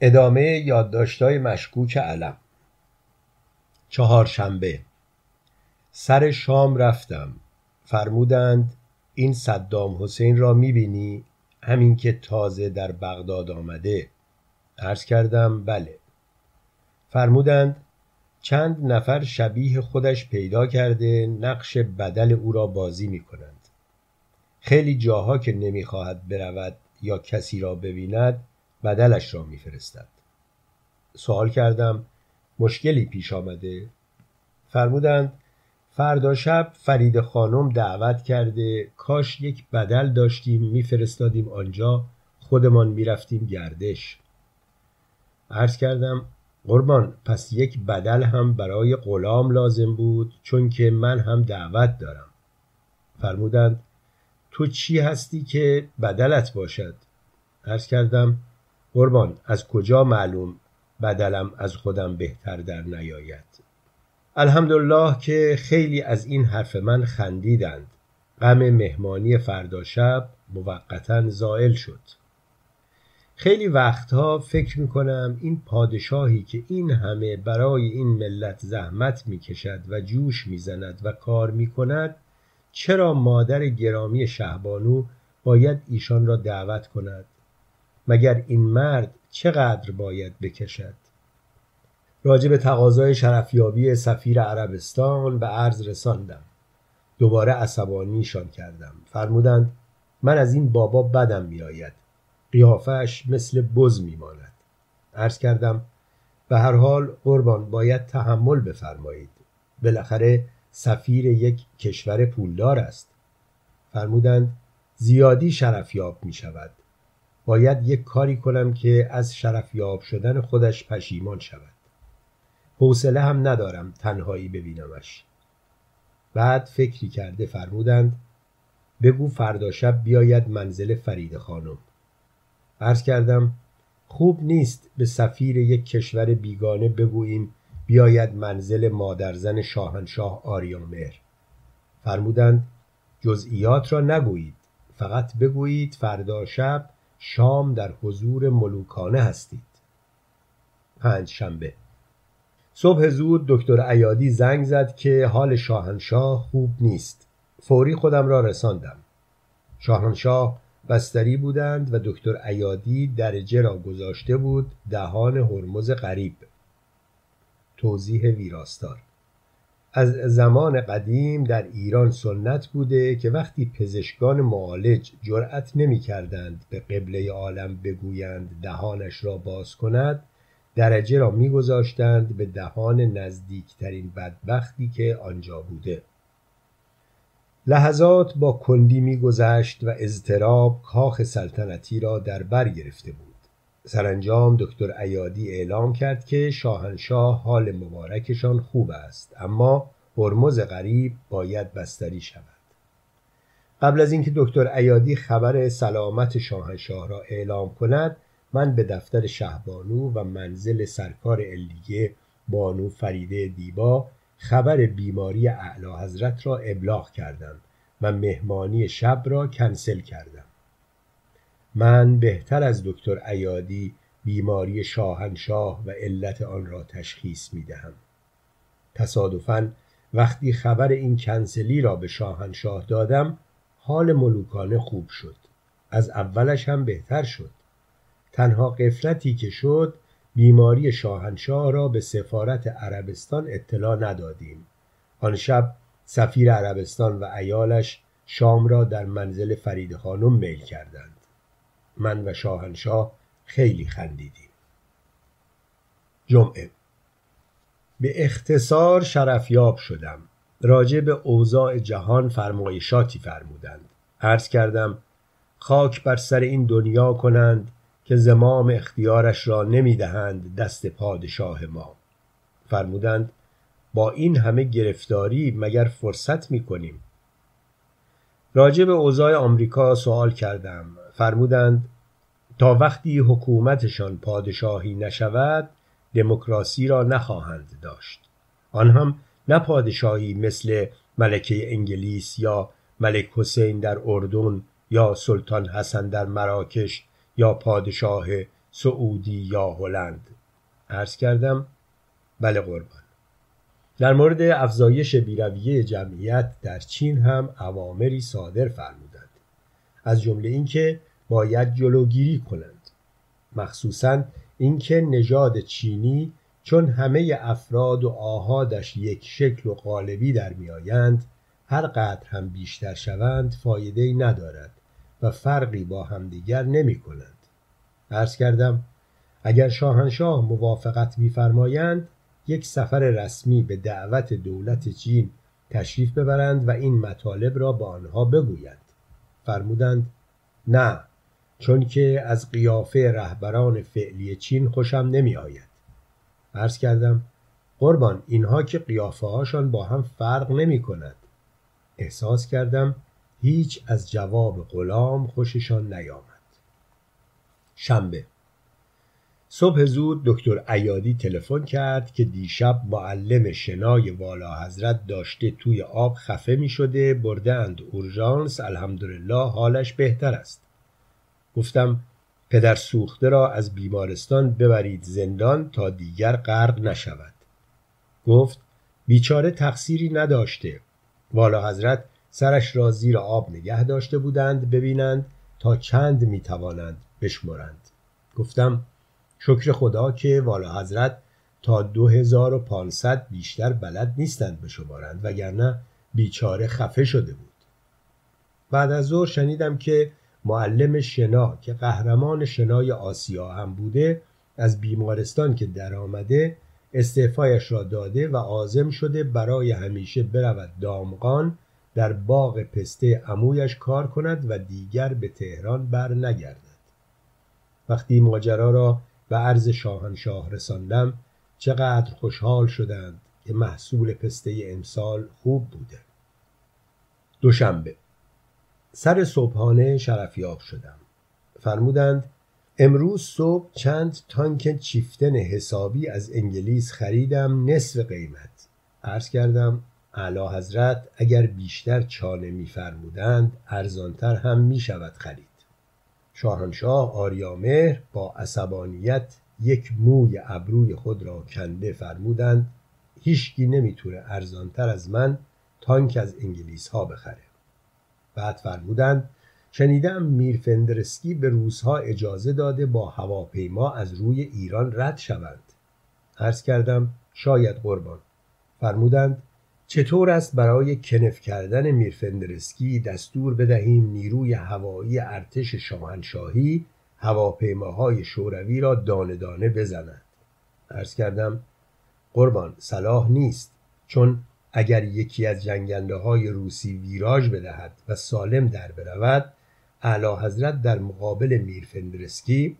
ادامه یادداشتهای مشکوک علم. چهارشنبه. سر شام رفتم. فرمودند این صدام حسین را می‌بینی؟ همین که تازه در بغداد آمده. عرض کردم بله. فرمودند چند نفر شبیه خودش پیدا کرده نقش بدل او را بازی می کنند خیلی جاها که نمی‌خواهد برود یا کسی را ببیند بدلش را میفرستد. سوال کردم مشکلی پیش آمده؟ فرمودند فردا شب فرید خانم دعوت کرده کاش یک بدل داشتیم میفرستادیم آنجا خودمان می‌رفتیم گردش. عرض کردم قربان پس یک بدل هم برای غلام لازم بود چون که من هم دعوت دارم. فرمودند تو چی هستی که بدلت باشد؟ عرض کردم قربان از کجا معلوم بدلم از خودم بهتر در نیاید؟ الحمدلله که خیلی از این حرف من خندیدند. غم مهمانی فردا شب موقتا زائل شد. خیلی وقتها فکر می‌کنم این پادشاهی که این همه برای این ملت زحمت می‌کشد و جوش می‌زند و کار می‌کند چرا مادر گرامی شهبانو باید ایشان را دعوت کند؟ مگر این مرد چقدر باید بکشد؟ راجب به تقاضای شرفیابی سفیر عربستان به عرض رساندم. دوباره عصبانیشان کردم. فرمودند من از این بابا بدم میآید. قیافش مثل بز میماند. عرض کردم به هر حال قربان باید تحمل بفرمایید. بالاخره سفیر یک کشور پولدار است. فرمودند زیادی شرفیاب می شود باید یک کاری کنم که از شرفیاب شدن خودش پشیمان شود. حوصله هم ندارم تنهایی ببینمش. بعد فکری کرده فرمودند بگو فردا شب بیاید منزل فرید خانم. عرض کردم خوب نیست به سفیر یک کشور بیگانه بگوییم بیاید منزل مادرزن شاهنشاه آریامهر فرمودند جزئیات را نگویید فقط بگویید فردا شب شام در حضور ملوکانه هستید. پنج شنبه. صبح زود دکتر ایادی زنگ زد که حال شاهنشاه خوب نیست. فوری خودم را رساندم. شاهنشاه بستری بودند و دکتر ایادی درجه را گذاشته بود دهان هرمز غریب. توضیح ویراستار. از زمان قدیم در ایران سنت بوده که وقتی پزشکان معالج جرأت نمی کردند به قبله عالم بگویند دهانش را باز کند درجه را میگذاشتند به دهان نزدیکترین بدبختی که آنجا بوده. لحظات با کندی میگذشت و اضطراب کاخ سلطنتی را در بر گرفته بود. سرانجام دکتر ایادی اعلام کرد که شاهنشاه حال مبارکشان خوب است اما هرمز غریب باید بستری شود. قبل از اینکه دکتر ایادی خبر سلامت شاهنشاه را اعلام کند من به دفتر شهبانو و منزل سرکار علیه بانو فریده دیبا خبر بیماری اعلی حضرت را ابلاغ کردم و مهمانی شب را کنسل کردم. من بهتر از دکتر ایادی بیماری شاهنشاه و علت آن را تشخیص می دهم. تصادفاً وقتی خبر این کنسلی را به شاهنشاه دادم حال ملوکانه خوب شد. از اولش هم بهتر شد. تنها قفلتی که شد بیماری شاهنشاه را به سفارت عربستان اطلاع ندادیم. آن شب سفیر عربستان و ایالش شام را در منزل فرید خانم میل کردند. من و شاهنشاه خیلی خندیدیم. جمعه. به اختصار شرفیاب شدم. راجع به اوضاع جهان فرمایشاتی فرمودند. عرض کردم خاک بر سر این دنیا کنند که زمام اختیارش را نمی‌دهند دست پادشاه ما. فرمودند با این همه گرفتاری مگر فرصت می کنیم راجع به اوضاع آمریکا سوال کردم. فرمودند تا وقتی حکومتشان پادشاهی نشود دموکراسی را نخواهند داشت. آن هم نه پادشاهی مثل ملکه انگلیس یا ملک حسین در اردن یا سلطان حسن در مراکش یا پادشاه سعودی یا هلند. عرض کردم بله قربان. در مورد افزایش بیرویه جمعیت در چین هم اوامری صادر فرمودند. از جمله اینکه باید جلوگیری کنند. مخصوصا اینکه نژاد چینی چون همه افراد و آهادش یک شکل و قالبی در میآیند هر قدر هم بیشتر شوند فایده ای ندارد و فرقی با همدیگر نمی کنند. عرض کردم اگر شاهنشاه موافقت میفرمایند یک سفر رسمی به دعوت دولت چین تشریف ببرند و این مطالب را به آنها بگویند. فرمودند نه. چون که از قیافه رهبران فعلی چین خوشم نمی آید عرض کردم قربان اینها که قیافه هاشان با هم فرق نمی کند احساس کردم هیچ از جواب غلام خوششان نیامد. شنبه. صبح زود دکتر ایادی تلفن کرد که دیشب معلم شنای والا حضرت داشته توی آب خفه می شده برده اند اورژانس الحمدلله حالش بهتر است. گفتم پدر سوخته را از بیمارستان ببرید زندان تا دیگر غرق نشود. گفت بیچاره تقصیری نداشته. والا حضرت سرش را زیر آب نگه داشته بودند ببینند تا چند می توانند بشمرند. گفتم شکر خدا که والا حضرت تا دو هزار و پانصد بیشتر بلد نیستند بشمارند وگرنه بیچاره خفه شده بود. بعد از ظهر شنیدم که معلم شنا که قهرمان شنای آسیا هم بوده از بیمارستان که درآمده استعفایش را داده و عازم شده برای همیشه برود دامغان در باغ پسته عمویش کار کند و دیگر به تهران بر نگردد. وقتی ماجرا را به عرض شاهنشاه رساندم چقدر خوشحال شدند که محصول پسته امسال خوب بوده. دوشنبه. سر صبحانه شرفیاب شدم. فرمودند امروز صبح چند تانک چیفتن حسابی از انگلیس خریدم نصف قیمت. عرض کردم اعلی حضرت اگر بیشتر چانه میفرمودند ارزانتر هم می شود خرید. شاهنشاه آریامهر با عصبانیت یک موی ابروی خود را کنده فرمودند هیچکی نمی‌تونه ارزانتر از من تانک از انگلیس ها بخره. بعد فرمودند شنیدم میر فندرسکی به روزها اجازه داده با هواپیما از روی ایران رد شوند. عرض کردم شاید قربان. فرمودند چطور است برای کنف کردن میرفندرسکی دستور بدهیم نیروی هوایی ارتش شاهنشاهی هواپیماهای شوروی را دانه دانه بزند؟ عرض کردم قربان صلاح نیست چون اگر یکی از جنگنده های روسی ویراژ بدهد و سالم در برود اعلی حضرت در مقابل میرفندرسکی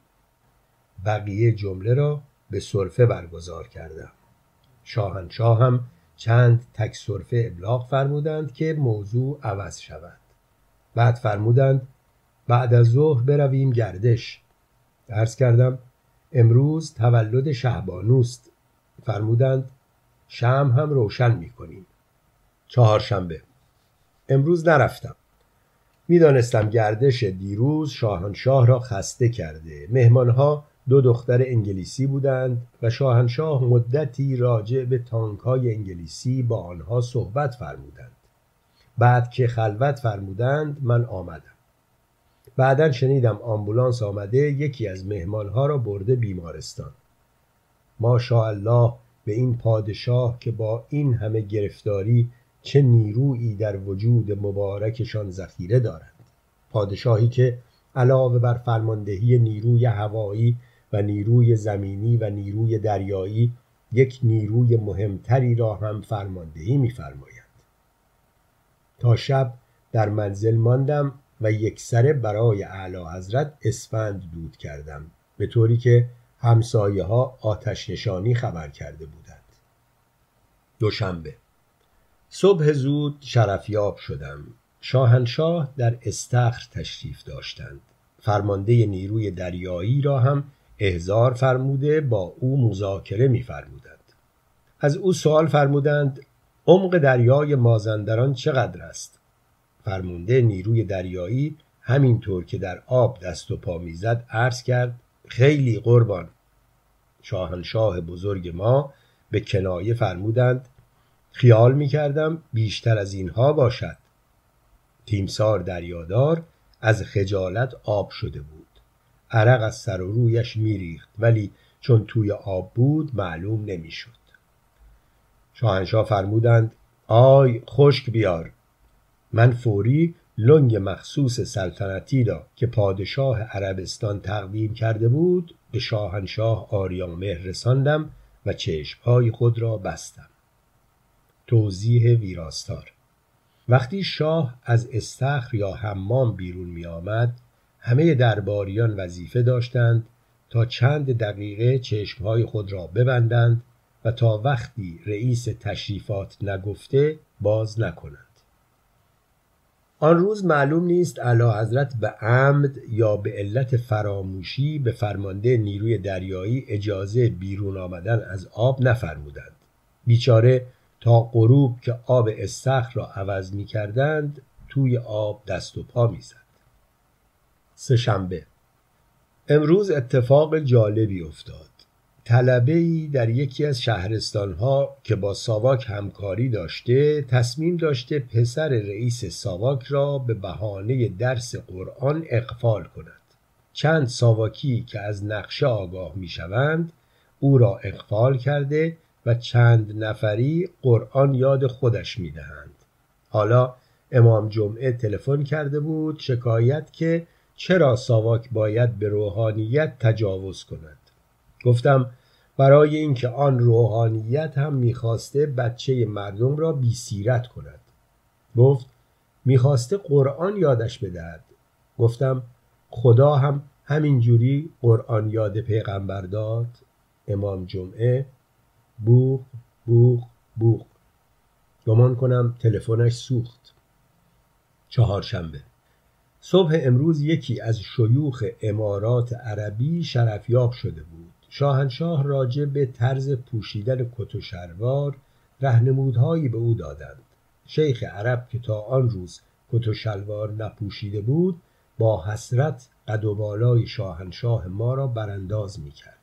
بقیه جمله را به صرفه برگزار کردم شاهنشاه هم چند تک صرفه ابلاغ فرمودند که موضوع عوض شود. بعد فرمودند بعد از ظهر برویم گردش. عرض کردم امروز تولد شهبانوست. فرمودند شم هم روشن می کنیم چهارشنبه. امروز نرفتم. می‌دانستم گردش دیروز شاهنشاه را خسته کرده. مهمانها دو دختر انگلیسی بودند و شاهنشاه مدتی راجع به تانکهای انگلیسی با آنها صحبت فرمودند. بعد که خلوت فرمودند من آمدم. بعدا شنیدم آمبولانس آمده یکی از مهمانها را برده بیمارستان. الله به این پادشاه که با این همه گرفتاری چه نیرویی در وجود مبارکشان ذخیره دارند پادشاهی که علاوه بر فرماندهی نیروی هوایی و نیروی زمینی و نیروی دریایی یک نیروی مهمتری را هم فرماندهی می‌فرمایند تا شب در منزل ماندم و یک سره برای اعلی حضرت اسفند دود کردم به طوری که همسایه ها آتش نشانی خبر کرده بودند. دوشنبه. صبح زود شرفیاب شدم. شاهنشاه در استخر تشریف داشتند. فرمانده نیروی دریایی را هم احزار فرموده با او مذاکره می‌فرمودند. از او سوال فرمودند عمق دریای مازندران چقدر است؟ فرمانده نیروی دریایی همینطور که در آب دست و پا می‌زد عرض کرد خیلی قربان. شاهنشاه بزرگ ما به کنایه فرمودند خیال می کردم بیشتر از اینها باشد. تیمسار دریادار از خجالت آب شده بود. عرق از سر و رویش میریخت ولی چون توی آب بود معلوم نمی‌شد. شاهنشاه فرمودند آی خشک بیار. من فوری لنگ مخصوص سلطنتی را که پادشاه عربستان تقدیم کرده بود به شاهنشاه آریامهر رساندم و چشمهای خود را بستم. توضیح ویراستار وقتی شاه از استخر یا حمام بیرون می آمد همه درباریان وظیفه داشتند تا چند دقیقه چشمهای خود را ببندند و تا وقتی رئیس تشریفات نگفته باز نکنند. آن روز معلوم نیست علا حضرت به عمد یا به علت فراموشی به فرمانده نیروی دریایی اجازه بیرون آمدن از آب نفرمودند بیچاره تا غروب که آب استخر را عوض می کردند توی آب دست و پا می زد. سهشنبه امروز اتفاق جالبی افتاد. طلبه ای در یکی از شهرستانها که با ساواک همکاری داشته تصمیم داشته پسر رئیس ساواک را به بهانه درس قرآن اقفال کند. چند ساواکی که از نقشه آگاه می شوند او را اقفال کرده و چند نفری قرآن یاد خودش می دهند. حالا امام جمعه تلفن کرده بود شکایت که چرا ساواک باید به روحانیت تجاوز کند گفتم برای اینکه آن روحانیت هم می‌خواسته بچه مردم را بیسیرت کند. گفت می‌خواسته قرآن یادش بدهد. گفتم خدا هم همینجوری قرآن یاد پیغمبر داد؟ امام جمعه بوغ بوغ بوغ گمان کنم تلفنش سوخت. چهارشنبه. صبح امروز یکی از شیوخ امارات عربی شرفیاب شده بود. شاهنشاه راجع به طرز پوشیدن کت و شلوار رهنمودهایی به او دادند شیخ عرب که تا آن روز کت و شلوار نپوشیده بود با حسرت قد و بالای شاهنشاه ما را برانداز می کرد.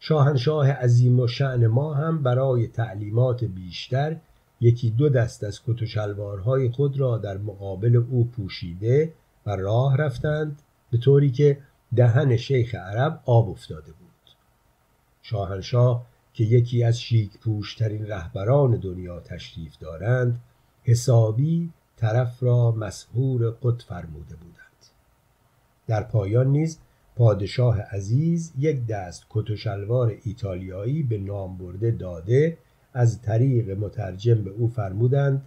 شاهنشاه عظیم و شعن ما هم برای تعلیمات بیشتر یکی دو دست از کت و شلوارهای خود را در مقابل او پوشیده و راه رفتند به طوری که دهن شیخ عرب آب افتاده بود شاهنشاه که یکی از شیک پوشترین رهبران دنیا تشریف دارند حسابی طرف را مسهور قد فرموده بودند. در پایان نیز پادشاه عزیز یک دست کت و شلوار ایتالیایی به نام برده داده از طریق مترجم به او فرمودند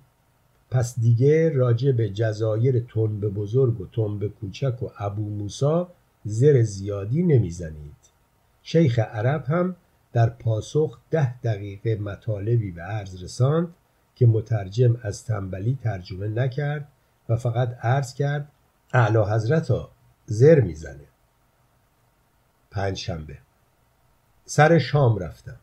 پس دیگه راجع به جزایر تنب بزرگ و تنب کوچک و ابو موسا زر زیادی نمی‌زنید. شیخ عرب هم در پاسخ ده دقیقه مطالبی به عرض رساند که مترجم از تنبلی ترجمه نکرد و فقط عرض کرد اعلی حضرت ها زر می‌زنه. پنج شنبه سر شام رفتم.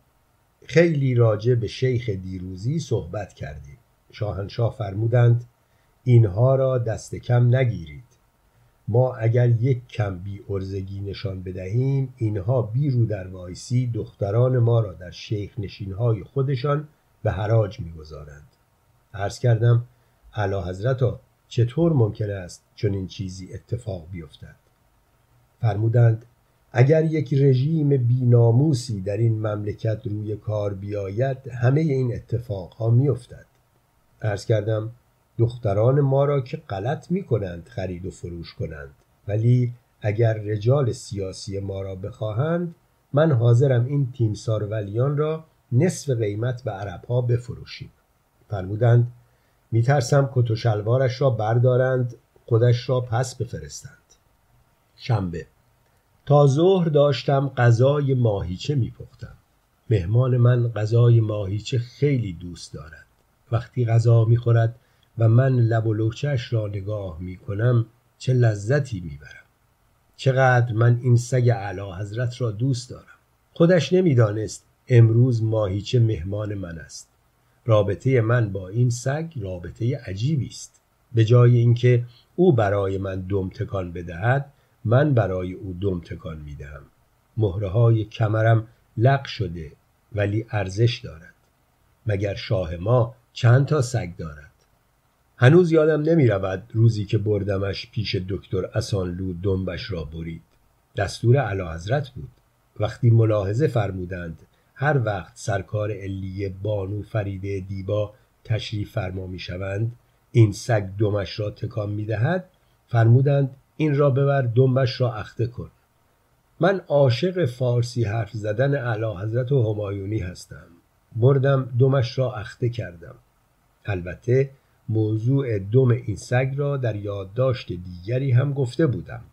خیلی راجع به شیخ دیروزی صحبت کردیم. شاهنشاه فرمودند اینها را دست کم نگیرید. ما اگر یک کم بی ارزگی نشان بدهیم اینها بی رو در وایسی دختران ما را در شیخ نشینهای خودشان به حراج می‌گذارند. عرض کردم علا حضرتا چطور ممکن است چون این چیزی اتفاق بیفتد؟ فرمودند اگر یک رژیم بیناموسی در این مملکت روی کار بیاید همه این اتفاقها میافتد. عرض کردم دختران ما را که غلط می کنند خرید و فروش کنند. ولی اگر رجال سیاسی ما را بخواهند من حاضرم این تیم سارولیان را نصف قیمت به عربها بفروشیم. فرمودند میترسم کت و شلوارش را بردارند خودش را پس بفرستند. شنبه. تا ظهر داشتم غذای ماهیچه میپختم. مهمان من غذای ماهیچه خیلی دوست دارد. وقتی غذا می‌خورد و من لب و لوچش را نگاه می کنم چه لذتی می‌برم. چقدر من این سگ اعلی حضرت را دوست دارم. خودش نمی‌دانست امروز ماهیچه مهمان من است. رابطه من با این سگ رابطه عجیبی است. به جای اینکه او برای من دم تکان بدهد من برای او دم تکان می‌دهم. مهره های کمرم لق شده ولی ارزش دارد. مگر شاه ما چند تا سگ دارد؟ هنوز یادم نمی رود روزی که بردمش پیش دکتر اسانلو دنبش را برید. دستور علا حضرت بود. وقتی ملاحظه فرمودند هر وقت سرکار علیه بانو فریده دیبا تشریف فرما می شوند این سگ دمش را تکان می دهد فرمودند این را ببر دنبش را اخته کن. من عاشق فارسی حرف زدن علا حضرت و همایونی هستم. بردم دمش را اخته کردم. البته موضوع دم این سگ را در یادداشت دیگری هم گفته بودم.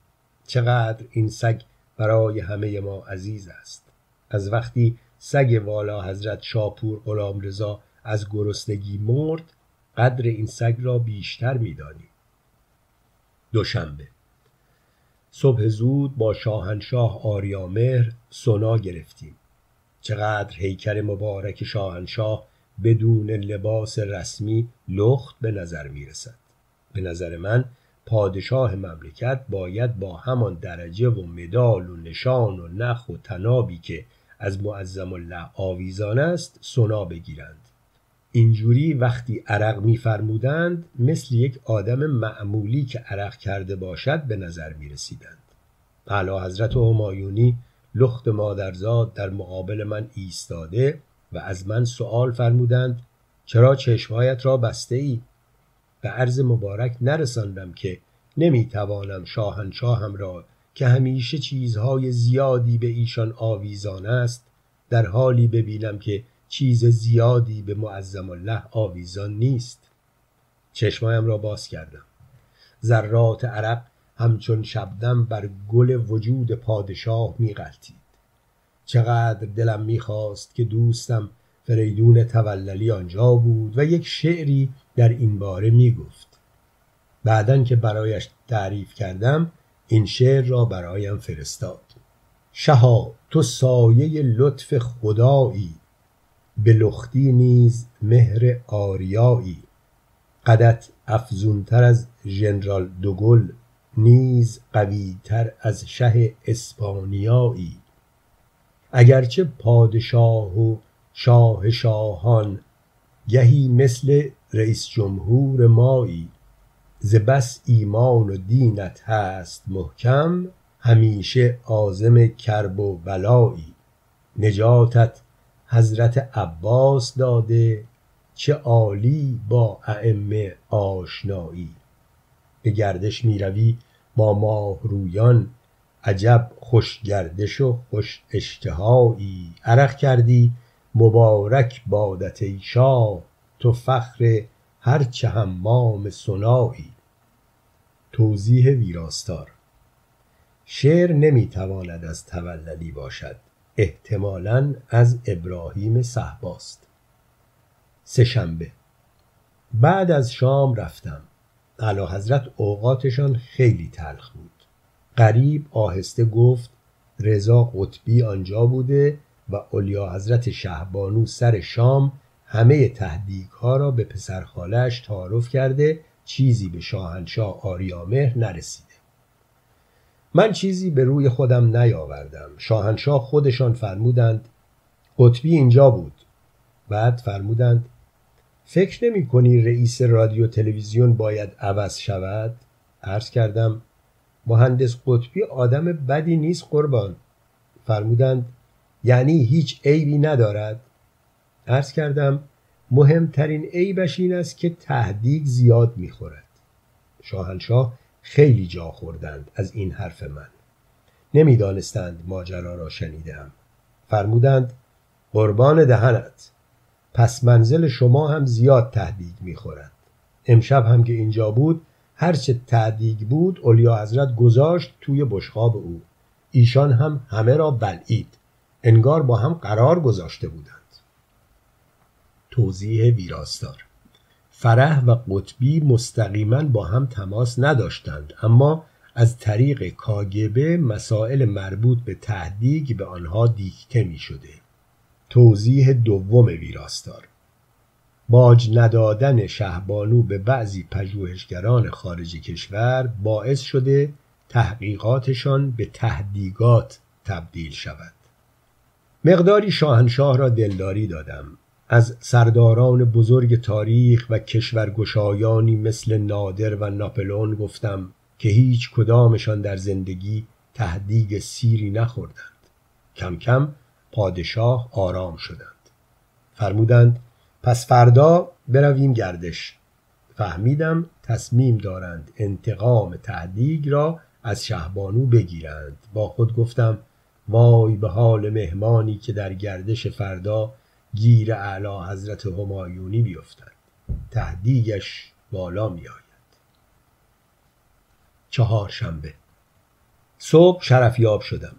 چقدر این سگ برای همه ما عزیز است. از وقتی سگ والا حضرت شاپور غلام رضا از گرسنگی مرد قدر این سگ را بیشتر می‌دانیم دوشنبه. صبح زود با شاهنشاه آریامهر سنا گرفتیم. چقدر هیکل مبارک شاهنشاه بدون لباس رسمی لخت به نظر می رسد. به نظر من پادشاه مملکت باید با همان درجه و مدال و نشان و نخ و تنابی که از معظم الله آویزان است سنا بگیرند اینجوری وقتی عرق میفرمودند مثل یک آدم معمولی که عرق کرده باشد به نظر می رسیدند. اعلی حضرت همایونی لخت مادرزاد در مقابل من ایستاده و از من سوال فرمودند چرا چشمهایت را بسته ای؟ به عرض مبارک نرساندم که نمی‌توانم شاهنشاهم را که همیشه چیزهای زیادی به ایشان آویزان است در حالی ببینم که چیز زیادی به معظم الله آویزان نیست. چشمایم را باز کردم. ذرات عرق همچون شبدم بر گل وجود پادشاه میغلطید. چقدر دلم می‌خواست که دوستم فریدون توللی آنجا بود و یک شعری در این باره می‌گفت. بعدا که برایش تعریف کردم این شعر را برایم فرستاد. شها تو سایه لطف خدایی به لختی نیز مهر آریایی. قدت افزونتر از ژنرال دوگل نیز قویتر از شه اسپانیایی. اگرچه پادشاه و شاه شاهان گهی مثل رئیس جمهور مایی ز بس ایمان و دینت هست محکم همیشه عازم کرب و بلایی. نجاتت حضرت عباس داده چه عالی با ائمه آشنایی. به گردش می روی با ماه رویان عجب خوش گردش و خوش اشتهایی. عرق کردی مبارک بادت ای شاه. تو فخر هرچه حمام سنایی توضیح ویراستار. شعر نمی‌تواند از توللی باشد. احتمالا از ابراهیم صحباست سهشنبه بعد از شام رفتم. اعلی حضرت اوقاتشان خیلی تلخ بود. قریب آهسته گفت رضا قطبی آنجا بوده و اولیا حضرت شهبانو سر شام همه تهدیگ را به پسرخالش تعارف کرده چیزی به شاهنشاه آریامهر نرسیده. من چیزی به روی خودم نیاوردم. شاهنشاه خودشان فرمودند قطبی اینجا بود. بعد فرمودند فکر نمی کنی رئیس رادیو تلویزیون باید عوض شود؟ عرض کردم مهندس قطبی آدم بدی نیست قربان. فرمودند یعنی هیچ عیبی ندارد؟ عرض کردم مهمترین عیبش این است که تهدیگ زیاد می‌خورد. شاهنشاه خیلی جا خوردند از این حرف من. نمی‌دانستند ماجرا را شنیدم فرمودند قربان دهنت. پس منزل شما هم زیاد تهدیگ می‌خورد. امشب هم که اینجا بود هرچه تهدیگ بود اولیا حضرت گذاشت توی بشخاب او. ایشان هم همه را بلعید. انگار با هم قرار گذاشته بودند. توضیح ویراستار. فرح و قطبی مستقیما با هم تماس نداشتند اما از طریق کاگبه مسائل مربوط به تهدیگ به آنها دیکته می شده. توضیح دوم ویراستار. باج ندادن شهبانو به بعضی پژوهشگران خارج کشور باعث شده تحقیقاتشان به تهدیگات تبدیل شود. مقداری شاهنشاه را دلداری دادم. از سرداران بزرگ تاریخ و کشورگشایانی مثل نادر و ناپلون گفتم که هیچ کدامشان در زندگی تهدیگ سیری نخوردند. کم کم پادشاه آرام شدند. فرمودند پس فردا برویم گردش. فهمیدم تصمیم دارند انتقام تهدیگ را از شهبانو بگیرند. با خود گفتم وای به حال مهمانی که در گردش فردا گیر اعلی حضرت همایونی بیفتد. تهدیگش بالا می آید چهارشنبه. صبح شرفیاب شدم.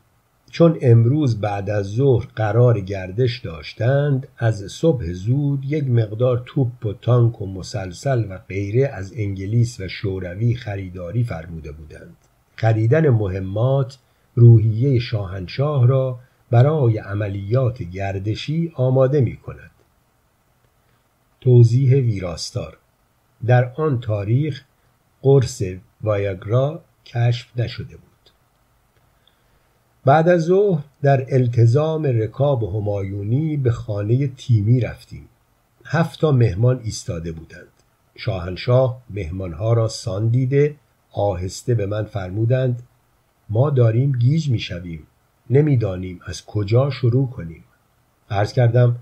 چون امروز بعد از ظهر قرار گردش داشتند از صبح زود یک مقدار توپ و تانک و مسلسل و غیره از انگلیس و شوروی خریداری فرموده بودند خریدن مهمات روحیه شاهنشاه را برای عملیات گردشی آماده می کند. توضیح ویراستار در آن تاریخ قرص وایاگرا کشف نشده بود. بعد از ظهر در التزام رکاب همایونی به خانه تیمی رفتیم. هفتا مهمان ایستاده بودند. شاهنشاه مهمانها را سان دیده آهسته به من فرمودند ما داریم گیج می‌شویم. نمی‌دانیم از کجا شروع کنیم. عرض کردم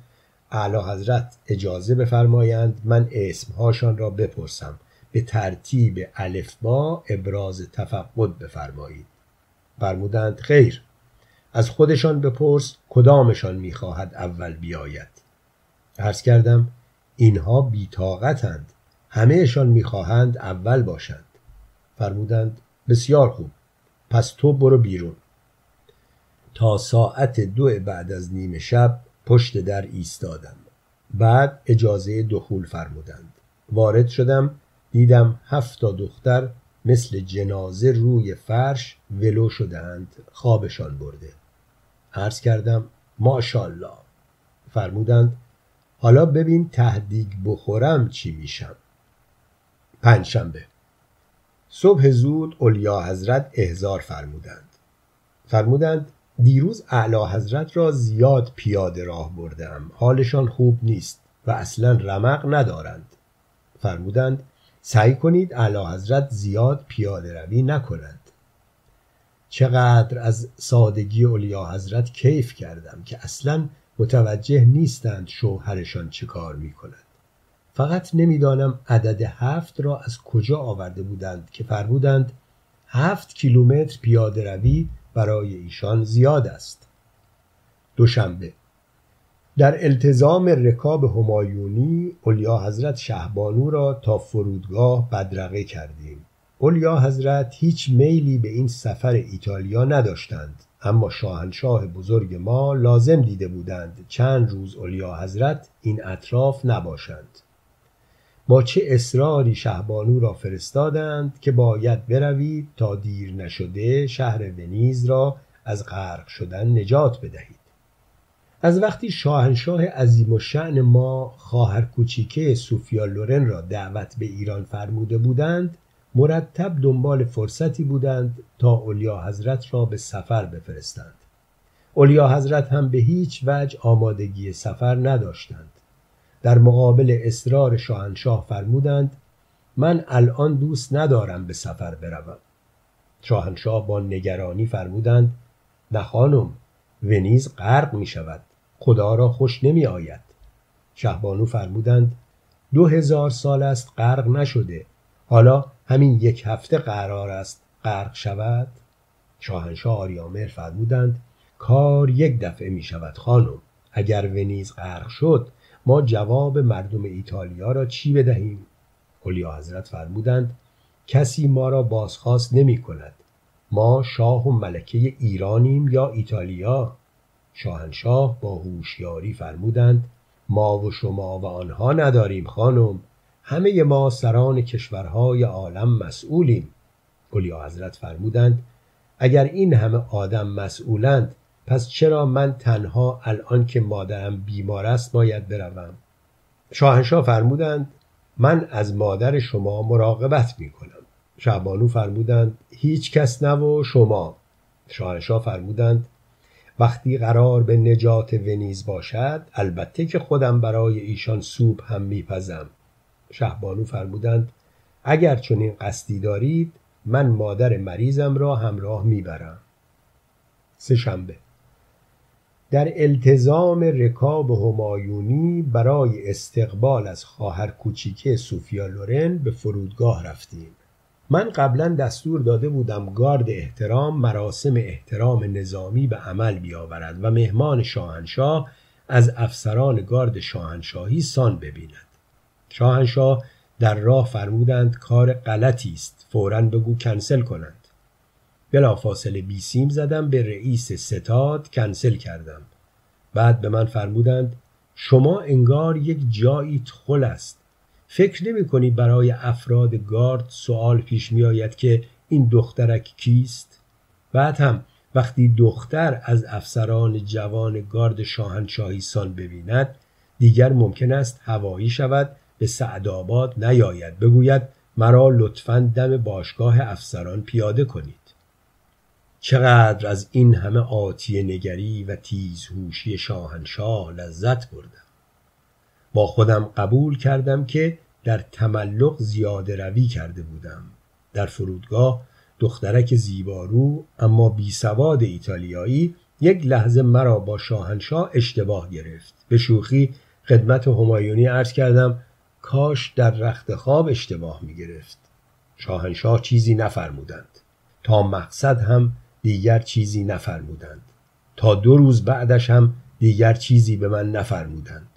اعلی حضرت اجازه بفرمایند من اسمهاشان را بپرسم. به ترتیب الفبا ابراز تفقد بفرمایید. فرمودند خیر. از خودشان بپرس کدامشان می‌خواهد اول بیاید. عرض کردم اینها بیتاقتند همهشان می‌خواهند اول باشند. فرمودند بسیار خوب. پس تو برو بیرون. تا ساعت دو بعد از نیمه شب پشت در ایستادم. بعد اجازه دخول فرمودند. وارد شدم دیدم هفت تا دختر مثل جنازه روی فرش ولو شدهاند خوابشان برده. عرض کردم ماشالله فرمودند حالا ببین تهدیگ بخورم چی میشم. پنجشنبه. صبح زود علیا حضرت احزار فرمودند. فرمودند دیروز اعلی حضرت را زیاد پیاده راه بردم حالشان خوب نیست و اصلا رمق ندارند. فرمودند سعی کنید اعلی حضرت زیاد پیاده روی نکنند چقدر از سادگی علیا حضرت کیف کردم که اصلا متوجه نیستند شوهرشان چه کار می کند فقط نمی‌دانم عدد هفت را از کجا آورده بودند که فرمودند هفت کیلومتر پیاده روی برای ایشان زیاد است. دوشنبه. در التزام رکاب همایونی اولیا حضرت شهبانو را تا فرودگاه بدرقه کردیم. اولیا حضرت هیچ میلی به این سفر ایتالیا نداشتند. اما شاهنشاه بزرگ ما لازم دیده بودند چند روز اولیا حضرت این اطراف نباشند. با چه اصراری شهبانو را فرستادند که باید بروید تا دیر نشده شهر ونیز را از غرق شدن نجات بدهید. از وقتی شاهنشاه عظیم و شعن ما خواهر کوچیکه سوفیا لورن را دعوت به ایران فرموده بودند مرتب دنبال فرصتی بودند تا اولیا حضرت را به سفر بفرستند. اولیا حضرت هم به هیچ وجه آمادگی سفر نداشتند. در مقابل اصرار شاهنشاه فرمودند من الان دوست ندارم به سفر بروم. شاهنشاه با نگرانی فرمودند نه خانم ونیز غرق می شود خدا را خوش نمی آید. شهبانو فرمودند دو هزار سال است غرق نشده حالا همین یک هفته قرار است غرق شود؟ شاهنشاه آریامر فرمودند کار یک دفعه می شود خانم. اگر ونیز غرق شد ما جواب مردم ایتالیا را چی بدهیم؟ اولیا حضرت فرمودند کسی ما را بازخواست نمی کند ما شاه و ملکه ایرانیم یا ایتالیا؟ شاهنشاه با هوشیاری فرمودند ما و شما و آنها نداریم خانم. همه ما سران کشورهای عالم مسئولیم. اولیا حضرت فرمودند اگر این همه آدم مسئولند پس چرا من تنها الان که مادرم بیمار است باید بروم؟ شاهنشاه فرمودند من از مادر شما مراقبت می کنم شعبانو فرمودند هیچ کس نه و شما. شاهنشاه فرمودند وقتی قرار به نجات ونیز باشد البته که خودم برای ایشان سوپ هم میپزم. شهبانو فرمودند اگر چنین قصدی دارید من مادر مریضم را همراه می‌برم. سه شنبه. در التزام رکاب همایونی برای استقبال از خواهر کوچیکه سوفیا لورن به فرودگاه رفتیم. من قبلا دستور داده بودم گارد احترام مراسم احترام نظامی به عمل بیاورد و مهمان شاهنشاه از افسران گارد شاهنشاهی سان ببیند. شاهنشاه در راه فرمودند کار غلطی است فورا بگو کنسل کنند. بلافاصله بیسیم زدم به رئیس ستاد کنسل کردم. بعد به من فرمودند شما انگار یک جایی خل است. فکر نمی کنی برای افراد گارد سوال پیش می آید که این دخترک کیست؟ بعد هم وقتی دختر از افسران جوان گارد شاهنشاهی سان ببیند دیگر ممکن است هوایی شود به سعدآباد نیاید. بگوید مرا لطفا دم باشگاه افسران پیاده کنید. چقدر از این همه آتی نگری و تیزهوشی شاهنشاه لذت بردم. با خودم قبول کردم که در تملق زیاده روی کرده بودم. در فرودگاه دخترک زیبارو اما بی سواد ایتالیایی یک لحظه مرا با شاهنشاه اشتباه گرفت. به شوخی خدمت همایونی عرض کردم. کاش در رخت خواب اشتباه می گرفت شاهنشاه چیزی نفرمودند. تا مقصد هم دیگر چیزی نفرمودند. تا دو روز بعدش هم دیگر چیزی به من نفرمودند.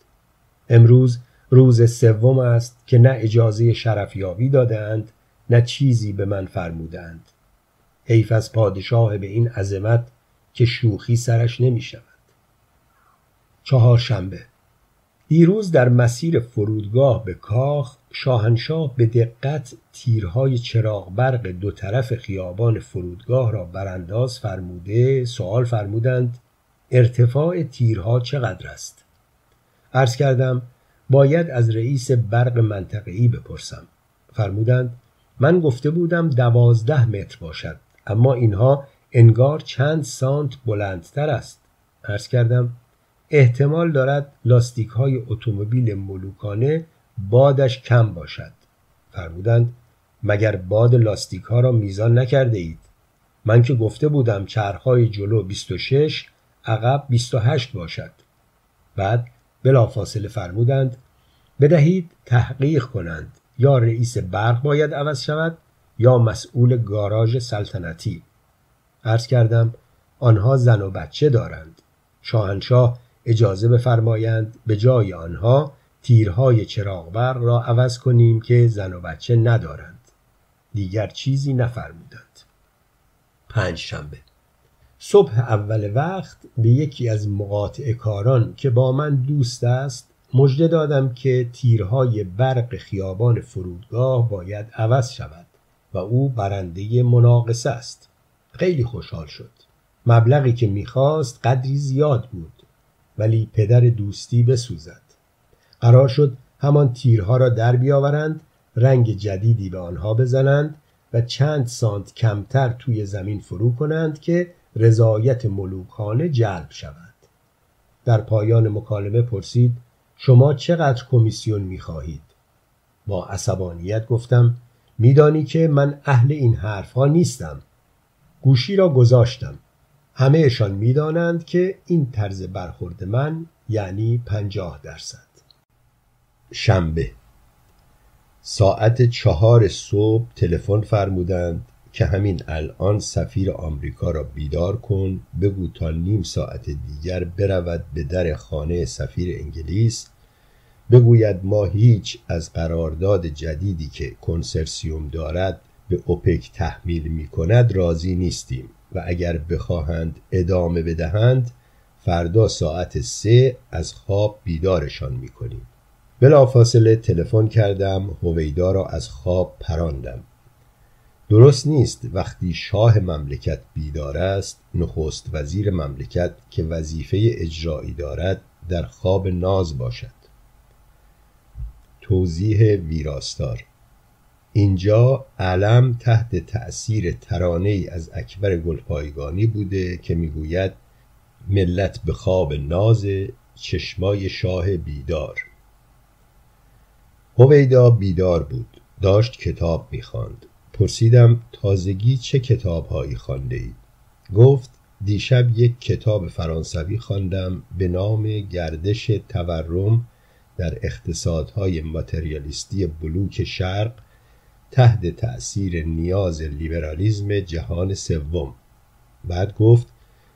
امروز روز سوم است که نه اجازه شرفیابی دادند نه چیزی به من فرمودند حیف از پادشاه به این عظمت که شوخی سرش نمی شود چهارشنبه. دیروز در مسیر فرودگاه به کاخ شاهنشاه به دقت تیرهای چراغ برق دو طرف خیابان فرودگاه را برانداز فرموده سوال فرمودند ارتفاع تیرها چقدر است؟ عرض کردم باید از رئیس برق منطقه‌ای بپرسم. فرمودند من گفته بودم دوازده متر باشد اما اینها انگار چند سانت بلندتر است. عرض کردم احتمال دارد لاستیک های اتومبیل ملوکانه بادش کم باشد. فرمودند مگر باد لاستیک ها را میزان نکرده اید؟ من که گفته بودم چرخهای جلو 26 عقب 28 باشد. بعد بلافاصله فرمودند بدهید تحقیق کنند یا رئیس برق باید عوض شود یا مسئول گاراژ سلطنتی. عرض کردم آنها زن و بچه دارند. شاهنشاه اجازه بفرمایند به جای آنها تیرهای چراغبر را عوض کنیم که زن و بچه ندارند. دیگر چیزی نفرمودند. پنج شنبه صبح اول وقت به یکی از مقاطع کاران که با من دوست است مژده دادم که تیرهای برق خیابان فرودگاه باید عوض شود و او برنده مناقصه است. خیلی خوشحال شد. مبلغی که می‌خواست قدری زیاد بود. ولی پدر دوستی بسوزد. قرار شد همان تیرها را در بیاورند رنگ جدیدی به آنها بزنند و چند سانت کمتر توی زمین فرو کنند که رضایت ملوکانه جلب شود. در پایان مکالمه پرسید شما چقدر کمیسیون می‌خواهید؟ با عصبانیت گفتم میدانی که من اهل این حرفها نیستم. گوشی را گذاشتم. همهشان می‌دانند که این طرز برخورد من یعنی پنجاه درصد. شنبه. ساعت چهار صبح تلفن فرمودند که همین الان سفیر آمریکا را بیدار کن بگو تا نیم ساعت دیگر برود به در خانه سفیر انگلیس. بگوید ما هیچ از قرارداد جدیدی که کنسرسیوم دارد به اوپک تحمیل می کند راضی نیستیم. و اگر بخواهند ادامه بدهند فردا ساعت سه از خواب بیدارشان می کنیم بلافاصله تلفن کردم هویدا را از خواب پراندم. درست نیست وقتی شاه مملکت بیدار است نخست وزیر مملکت که وظیفه اجرایی دارد در خواب ناز باشد. توضیح ویراستار اینجا علم تحت تأثیر ترانه ای از اکبر گلپایگانی بوده که می‌گوید ملت به خواب ناز چشمای شاه بیدار. هویدا بیدار بود داشت کتاب می‌خواند. پرسیدم تازگی چه کتابهایی خوانده اید گفت دیشب یک کتاب فرانسوی خواندم به نام گردش تورم در اقتصادهای ماتریالیستی بلوک شرق تحت تأثیر نیاز لیبرالیزم جهان سوم. بعد گفت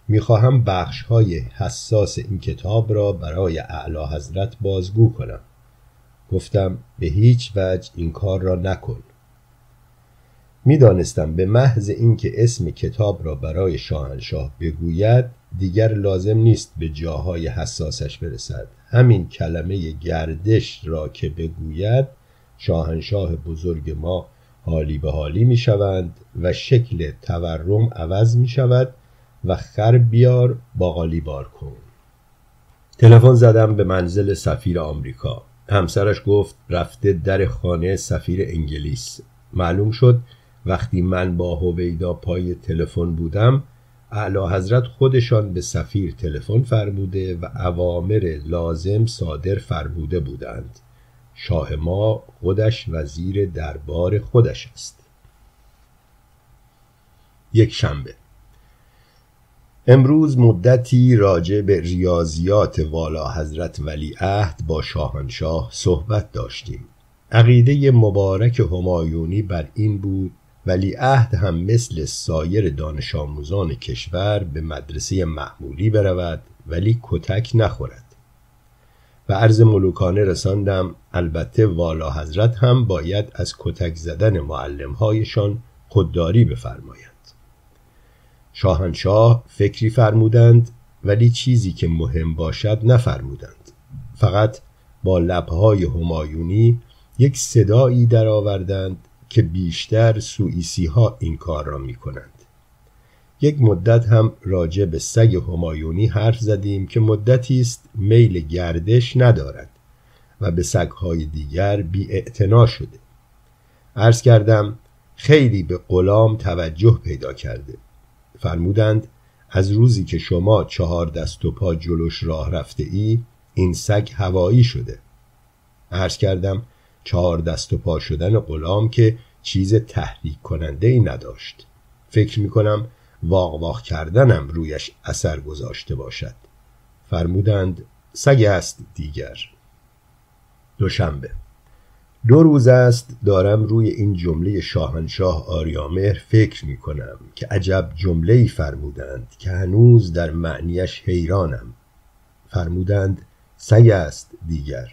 می‌خواهم بخش های حساس این کتاب را برای اعلی حضرت بازگو کنم. گفتم به هیچ وجه این کار را نکن. می‌دانستم به محض اینکه اسم کتاب را برای شاهنشاه بگوید دیگر لازم نیست به جاهای حساسش برسد. همین کلمه گردش را که بگوید شاهنشاه بزرگ ما حالی به حالی می شوند و شکل تورم عوض می شود و خر بیار باقالی بار کن. تلفن زدم به منزل سفیر آمریکا. همسرش گفت رفته در خانه سفیر انگلیس. معلوم شد وقتی من با هویدا پای تلفن بودم اعلی حضرت خودشان به سفیر تلفن فرموده و اوامر لازم صادر فرموده بودند. شاه ما خودش وزیر دربار خودش است. یک شنبه. امروز مدتی راجع به ریاضیات والا حضرت ولی عهد با شاهنشاه صحبت داشتیم. عقیده مبارک همایونی بر این بود ولی عهد هم مثل سایر دانش آموزان کشور به مدرسه معمولی برود ولی کتک نخورد. و عرض ملوکانه رساندم البته والا حضرت هم باید از کتک زدن معلمهایشان خودداری بفرمایند شاهنشاه فکری فرمودند ولی چیزی که مهم باشد نفرمودند فقط با لبهای همایونی یک صدایی درآوردند که بیشتر سوئیسی ها این کار را می کنند. یک مدت هم راجع به سگ همایونی حرف زدیم که مدتی است میل گردش ندارد و به سگهای دیگر بی شده. عرض کردم خیلی به غلام توجه پیدا کرده. فرمودند از روزی که شما چهار دست و پا جلوش راه رفته ای این سگ هوایی شده. عرض کردم چهار دست و پا شدن غلام که چیز تحریک کننده ای نداشت. فکر می کنم واق واق کردنم رویش اثر گذاشته باشد. فرمودند سگ است دیگر. دوشنبه. دو روز است دارم روی این جمله شاهنشاه آریامهر فکر می کنم که عجب جمله ای فرمودند که هنوز در معنیش حیرانم. فرمودند سگ است دیگر.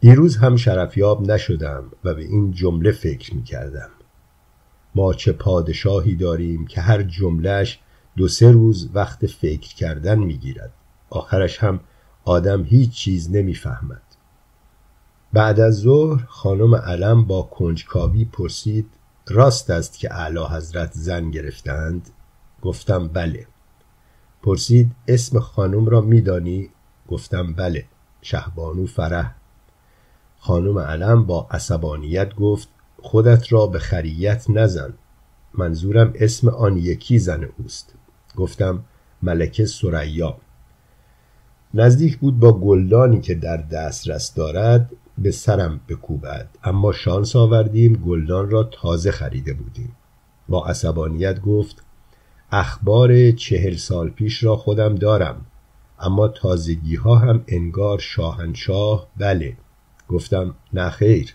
دیروز هم شرفیاب نشدم و به این جمله فکر می کردم ما چه پادشاهی داریم که هر جملهش دو سه روز وقت فکر کردن می گیرد آخرش هم آدم هیچ چیز نمی‌فهمد. بعد از ظهر خانم علم با کنجکاوی پرسید راست است که اعلی حضرت زن گرفتند؟ گفتم بله. پرسید اسم خانم را میدانی؟ گفتم بله. شهبانو فرح. خانم علم با عصبانیت گفت خودت را به خریت نزن. منظورم اسم آن یکی زن اوست. گفتم ملکه سریا نزدیک بود با گلدانی که در دسترس دارد به سرم بکوبد. اما شانس آوردیم گلدان را تازه خریده بودیم. با عصبانیت گفت اخبار چهل سال پیش را خودم دارم اما تازگی ها هم انگار شاهنشاه بله. گفتم نه خیر.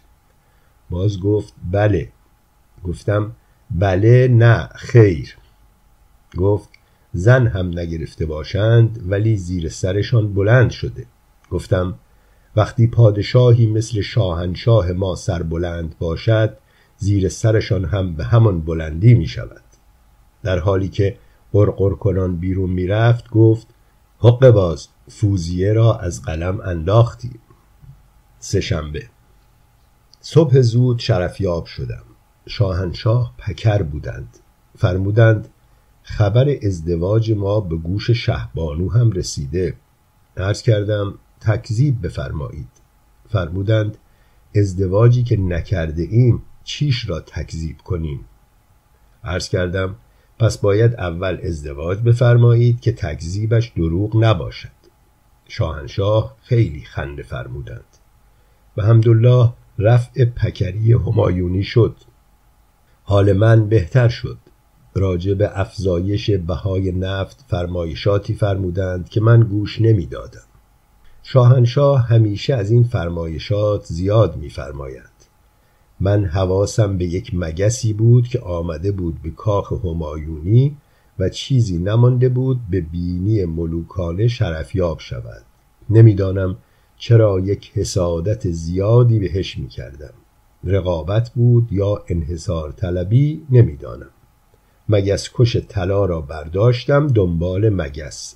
باز گفت بله. گفتم بله نه خیر. گفت زن هم نگرفته باشند ولی زیر سرشان بلند شده. گفتم وقتی پادشاهی مثل شاهنشاه ما سر بلند باشد زیر سرشان هم به همان بلندی می شود. در حالی که قرقر کنان بیرون می رفت گفت حق باز فوزیه را از قلم انداختیم. سهشنبه. صبح زود شرفیاب شدم. شاهنشاه پکر بودند. فرمودند خبر ازدواج ما به گوش شهبانو هم رسیده. عرض کردم تکذیب بفرمایید. فرمودند ازدواجی که نکرده ایم چیش را تکذیب کنیم؟ عرض کردم پس باید اول ازدواج بفرمایید که تکذیبش دروغ نباشد. شاهنشاه خیلی خنده فرمودند. و همدلله رفع پکری همایونی شد. حال من بهتر شد. راجع به افزایش بهای نفت فرمایشاتی فرمودند که من گوش نمی‌دادم. شاهنشاه همیشه از این فرمایشات زیاد میفرمایند من حواسم به یک مگسی بود که آمده بود به کاخ همایونی و چیزی نمانده بود به بینی ملوکانه شرفیاب شود. نمی‌دانم چرا یک حسادت زیادی بهش می کردم رقابت بود یا انحصار طلبی نمی‌دانم. مگس کش طلا را برداشتم دنبال مگس.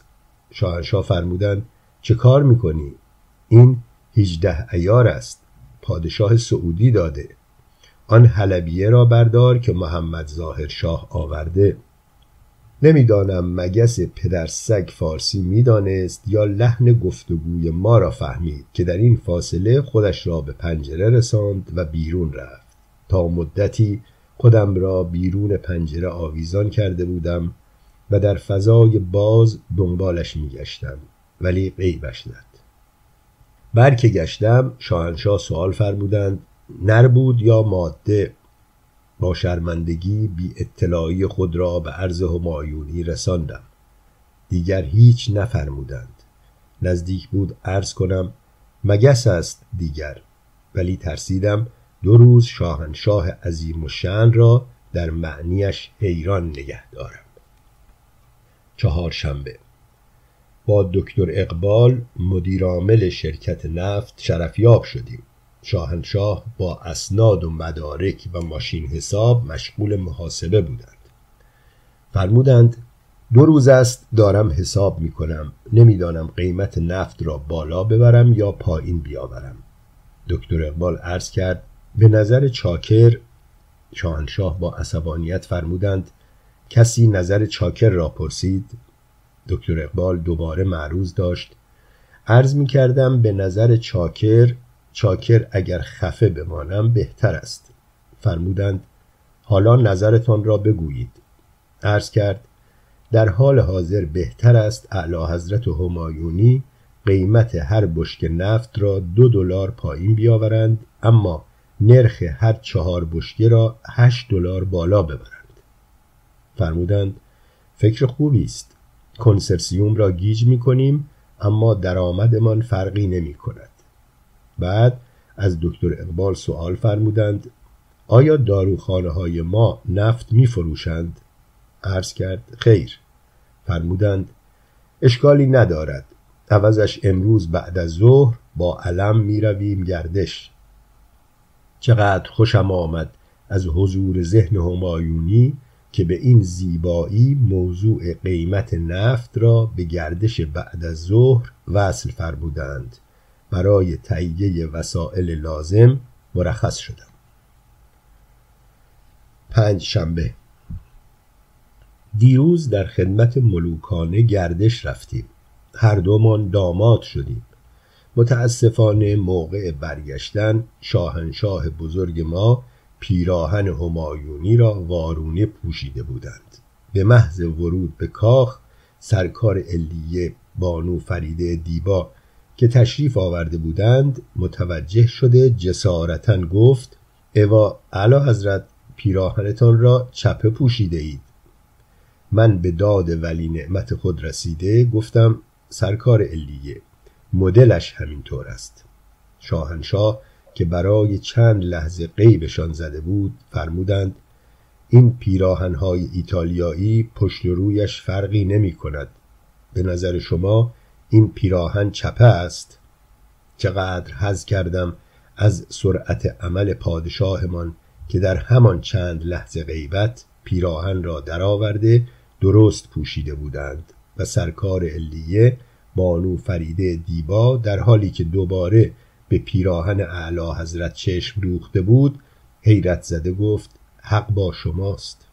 شاهنشاه فرمودند چه کار می‌کنی؟ این هیچده ایار است. پادشاه سعودی داده. آن حلبیه را بردار که محمد ظاهر شاه آورده. نمی‌دانم مگس پدر سگ فارسی می‌دانست یا لحن گفتگوی ما را فهمید که در این فاصله خودش را به پنجره رساند و بیرون رفت. تا مدتی خودم را بیرون پنجره آویزان کرده بودم و در فضای باز دنبالش میگشتم ولی غیبش ند بر که گشتم شاهنشاه سوال فرمودند نر بود یا ماده؟ با شرمندگی بی اطلاعی خود را به عرض همایونی رساندم. دیگر هیچ نفرمودند. نزدیک بود عرض کنم مگس است دیگر. ولی ترسیدم دو روز شاهنشاه عظیم و شن را در معنیش حیران نگه دارم. چهارشنبه. با دکتر اقبال مدیرعامل شرکت نفت شرفیاب شدیم. شاهنشاه با اسناد و مدارک و ماشین حساب مشغول محاسبه بودند. فرمودند دو روز است دارم حساب می کنم نمی‌دانم قیمت نفت را بالا ببرم یا پایین بیاورم. دکتر اقبال عرض کرد به نظر چاکر شاهنشاه با عصبانیت فرمودند کسی نظر چاکر را پرسید؟ دکتر اقبال دوباره معروض داشت عرض می کردم به نظر چاکر چاکر اگر خفه بمانم بهتر است. فرمودند حالا نظرتان را بگویید. عرض کرد در حال حاضر بهتر است اعلی حضرت همایونی قیمت هر بشک نفت را دو دلار پایین بیاورند اما نرخ هر چهار بشکه را هشت دلار بالا ببرند. فرمودند فکر خوبی است. کنسرسیوم را گیج می کنیم اما درآمدمان فرقی نمی کند بعد از دکتر اقبال سوال فرمودند آیا داروخانه های ما نفت می فروشند؟ عرض کرد خیر. فرمودند اشکالی ندارد. عوضش امروز بعد از ظهر با علم می رویم گردش. چقدر خوشم آمد از حضور ذهن همایونی که به این زیبایی موضوع قیمت نفت را به گردش بعد از ظهر وصل فرمودند. برای تهیه وسایل لازم مرخص شدم. پنج شنبه. دیروز در خدمت ملوکانه گردش رفتیم. هر دومان داماد شدیم. متاسفانه موقع برگشتن شاهنشاه بزرگ ما پیراهن همایونی را وارونه پوشیده بودند. به محض ورود به کاخ سرکار علیه بانو فریده دیبا که تشریف آورده بودند متوجه شده جسارتا گفت اوا علا حضرت پیراهنتان را چپه پوشیده اید. من به داد ولی نعمت خود رسیده گفتم سرکار علیه مدلش همینطور است. شاهنشاه که برای چند لحظه قیبشان زده بود فرمودند این پیراهنهای ایتالیایی پشت رویش فرقی نمی کند. به نظر شما این پیراهن چپه است. چقدر حز کردم از سرعت عمل پادشاهمان که در همان چند لحظه غیبت پیراهن را درآورده درست پوشیده بودند و سرکار علیه بانو فریده دیبا در حالی که دوباره به پیراهن اعلی حضرت چشم دوخته بود حیرت زده گفت حق با شماست.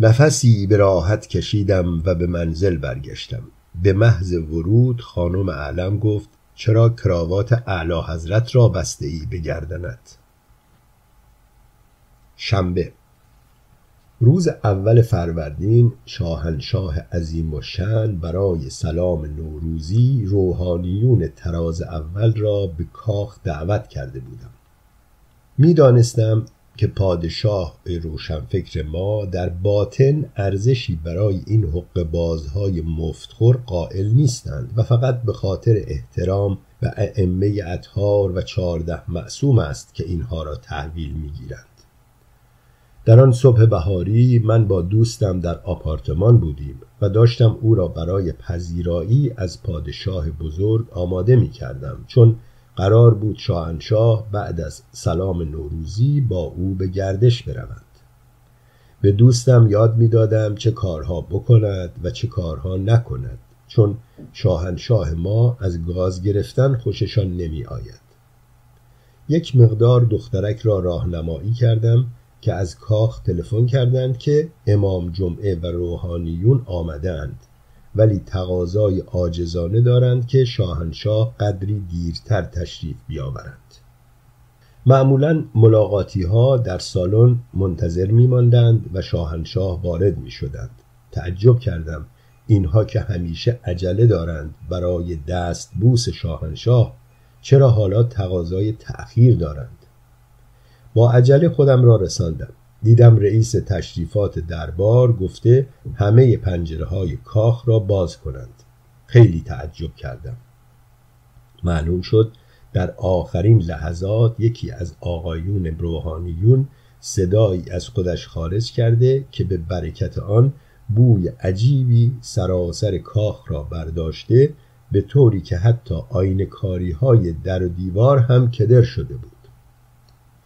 نفسی به راحت کشیدم و به منزل برگشتم. به محض ورود خانم علم گفت چرا کراوات اعلی حضرت را بسته ای به گردنت شنبه. روز اول فروردین شاهنشاه عظیم و شن برای سلام نوروزی روحانیون تراز اول را به کاخ دعوت کرده بودم. می‌دانستم که پادشاه روشنفکر ما در باطن ارزشی برای این حق بازهای مفتخور قائل نیستند و فقط به خاطر احترام و ائمه اطهار و چهارده معصوم است که اینها را تحویل می‌گیرند. در آن صبح بهاری من با دوستم در آپارتمان بودیم و داشتم او را برای پذیرایی از پادشاه بزرگ آماده می کردم چون قرار بود شاهنشاه بعد از سلام نوروزی با او به گردش برود به دوستم یاد می‌دادم چه کارها بکند و چه کارها نکند چون شاهنشاه ما از گاز گرفتن خوششان نمی آید یک مقدار دخترک را راهنمایی کردم که از کاخ تلفن کردند که امام جمعه و روحانیون آمدند. ولی تقاضای عاجزانه دارند که شاهنشاه قدری دیرتر تشریف بیاورند. معمولا ملاقاتی ها در سالن منتظر می ماندند و شاهنشاه وارد می شدند تعجب کردم. اینها که همیشه عجله دارند برای دست بوس شاهنشاه چرا حالا تقاضای تأخیر دارند؟ با عجله خودم را رساندم. دیدم رئیس تشریفات دربار گفته همه پنجره های کاخ را باز کنند. خیلی تعجب کردم. معلوم شد در آخرین لحظات یکی از آقایون روحانیون صدایی از خودش خارج کرده که به برکت آن بوی عجیبی سراسر کاخ را برداشته به طوری که حتی آین کاری های در و دیوار هم کدر شده بود.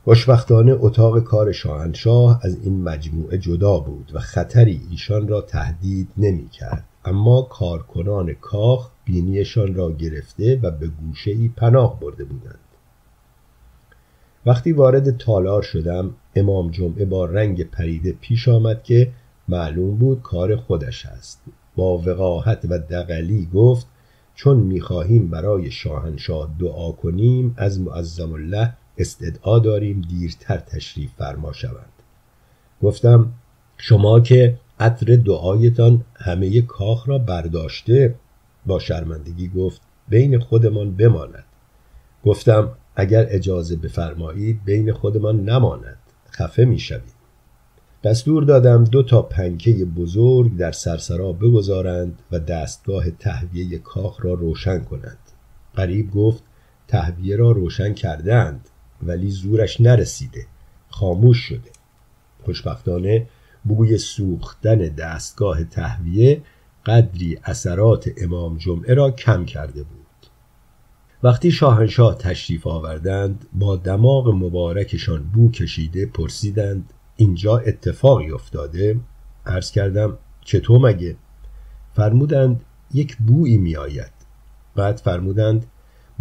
خوشبختانه اتاق کار شاهنشاه از این مجموعه جدا بود و خطری ایشان را تهدید نمی کرد. اما کارکنان کاخ بینیشان را گرفته و به گوشه ای پناه برده بودند وقتی وارد تالار شدم امام جمعه با رنگ پریده پیش آمد که معلوم بود کار خودش است با وقاحت و دقلی گفت چون می‌خواهیم برای شاهنشاه دعا کنیم از معظم الله استدعا داریم دیرتر تشریف فرما شوند. گفتم شما که عطر دعایتان همه کاخ را برداشته با شرمندگی گفت بین خودمان بماند. گفتم اگر اجازه بفرمایید بین خودمان نماند. خفه می‌شوید دستور دادم دو تا پنکه بزرگ در سرسرا بگذارند و دستگاه تهویه کاخ را روشن کنند. قریب گفت تهویه را روشن کردند ولی زورش نرسیده. خاموش شده. خوشبختانه بوی سوختن دستگاه تهویه قدری اثرات امام جمعه را کم کرده بود. وقتی شاهنشاه تشریف آوردند با دماغ مبارکشان بو کشیده پرسیدند اینجا اتفاقی افتاده؟ عرض کردم چطور مگه؟ فرمودند یک بویی می آید بعد فرمودند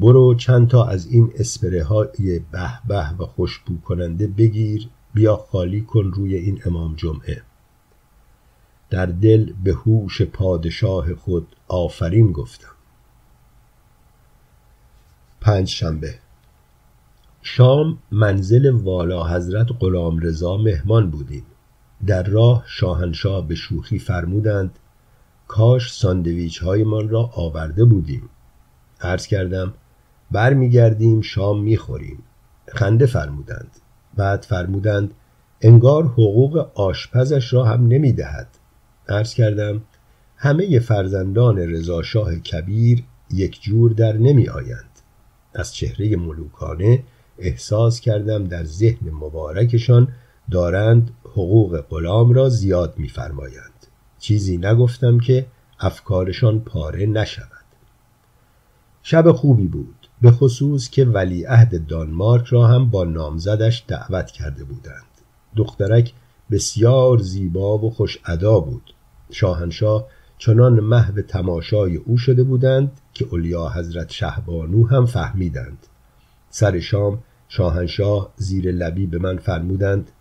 برو چند تا از این اسپره های به به و خوشبو کننده بگیر بیا خالی کن روی این امام جمعه. در دل به هوش پادشاه خود آفرین گفتم. پنج شنبه شام منزل والا حضرت غلام رضا مهمان بودیم. در راه شاهنشاه به شوخی فرمودند کاش ساندویچ هایمان را آورده بودیم. عرض کردم برمیگردیم شام می‌خوریم. خنده فرمودند. بعد فرمودند انگار حقوق آشپزش را هم نمی‌دهد. عرض کردم همه فرزندان رضاشاه کبیر یک جور در نمی آیند. از چهره ملوکانه احساس کردم در ذهن مبارکشان دارند حقوق غلام را زیاد میفرمایند. چیزی نگفتم که افکارشان پاره نشود. شب خوبی بود. به خصوص که ولیعهد دانمارک را هم با نامزدش دعوت کرده بودند. دخترک بسیار زیبا و خوش ادا بود. شاهنشاه چنان محو تماشای او شده بودند که اولیا حضرت شهبانو هم فهمیدند. سر شام شاهنشاه زیر لبی به من فرمودند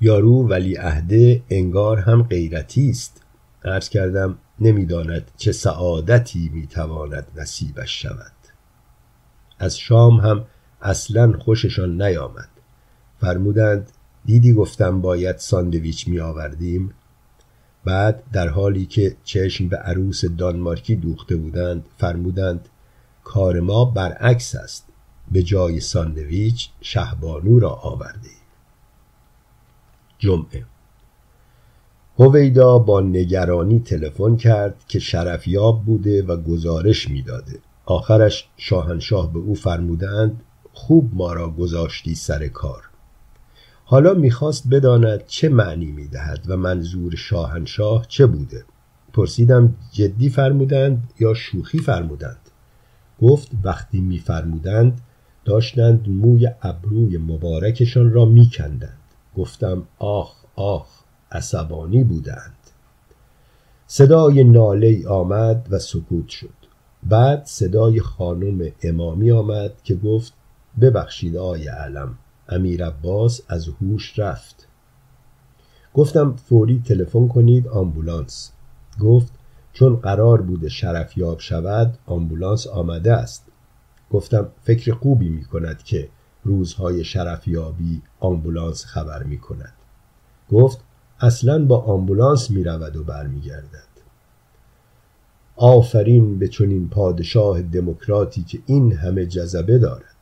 یارو ولی عهده انگار هم غیرتی است. عرض کردم نمی‌داند چه سعادتی می‌تواند نصیبش شود. از شام هم اصلا خوششان نیامد. فرمودند دیدی گفتم باید ساندویچ می آوردیم بعد در حالی که چشم به عروس دانمارکی دوخته بودند فرمودند کار ما برعکس است. به جای ساندویچ شهبانو را آورده جمعه. هویدا با نگرانی تلفن کرد که شرفیاب بوده و گزارش می‌داده. آخرش شاهنشاه به او فرمودند خوب ما را گذاشتی سر کار. حالا می‌خواست بداند چه معنی می‌دهد و منظور شاهنشاه چه بوده. پرسیدم جدی فرمودند یا شوخی فرمودند؟ گفت وقتی میفرمودند داشتند موی ابروی مبارکشان را میکندند. گفتم آخ آخ عصبانی بودند. صدای ناله آمد و سکوت شد. بعد صدای خانم امامی آمد که گفت ببخشید آی علم امیر عباس از هوش رفت. گفتم فوری تلفن کنید آمبولانس. گفت چون قرار بوده شرفیاب شود آمبولانس آمده است. گفتم فکر خوبی می کند که روزهای شرفیابی آمبولانس خبر می کند گفت اصلا با آمبولانس می رود و برمیگردد. آفرین به چنین پادشاه دموکراتی که این همه جذبه دارد.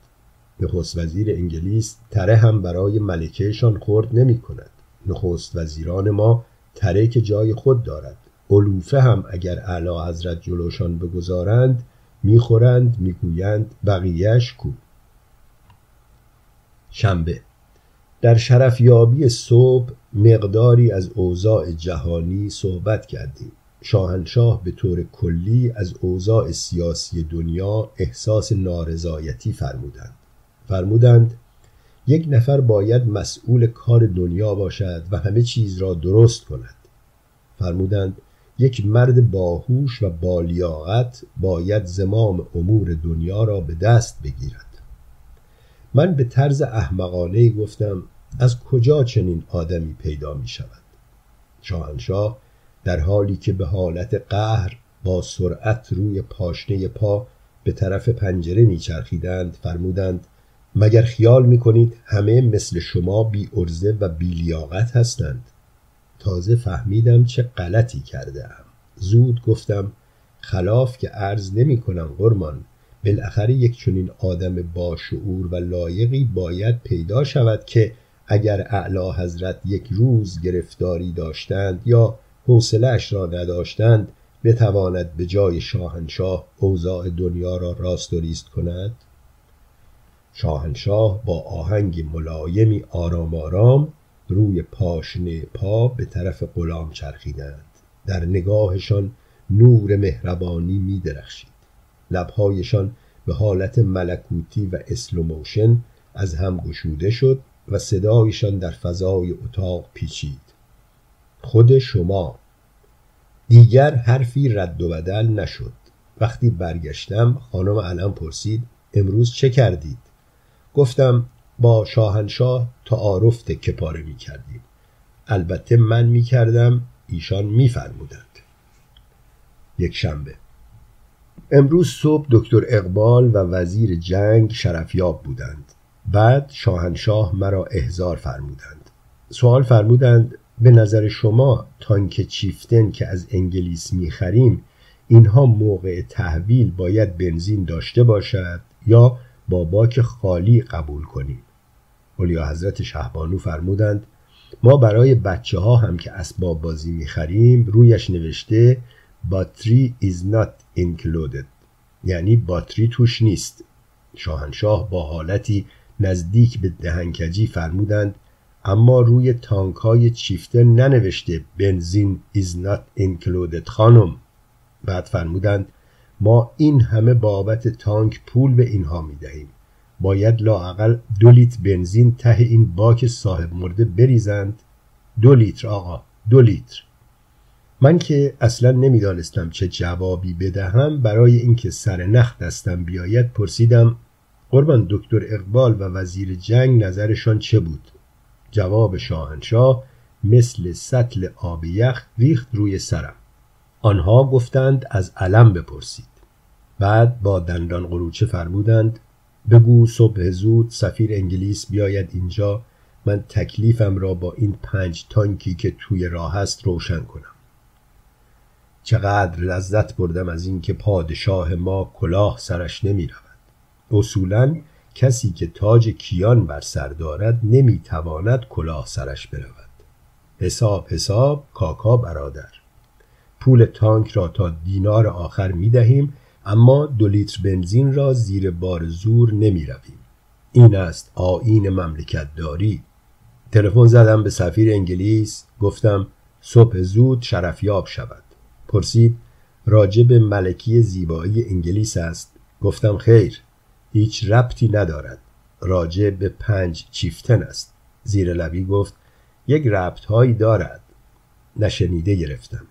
نخست وزیر انگلیس تره هم برای ملکهشان خورد نمی کند نخست وزیران ما تره که جای خود دارد. علوفه هم اگر اعلی حضرت جلوشان بگذارند می‌خورند می‌گویند بقیهش کو. شنبه. در شرفیابی صبح مقداری از اوضاع جهانی صحبت کردیم. شاهنشاه به طور کلی از اوضاع سیاسی دنیا احساس نارضایتی فرمودند. فرمودند یک نفر باید مسئول کار دنیا باشد و همه چیز را درست کند. فرمودند یک مرد باهوش و بالیاقت باید زمام امور دنیا را به دست بگیرد. من به طرز احمقانه گفتم از کجا چنین آدمی پیدا می شود شاهنشاه در حالی که به حالت قهر با سرعت روی پاشنه پا به طرف پنجره میچرخیدند فرمودند مگر خیال می‌کنید همه مثل شما بی ارزه و بی لیاقت هستند؟ تازه فهمیدم چه غلطی کرده ام زود گفتم خلاف که عرض نمی کنم قرمان بالاخره یک چنین آدم باشعور و لایقی باید پیدا شود که اگر اعلی حضرت یک روز گرفتاری داشتند یا حوصلهاش را نداشتند بتواند به جای شاهنشاه اوضاع دنیا را راست و ریست کند؟ شاهنشاه با آهنگ ملایمی آرام آرام روی پاشنه پا به طرف غلام چرخیدند. در نگاهشان نور مهربانی می درخشید لبهایشان به حالت ملکوتی و اسلوموشن از هم گشوده شد و صدایشان در فضای اتاق پیچید. خود شما. دیگر حرفی رد و بدل نشد. وقتی برگشتم خانم علم پرسید امروز چه کردید؟ گفتم با شاهنشاه تعارف تکه پاره می کردیم البته من می کردم ایشان میفرمودند. یک شنبه امروز صبح دکتر اقبال و وزیر جنگ شرفیاب بودند. بعد شاهنشاه مرا احضار فرمودند. سوال فرمودند به نظر شما تانک چیفتن که از انگلیس می‌خریم اینها موقع تحویل باید بنزین داشته باشد یا با باک خالی قبول کنیم؟ اولیا حضرت شهبانو فرمودند ما برای بچه ها هم که اسباب بازی می‌خریم رویش نوشته باتری is not included. یعنی باتری توش نیست. شاهنشاه با حالتی نزدیک به دهنکجی فرمودند اما روی تانک های چیفته ننوشته بنزین is not included خانم. بعد فرمودند ما این همه بابت تانک پول به اینها می‌دهیم. باید لااقل دو لیتر بنزین ته این باک صاحب مرده بریزند. دو لیتر آقا دو لیتر. من که اصلا نمی‌دانستم چه جوابی بدهم برای اینکه سر نخ دستم بیاید پرسیدم قربان دکتر اقبال و وزیر جنگ نظرشان چه بود؟ جواب شاهنشاه مثل سطل آب یخ ریخت روی سرم. آنها گفتند از علم بپرسید. بعد با دندان قروچه فرمودند بگو صبح زود سفیر انگلیس بیاید اینجا من تکلیفم را با این پنج تانکی که توی راه است روشن کنم. چقدر لذت بردم از اینکه پادشاه ما کلاه سرش نمی رود اصولا کسی که تاج کیان بر سر دارد نمی تواند کلاه سرش برود. حساب حساب کاکا برادر. پول تانک را تا دینار آخر می دهیم اما دو لیتر بنزین را زیر بار زور نمی رویم. این است آین مملکت داری. تلفن زدم به سفیر انگلیس گفتم صبح زود شرفیاب شود. پرسید راجب ملکی زیبایی انگلیس است. گفتم خیر. هیچ ربطی ندارد. راجع به پنج چیفتن است. زیر لبی گفت یک ربط هایی دارد. نشنیده گرفتم.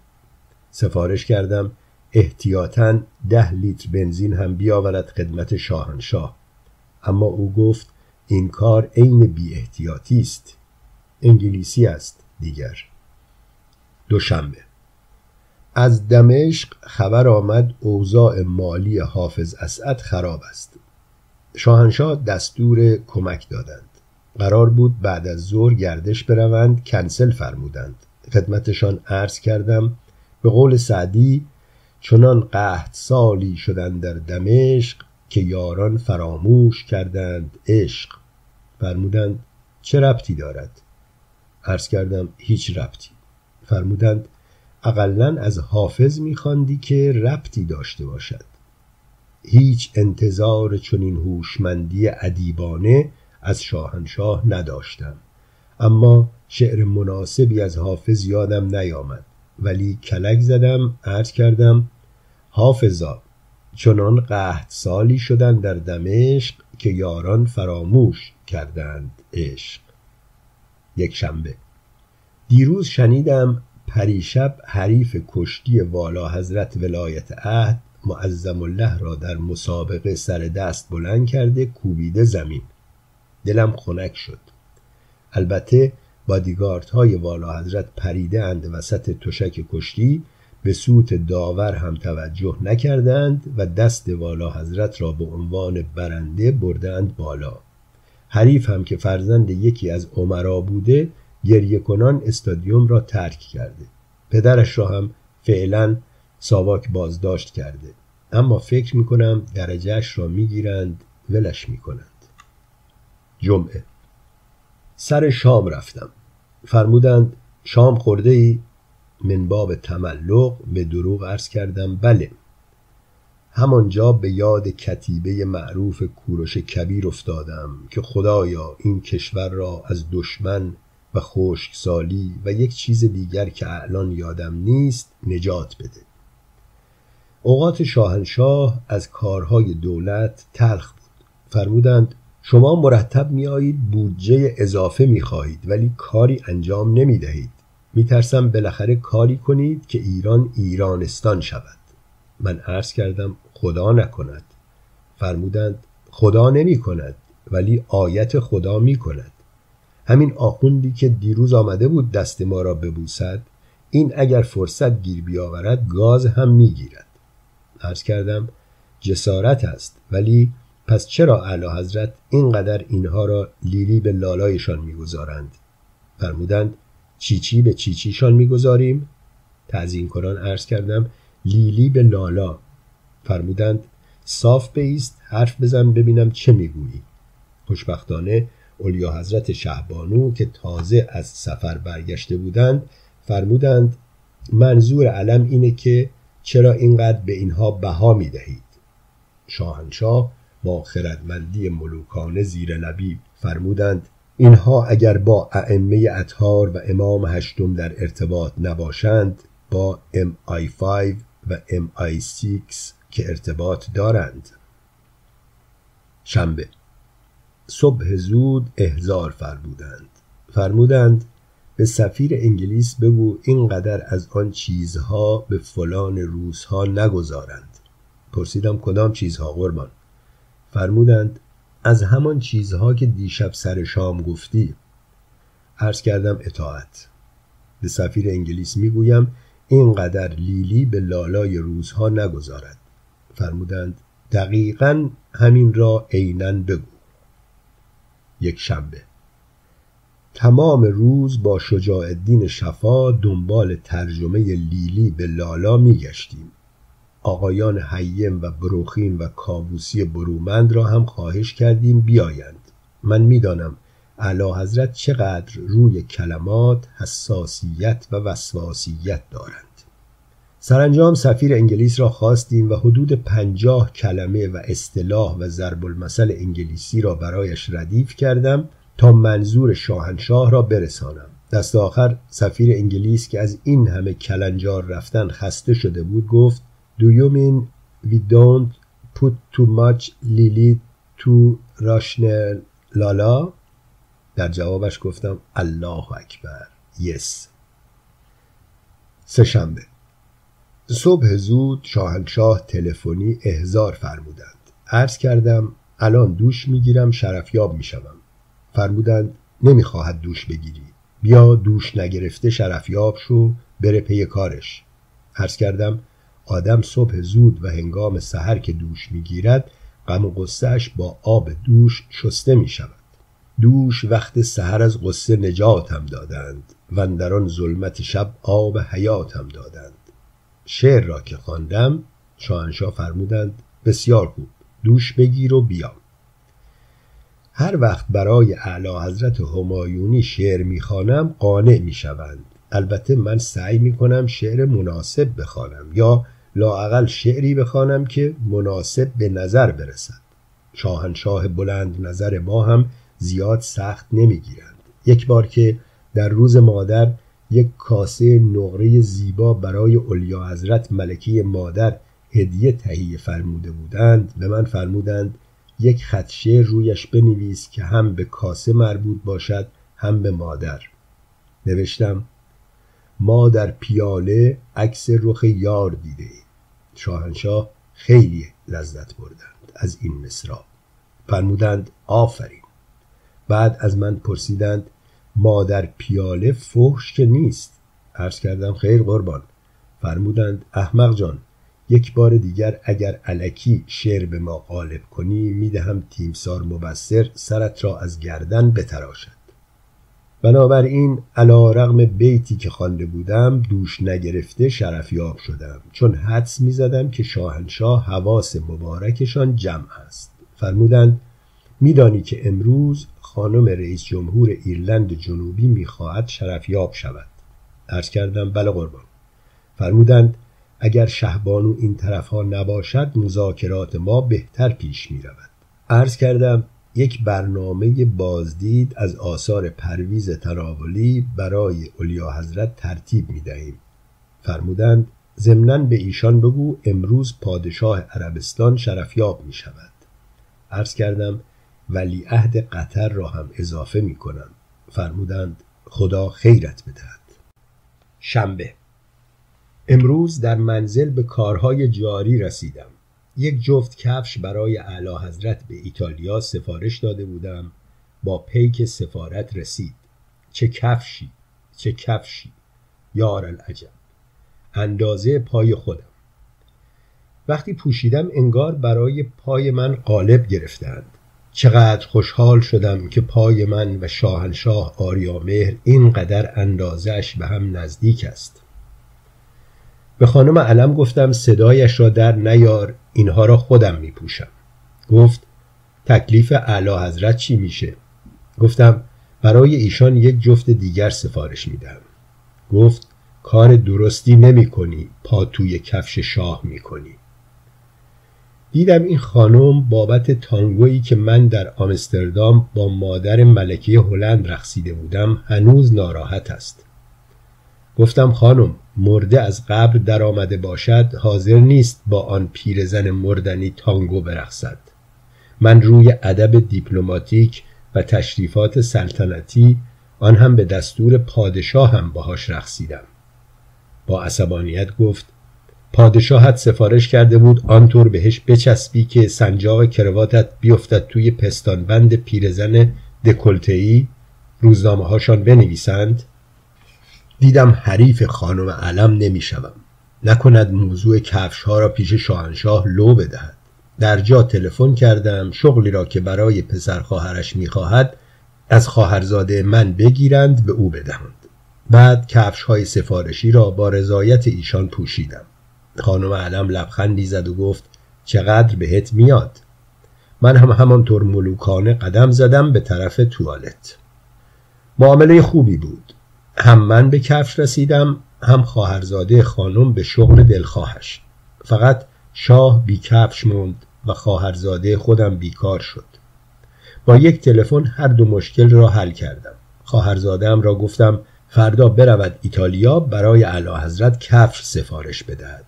سفارش کردم احتیاطاً ده لیتر بنزین هم بیاورد خدمت شاهنشاه. اما او گفت این کار عین بی احتیاطی است. انگلیسی است دیگر. دوشنبه. از دمشق خبر آمد اوضاع مالی حافظ اسعد خراب است. شاهنشاه دستور کمک دادند. قرار بود بعد از ظهر گردش بروند کنسل فرمودند. خدمتشان عرض کردم به قول سعدی چنان قحط سالی شدند در دمشق که یاران فراموش کردند عشق. فرمودند چه ربطی دارد؟ عرض کردم هیچ ربطی. فرمودند اقلا از حافظ میخواندی که ربطی داشته باشد. هیچ انتظار چنین هوشمندی ادیبانه از شاهنشاه نداشتم. اما شعر مناسبی از حافظ یادم نیامد. ولی کلک زدم عرض کردم حافظا چنان قحط سالی شدن در دمشق که یاران فراموش کردند عشق. یک شنبه. دیروز شنیدم پریشب حریف کشتی والا حضرت ولایت عهد معظم الله را در مسابقه سر دست بلند کرده کوبیده زمین. دلم خنک شد. البته بادیگارد های والا حضرت پریده اند وسط تشک کشتی به سوت داور هم توجه نکردند و دست والا حضرت را به عنوان برنده بردند بالا. حریف هم که فرزند یکی از عمرا بوده گریه کنان استادیوم را ترک کرده. پدرش را هم فعلا ساواک بازداشت کرده. اما فکر می‌کنم درجهش را می‌گیرند ولش می‌کنند. جمعه. سر شام رفتم. فرمودند شام خورده ای من باب تملق به دروغ عرض کردم. بله. همانجا به یاد کتیبه معروف کوروش کبیر افتادم که خدایا این کشور را از دشمن و خشکسالی و یک چیز دیگر که الان یادم نیست نجات بده. اوقات شاهنشاه از کارهای دولت تلخ بود. فرمودند شما مرتب میآیید بودجه اضافه می‌خواهید ولی کاری انجام نمی دهید می ترسم بالاخره کاری کنید که ایران ایرانستان شود. من عرض کردم خدا نکند. فرمودند خدا نمی کند ولی آیت خدا می کند همین آخوندی که دیروز آمده بود دست ما را ببوسد این اگر فرصت گیر بیاورد گاز هم می‌گیرد. عرض کردم جسارت است. ولی پس چرا اعلی حضرت اینقدر اینها را لیلی به لالایشان می‌گذارند؟ فرمودند چیچی به چیچیشان می‌گذاریم؟ تعظیم کنان عرض کردم لیلی به لالا. فرمودند صاف بیست حرف بزن ببینم چه می‌گویی. خوشبختانه اولیا حضرت شهبانو که تازه از سفر برگشته بودند فرمودند منظور علم اینه که چرا اینقدر به اینها بها می دهید شاهنشاه با خردمندی ملوکانه زیر لبی فرمودند اینها اگر با ائمه اطهار و امام هشتم در ارتباط نباشند با MI5 و MI6 که ارتباط دارند. شنبه. صبح زود احزار فرمودند. فرمودند به سفیر انگلیس بگو اینقدر از آن چیزها به فلان روزها نگذارند. پرسیدم کدام چیزها قربان؟ فرمودند از همان چیزها که دیشب سر شام گفتی. عرض کردم اطاعت. به سفیر انگلیس می‌گویم اینقدر لیلی به لالای روزها نگذارد. فرمودند دقیقا همین را عینا بگو. یک شنبه. تمام روز با شجاع الدین شفا دنبال ترجمه لیلی به لالا میگشتیم. آقایان حیم و بروخین و کابوسی برومند را هم خواهش کردیم بیایند. من می‌دانم اعلی حضرت چقدر روی کلمات حساسیت و وسواسیت دارند. سرانجام سفیر انگلیس را خواستیم و حدود پنجاه کلمه و اصطلاح و ضرب المثل انگلیسی را برایش ردیف کردم. تا منظور شاهنشاه را برسانم. دست آخر سفیر انگلیس که از این همه کلنجار رفتن خسته شده بود گفت Do you mean we don't put too much lily to راشنل لالا در جوابش گفتم الله اکبر یس سهشنبه صبح زود شاهنشاه تلفنی احزار فرمودند. عرض کردم الان دوش می‌گیرم شرفیاب می‌شوم. فرمودند نمی‌خواهد دوش بگیری. بیا دوش نگرفته شرفیاب شو بره پی کارش. عرض کردم آدم صبح زود و هنگام سحر که دوش می‌گیرد غم و قصهش با آب دوش شسته می شود دوش وقت سحر از قصه نجاتم دادند. و در آن ظلمت شب آب حیاتم دادند. شعر را که خواندم شاهنشاه فرمودند بسیار خوب. دوش بگیر و بیا. هر وقت برای اعلی حضرت همایونی شعر می‌خوانم قانع می‌شوند. البته من سعی می‌کنم شعر مناسب بخوانم یا لاعقل شعری بخوانم که مناسب به نظر برسد. شاهنشاه بلند نظر ما هم زیاد سخت نمی‌گیرند. یک بار که در روز مادر یک کاسه نقره زیبا برای علیا حضرت ملکی مادر هدیه تهیه فرموده بودند به من فرمودند یک خدشه رویش بنویس که هم به کاسه مربوط باشد هم به مادر. نوشتم ما در پیاله عکس رخ یار دیده شاهنشاه خیلی لذت بردند از این مصرا فرمودند آفرین. بعد از من پرسیدند ما در پیاله فحش که نیست؟ عرض کردم خیر قربان. فرمودند احمق جان یک بار دیگر اگر علکی شعر به ما غالب کنی می‌دهم تیمسار مبصر سرت را از گردن بتراشد. بنابراین علا رغم بیتی که خوانده بودم دوش نگرفته شرفیاب شدم. چون حدس می‌زدم که شاهنشاه حواس مبارکشان جمع است. فرمودند میدانی که امروز خانم رئیس جمهور ایرلند جنوبی می‌خواهد شرفیاب شود. عرض کردم بله قربان. فرمودند اگر شهبانو این طرف ها نباشد مذاکرات ما بهتر پیش می رود عرض کردم یک برنامه بازدید از آثار پرویز تراولی برای علیا حضرت ترتیب می دهیم فرمودند ضمنا به ایشان بگو امروز پادشاه عربستان شرفیاب می شود عرض کردم ولیعهد قطر را هم اضافه می کنم فرمودند خدا خیرت بدهد. شنبه امروز در منزل به کارهای جاری رسیدم. یک جفت کفش برای اعلی حضرت به ایتالیا سفارش داده بودم. با پیک سفارت رسید. چه کفشی چه کفشی. یار العجب. اندازه پای خودم. وقتی پوشیدم انگار برای پای من قالب گرفتند. چقدر خوشحال شدم که پای من و شاهنشاه آریامهر اینقدر اندازش به هم نزدیک است. به خانم علم گفتم صدایش را در نیار اینها را خودم می پوشم. گفت تکلیف اعلی حضرت چی میشه؟ گفتم برای ایشان یک جفت دیگر سفارش میدم. گفت کار درستی نمی کنی پا توی کفش شاه می کنی. دیدم این خانم بابت تانگویی که من در آمستردام با مادر ملکه هلند رقصیده بودم هنوز ناراحت است گفتم خانم مرده از قبر درآمده باشد حاضر نیست با آن پیرزن مردنی تانگو برقصد. من روی ادب دیپلماتیک و تشریفات سلطنتی آن هم به دستور پادشاه هم باهاش رقصیدم. با عصبانیت گفت پادشاهت سفارش کرده بود آنطور بهش بچسبی که سنجاق کرواتت بیفتد توی پستانبند پیرزن دکلتهی روزنامه هاشان بنویسند. دیدم حریف خانم علم نمی‌شوم. نکند موضوع کفش ها را پیش شاهنشاه لو بدهد. در جا تلفن کردم شغلی را که برای پسر خواهرش می‌خواهد از خواهرزاده من بگیرند به او بدهند. بعد کفش های سفارشی را با رضایت ایشان پوشیدم. خانم علم لبخندی زد و گفت چقدر بهت میاد؟ من هم همانطور ملوکانه قدم زدم به طرف توالت. معامله خوبی بود. هم من به کفش رسیدم هم خواهرزاده خانم به شغل دلخواهش. فقط شاه بی کفش موند و خواهرزاده خودم بیکار شد. با یک تلفن هر دو مشکل را حل کردم. خواهرزادهام را گفتم فردا برود ایتالیا برای اعلی حضرت کفش سفارش بدهد.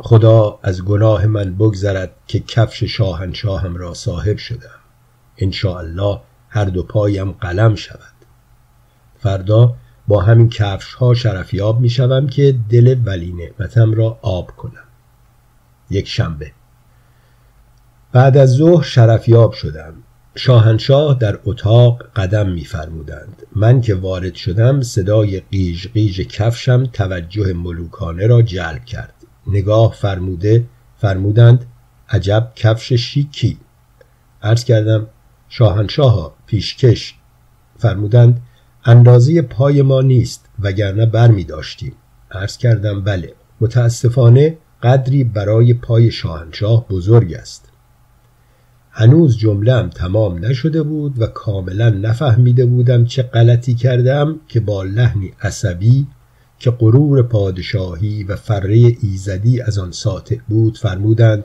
خدا از گناه من بگذرد که کفش شاهنشاهم را صاحب شدم. ان الله هر دو پایم قلم شود. فردا با همین کفش ها شرفیاب می شوم که دل ولی نعمتم را آب کنم. یک شنبه. بعد از ظهر شرفیاب شدم. شاهنشاه در اتاق قدم میفرمودند. من که وارد شدم صدای قیژ قیژ کفشم توجه ملوکانه را جلب کرد. نگاه فرموده فرمودند عجب کفش شیکی. عرض کردم شاهنشاه پیشکش. فرمودند اندازه پای ما نیست وگرنه بر می داشتیم. عرض کردم بله. متاسفانه قدری برای پای شاهنشاه بزرگ است. هنوز جملم تمام نشده بود و کاملا نفهمیده بودم چه غلطی کردم که با لحنی عصبی که غرور پادشاهی و فره ایزدی از آن ساطع بود فرمودند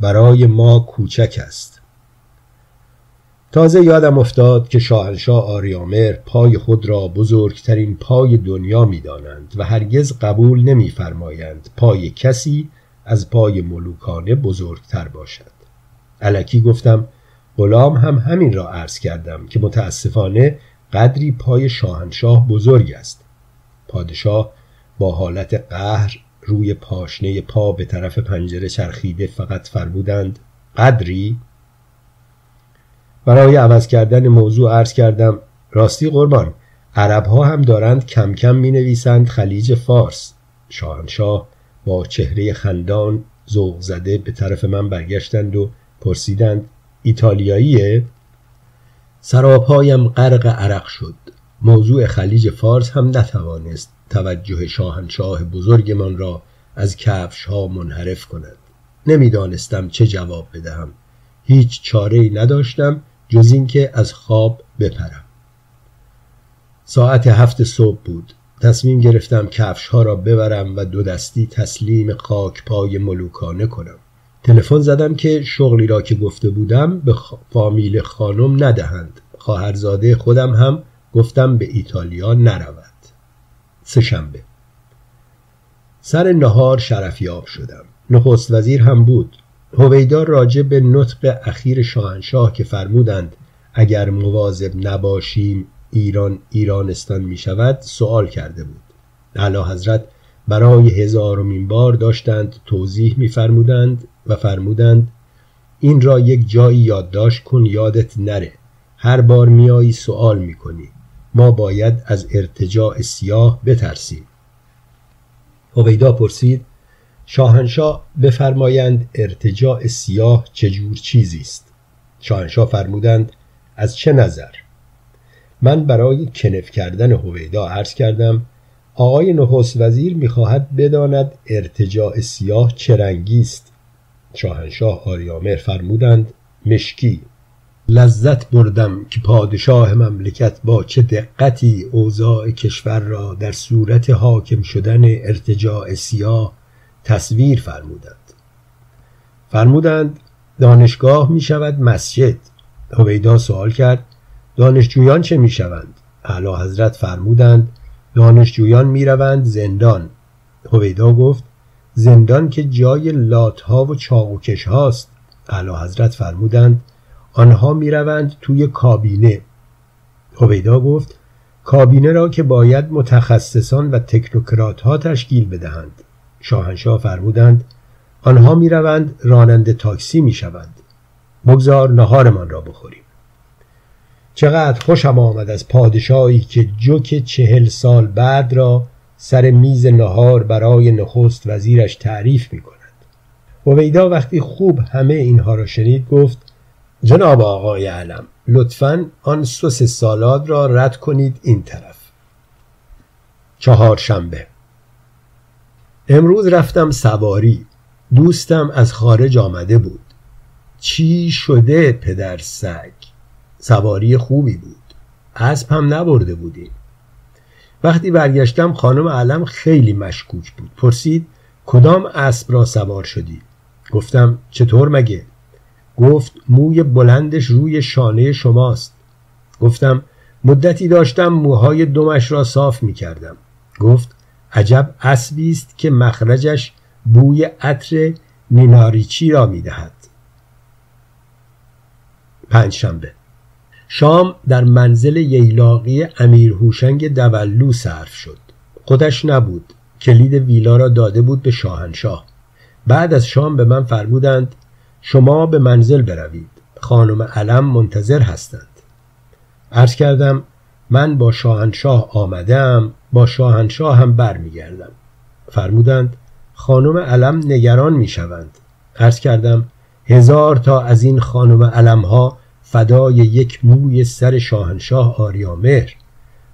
برای ما کوچک است. تازه یادم افتاد که شاهنشاه آریامر پای خود را بزرگترین پای دنیا می‌دانند و هرگز قبول نمیفرمایند پای کسی از پای ملوکانه بزرگتر باشد. علکی گفتم غلام هم همین را عرض کردم که متاسفانه قدری پای شاهنشاه بزرگ است. پادشاه با حالت قهر روی پاشنه پا به طرف پنجره چرخیده فقط فرمودند قدری؟ برای عوض کردن موضوع عرض کردم راستی قربان عرب ها هم دارند کم کم می نویسند خلیج فارس. شاهنشاه با چهره خندان ذوق زده به طرف من برگشتند و پرسیدند ایتالیاییه؟ سراپایم غرق عرق شد. موضوع خلیج فارس هم نتوانست توجه شاهنشاه بزرگمان را از کفش ها منحرف کند. نمی‌دانستم چه جواب بدهم. هیچ چاره ای نداشتم جز اینکه از خواب بپرم. ساعت هفت صبح بود. تصمیم گرفتم کفش ها را ببرم و دو دستی تسلیم خاک پای ملوکانه کنم. تلفن زدم که شغلی را که گفته بودم به فامیل خانم ندهند. خواهرزاده خودم هم گفتم به ایتالیا نرود. سهشنبه سر نهار شرفیاب شدم. نخست وزیر هم بود. هویدا راجع به نطق اخیر شاهنشاه که فرمودند اگر مواظب نباشیم ایران ایرانستان می شود سوال کرده بود. اعلی حضرت برای هزارمین بار داشتند توضیح میفرمودند و فرمودند این را یک جایی یادداشت کن یادت نره. هر بار میایی سوال می‌کنی. ما باید از ارتجاع سیاه بترسیم. هویدا پرسید شاهنشاه بفرمایند ارتجاع سیاه چجور چیزی است. شاهنشاه فرمودند از چه نظر؟ من برای کنف کردن هویدا عرض کردم آقای نخست وزیر می‌خواهد بداند ارتجاع سیاه چه رنگی است. شاهنشاه آریامر فرمودند مشکی. لذت بردم که پادشاه مملکت با چه دقتی اوضاع کشور را در صورت حاکم شدن ارتجاع سیاه تصویر فرمودند. فرمودند دانشگاه می شود مسجد. هویدا سوال کرد دانشجویان چه می شوند؟ اعلی حضرت فرمودند دانشجویان می‌روند زندان. هویدا گفت زندان که جای لات ها و چاقوکش هاست. اعلی حضرت فرمودند آنها می‌روند توی کابینه. هویدا گفت کابینه را که باید متخصصان و تکنوکرات ها تشکیل بدهند. شاهنشاه فرمودند آنها می‌روند راننده تاکسی می‌شوند. بگذار نهارمان را بخوریم. چقدر خوشم آمد از پادشاهی که جوک چهل سال بعد را سر میز نهار برای نخست وزیرش تعریف می کند. ویدا وقتی خوب همه اینها را شنید گفت جناب آقای علم لطفا آن سس سالاد را رد کنید این طرف. چهارشنبه امروز رفتم سواری. دوستم از خارج آمده بود. چی شده پدر سگ؟ سواری خوبی بود. اسب هم نبرده بودیم. وقتی برگشتم خانم علم خیلی مشکوک بود. پرسید کدام اسب را سوار شدی؟ گفتم چطور مگه؟ گفت موی بلندش روی شانه شماست. گفتم مدتی داشتم موهای دمش را صاف می کردم گفت عجب اسبی است که مخرجش بوی عطر میناریچی را می دهد پنجشنبه. شام در منزل ییلاقی امیر هوشنگ دولو صرف شد. خودش نبود. کلید ویلا را داده بود به شاهنشاه. بعد از شام به من فرمودند شما به منزل بروید. خانم علم منتظر هستند. عرض کردم من با شاهنشاه آمدم با شاهنشاه هم برمیگردم. فرمودند خانم علم نگران می‌شوند. عرض کردم هزار تا از این خانم علم ها فدای یک موی سر شاهنشاه آریامهر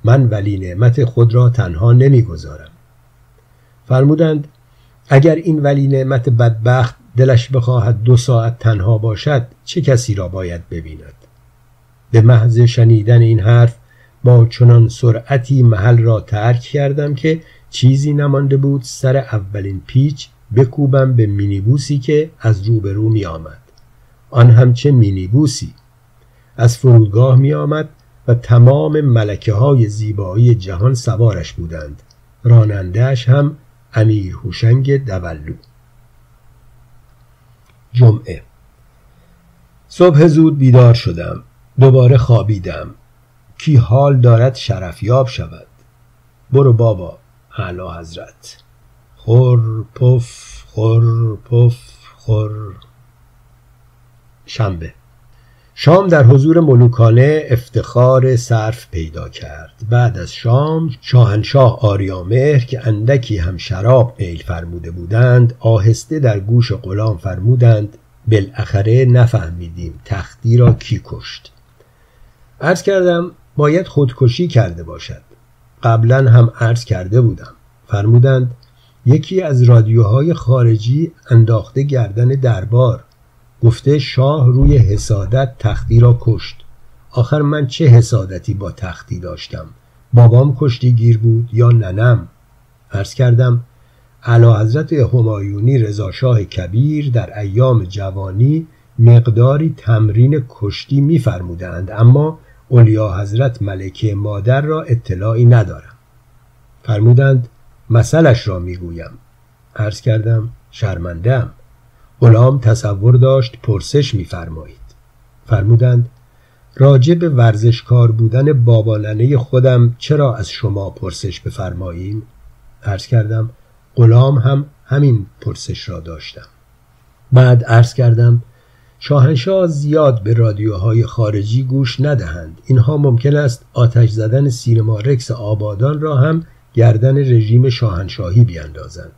من ولی نعمت خود را تنها نمی‌گذارم. فرمودند اگر این ولی نعمت بدبخت دلش بخواهد دو ساعت تنها باشد چه کسی را باید ببیند؟ به محض شنیدن این حرف با چنان سرعتی محل را ترک کردم که چیزی نمانده بود سر اولین پیچ بکوبم به مینیبوسی که از روبرو می آمد آن هم چه مینیبوسی. از فرودگاه می آمد و تمام ملکه های زیبایی جهان سوارش بودند. رانندهش هم امیر هوشنگ دولو. جمعه. صبح زود بیدار شدم. دوباره خوابیدم. کی حال دارد شرفیاب شود. برو بابا اعلی حضرت. خور پف خور پف خور. شنبه. شام در حضور ملوکانه افتخار صرف پیدا کرد. بعد از شام شاهنشاه آریامهر که اندکی هم شراب میل فرموده بودند آهسته در گوش غلام فرمودند بالاخره نفهمیدیم تختی را کی کشت. عرض کردم باید خودکشی کرده باشد. قبلا هم عرض کرده بودم. فرمودند یکی از رادیوهای خارجی انداخته گردن دربار. گفته شاه روی حسادت تختی را کشت. آخر من چه حسادتی با تختی داشتم؟ بابام کشتی گیر بود یا ننم؟ عرض کردم علا حضرت همایونی رضاشاه کبیر در ایام جوانی مقداری تمرین کشتی میفرمودند اما اولیا حضرت ملکه مادر را اطلاعی ندارم. فرمودند مثلش را می‌گویم. عرض کردم شرمندم غلام تصور داشت پرسش میفرمایید. فرمودند راجع به ورزشکار بودن باباننه خودم چرا از شما پرسش بفرماییم؟ عرض کردم غلام هم همین پرسش را داشتم. بعد عرض کردم شاهنشاه زیاد به رادیوهای خارجی گوش ندهند. اینها ممکن است آتش زدن سینما رکس آبادان را هم گردن رژیم شاهنشاهی بیاندازند.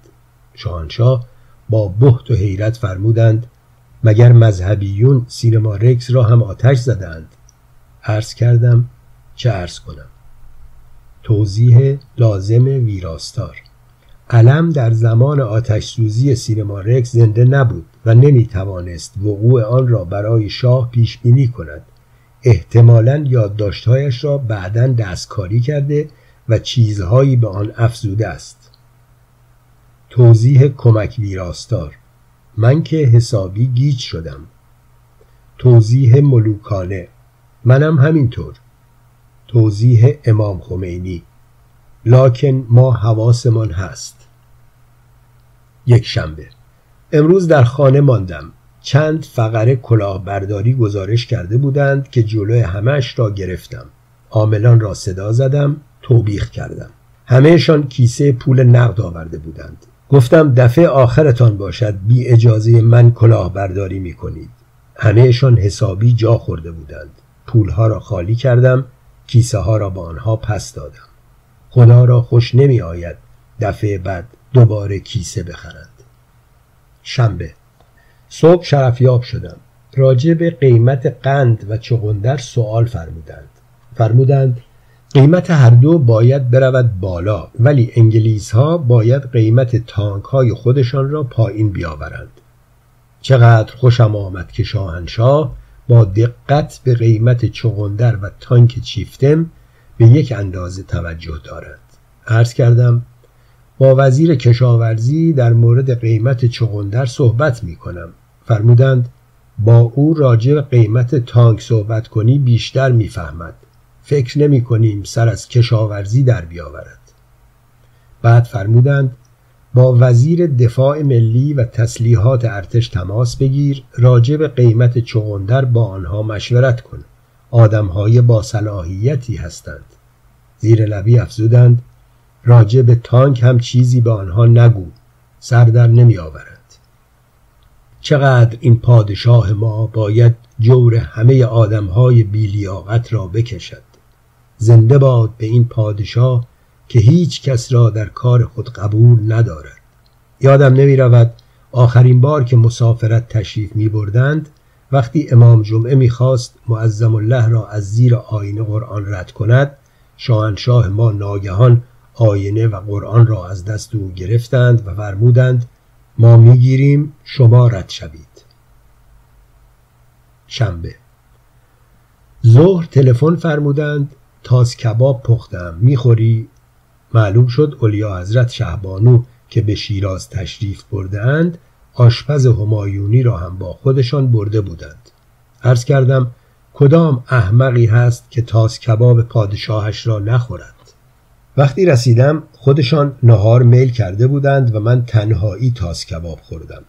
شاهنشاه با بحت و حیرت فرمودند مگر مذهبیون سینما رکس را هم آتش زدند عرض کردم چه عرض کنم؟ توضیح لازم ویراستار. علم در زمان آتش سوزی سینما رکس زنده نبود و نمی توانست وقوع آن را برای شاه پیش بینی کند. احتمالا یادداشتهایش را بعدا دستکاری کرده و چیزهایی به آن افزوده است. توضیح کمک ویراستار من که حسابی گیج شدم. توضیح ملوکانه منم همینطور. توضیح امام خمینی لاکن ما حواسمان هست. یک شنبه. امروز در خانه ماندم. چند فقره کلاهبرداری گزارش کرده بودند که جلوی همش را گرفتم. عاملان را صدا زدم توبیخ کردم. همهشان کیسه پول نقد آورده بودند. گفتم دفعه آخرتان باشد بی اجازه من کلاهبرداری می کنید همهشان حسابی جا خورده بودند. پولها را خالی کردم کیسه ها را با آنها پس دادم. خدا را خوش نمی آید دفعه بعد دوباره کیسه بخرند. شنبه. صبح شرفیاب شدم. راجع به قیمت قند و چغندر سوال فرمودند. فرمودند قیمت هر دو باید برود بالا ولی انگلیس ها باید قیمت تانک های خودشان را پایین بیاورند. چقدر خوشم آمد که شاهنشاه با دقت به قیمت چغندر و تانک چیفتم به یک اندازه توجه دارند عرض کردم با وزیر کشاورزی در مورد قیمت چغندر صحبت می کنم فرمودند با او راجع قیمت تانک صحبت کنی بیشتر می‌فهمد. فکر نمی کنیم سر از کشاورزی در بیاورد. بعد فرمودند با وزیر دفاع ملی و تسلیحات ارتش تماس بگیر راجع به قیمت چغندر با آنها مشورت کن. آدمهای با صلاحیتی هستند. زیر لبی افزودند راجع به تانک هم چیزی به آنها نگو. سر در نمی آورد. چقدر این پادشاه ما باید جور همه آدمهای بیلیاقت را بکشد. زنده باد به این پادشاه که هیچ کس را در کار خود قبول ندارد. یادم نمی رود آخرین بار که مسافرت تشریف می بردند وقتی امام جمعه می‌خواست معظم الله را از زیر آینه قرآن رد کند شاهنشاه ما ناگهان آینه و قرآن را از دست او گرفتند و فرمودند ما می‌گیریم شما رد شوید. شنبه. ظهر تلفن فرمودند تاز کباب پختم می‌خوری؟ معلوم شد اولیا حضرت شهبانو که به شیراز تشریف بردهاند آشپز همایونی را هم با خودشان برده بودند. عرض کردم کدام احمقی هست که تاز کباب پادشاهش را نخورد؟ وقتی رسیدم خودشان نهار میل کرده بودند و من تنهایی تاس کباب خوردم.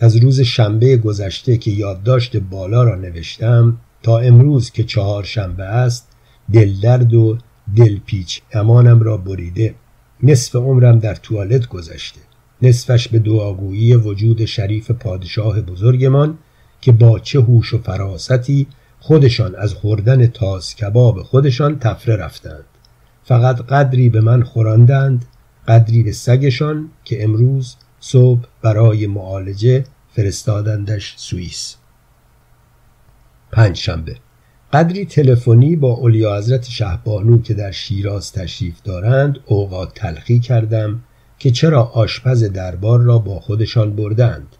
از روز شنبه گذشته که یادداشت بالا را نوشتم تا امروز که چهار شنبه است دلدرد و دلپیچ امانم را بریده. نصف عمرم در توالت گذشته. نصفش به دعاگویی وجود شریف پادشاه بزرگمان که با چه هوش و فراستی خودشان از خوردن تاز کباب خودشان تفره رفتند. فقط قدری به من خوراندند قدری به سگشان که امروز صبح برای معالجه فرستادندش سوئیس. پنج شنبه قدری تلفنی با اولیا حضرت شهبانو که در شیراز تشریف دارند اوقات تلخی کردم که چرا آشپز دربار را با خودشان بردند.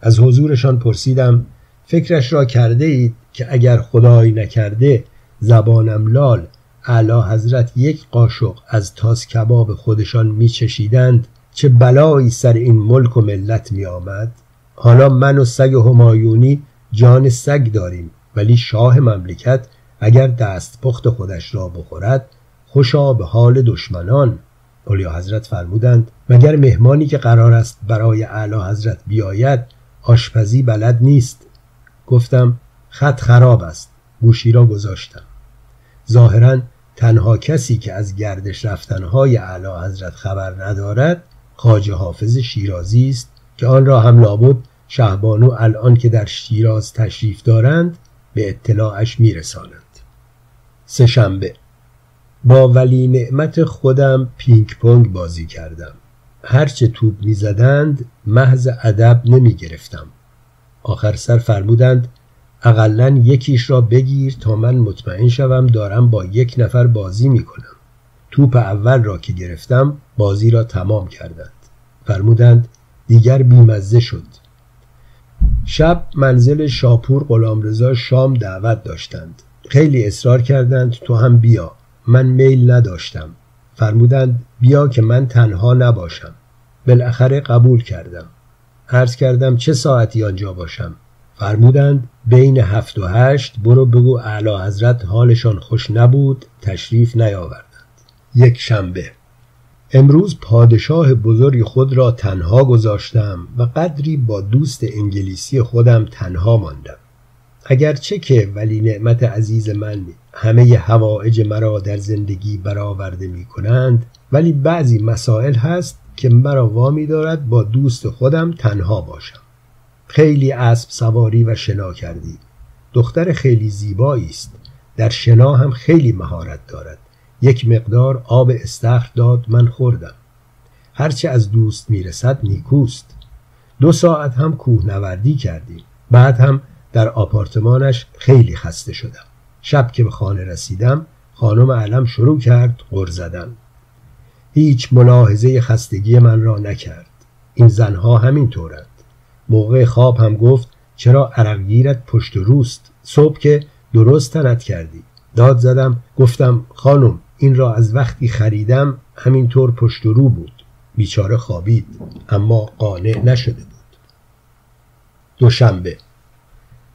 از حضورشان پرسیدم فکرش را کرده اید که اگر خدای نکرده زبانم لال اعلی حضرت یک قاشق از تاس کباب خودشان میچشیدند چه بلایی سر این ملک و ملت می آمد حالا من و سگ همایونی جان سگ داریم ولی شاه مملکت اگر دست پخت خودش را بخورد خوشا به حال دشمنان. اولیا حضرت فرمودند مگر مهمانی که قرار است برای اعلی حضرت بیاید آشپزی بلد نیست؟ گفتم خط خراب است. گوشی را گذاشتم. ظاهرا تنها کسی که از گردش رفتنهای اعلی حضرت خبر ندارد خاج حافظ شیرازی است که آن را هم لابد شهبانو الان که در شیراز تشریف دارند به اطلاعش میرسانند. سه شنبه. با ولی نعمت خودم پینگ پونگ بازی کردم. هرچه توپ می‌زدند محض ادب نمی گرفتم آخر سر فرمودند اقلا یکیش را بگیر تا من مطمئن شوم دارم با یک نفر بازی می کنم. توپ اول را که گرفتم بازی را تمام کردند. فرمودند دیگر بیمزه شد. شب منزل شاپور غلامرضا شام دعوت داشتند. خیلی اصرار کردند تو هم بیا. من میل نداشتم. فرمودند بیا که من تنها نباشم. بالاخره قبول کردم. عرض کردم چه ساعتی آنجا باشم؟ فرمودند بین هفت و هشت برو بگو اعلی حضرت حالشان خوش نبود تشریف نیاوردند. یک شنبه. امروز پادشاه بزرگ خود را تنها گذاشتم و قدری با دوست انگلیسی خودم تنها ماندم. اگرچه که ولی نعمت عزیز من همه هوایج مرا در زندگی برآورده می کنند ولی بعضی مسائل هست که مرا وامی دارد با دوست خودم تنها باشم. خیلی اسب سواری و شنا کردی. دختر خیلی زیبایی است. در شنا هم خیلی مهارت دارد. یک مقدار آب استخر داد من خوردم. هرچه از دوست می‌رسد نیکوست. دو ساعت هم کوهنوردی کردیم. بعد هم در آپارتمانش خیلی خسته شدم. شب که به خانه رسیدم خانم علم شروع کرد غر زدن. هیچ ملاحظه خستگی من را نکرد. این زنها همین طورند موقع خواب هم گفت چرا عرقگیرت پشت روست؟ صبح که درست تنت کردی. داد زدم گفتم خانم این را از وقتی خریدم همینطور پشت رو بود. بیچاره خوابید اما قانع نشده بود. دوشنبه.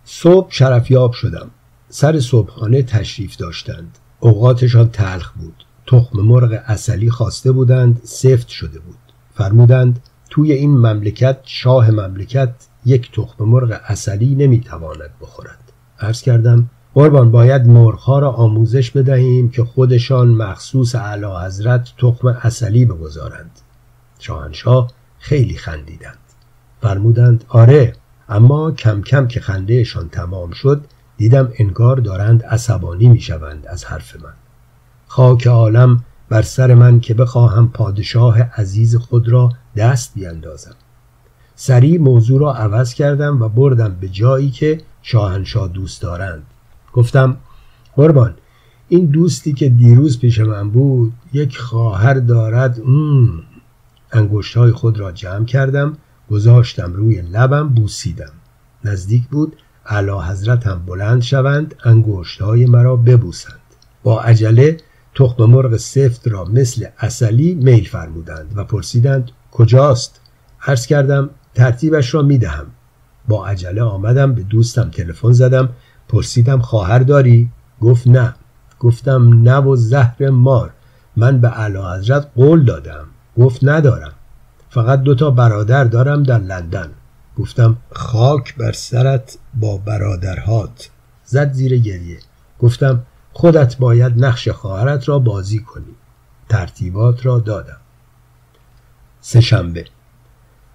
صبح شرفیاب شدم. سر صبحانه تشریف داشتند. اوقاتشان تلخ بود. تخم مرغ اصلی خواسته بودند سفت شده بود. فرمودند توی این مملکت شاه مملکت یک تخم مرغ اصلی نمی‌تواند بخورد. عرض کردم قربان باید مرغها را آموزش بدهیم که خودشان مخصوص اعلی حضرت تخم اصلی بگذارند. شاهنشاه خیلی خندیدند. فرمودند آره اما کم کم که خندهشان تمام شد دیدم انگار دارند عصبانی می‌شوند از حرف من. خاک عالم بر سر من که بخواهم پادشاه عزیز خود را دست بیندازم سریع موضوع را عوض کردم و بردم به جایی که شاهنشاه دوست دارند. گفتم قربان این دوستی که دیروز پیش من بود یک خواهر دارد. انگشت های خود را جمع کردم گذاشتم روی لبم بوسیدم. نزدیک بود علا حضرت هم بلند شوند انگشت های مرا ببوسند. با عجله تخم مرغ سفت را مثل اصلی میل فرمودند و پرسیدند کجاست؟ عرض کردم ترتیبش را می‌دهم. با عجله آمدم به دوستم تلفن زدم پرسیدم خواهر داری؟ گفت نه. گفتم نه و زهر مار. من به اعلی قول دادم. گفت ندارم. فقط دوتا برادر دارم در لندن. گفتم خاک بر سرت با برادرهات. زد زیر گریه. گفتم خودت باید نقش خواهرت را بازی کنی. ترتیبات را دادم. سهشنبه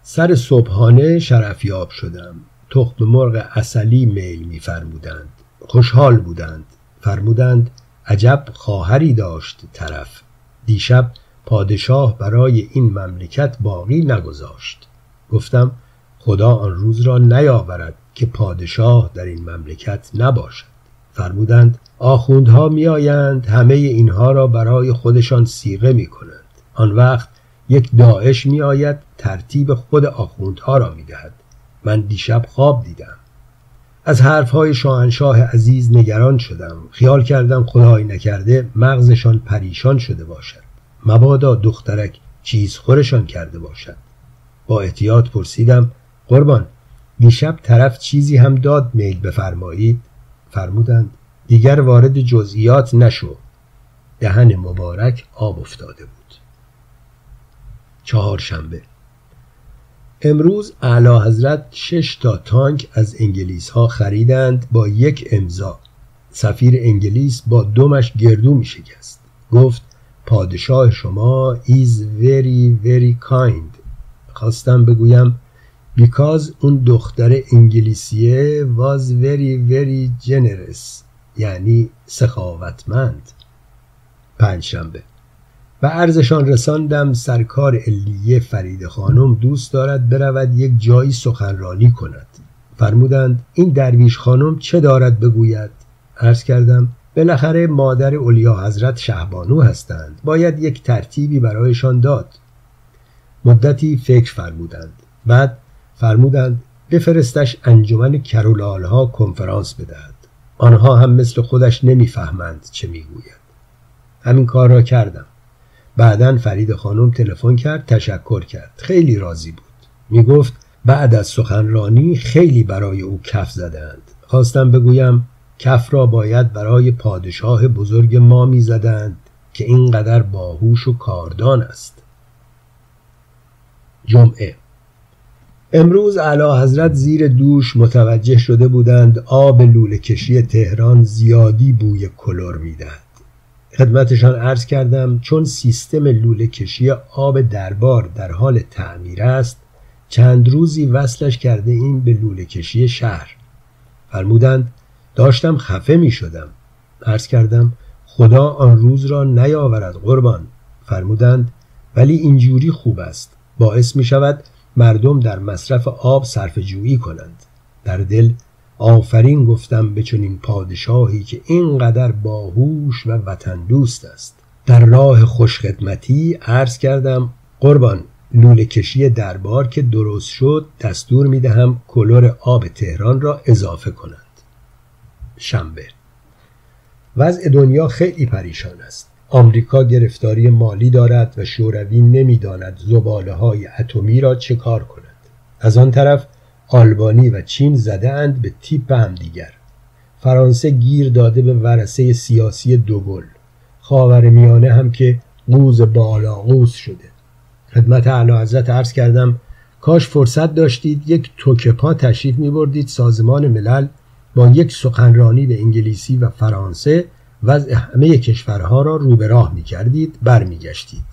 سر صبحانه شرفیاب شدم. تخم مرغ اصلی میل میفرمودند. خوشحال بودند. فرمودند عجب خواهری داشت طرف. دیشب پادشاه برای این مملکت باقی نگذاشت. گفتم خدا آن روز را نیاورد که پادشاه در این مملکت نباشد. فرمودند آخوندها میآیند همه اینها را برای خودشان سیغه می کنند آن وقت یک داعش می آید ترتیب خود آخوندها را می دهد من دیشب خواب دیدم. از حرفهای شاهنشاه عزیز نگران شدم. خیال کردم خدای نکرده مغزشان پریشان شده باشد. مبادا دخترک چیز خورشان کرده باشد. با احتیاط پرسیدم قربان دیشب طرف چیزی هم داد میل بفرمایید؟ فرمودند دیگر وارد جزئیات نشو. دهن مبارک آب افتاده بود. چهارشنبه. امروز اعلی حضرت شش تا تانک از انگلیس ها خریدند با یک امضا. سفیر انگلیس با دومش گردو می شکست گفت پادشاه شما is very very kind. خواستم بگویم because اون دختر انگلیسیه was very very generous. یعنی سخاوتمند. پنجشنبه. و عرضشان رساندم سرکار علیه فرید خانم دوست دارد برود یک جایی سخنرانی کند. فرمودند این درویش خانم چه دارد بگوید؟ عرض کردم بالاخره مادر اولیا حضرت شهبانو هستند. باید یک ترتیبی برایشان داد. مدتی فکر فرمودند. بعد فرمودند بفرستش انجمن کرولال ها کنفرانس بدهد. آنها هم مثل خودش نمی‌فهمند چه می‌گوید. همین کار را کردم. بعدا فرید خانم تلفن کرد تشکر کرد. خیلی راضی بود. می گفت بعد از سخنرانی خیلی برای او کف زدند خواستم بگویم کف را باید برای پادشاه بزرگ ما می‌زدند که اینقدر باهوش و کاردان است. جمعه. امروز اعلی حضرت زیر دوش متوجه شده بودند آب لوله کشی تهران زیادی بوی کلور می‌دهد. خدمتشان عرض کردم چون سیستم لوله کشی آب دربار در حال تعمیر است چند روزی وصلش کرده این به لوله کشی شهر. فرمودند داشتم خفه می شدم. عرض کردم خدا آن روز را نیاورد قربان. فرمودند ولی اینجوری خوب است. باعث می شود مردم در مصرف آب صرف جویی کنند. در دل آفرین گفتم به چنین پادشاهی که اینقدر باهوش و وطن دوست است. در راه خوشخدمتی عرض کردم قربان لوله کشی دربار که درست شد دستور می دهم کلور آب تهران را اضافه کنند. شنبه. وضع دنیا خیلی پریشان است. آمریکا گرفتاری مالی دارد و شوروی نمی‌داند زباله های اتمی را چه کار کند. از آن طرف آلبانی و چین زده اند به تیپ همدیگر. فرانسه گیر داده به ورسه سیاسی دوگل خاور میانه هم که قوز بالا قوز شده. خدمت اعلی حضرت عرض کردم کاش فرصت داشتید یک توکپا تشریف می بردید سازمان ملل با یک سخنرانی به انگلیسی و فرانسه وضع همه کشورها را رو به راه می کردید برمیگشتید.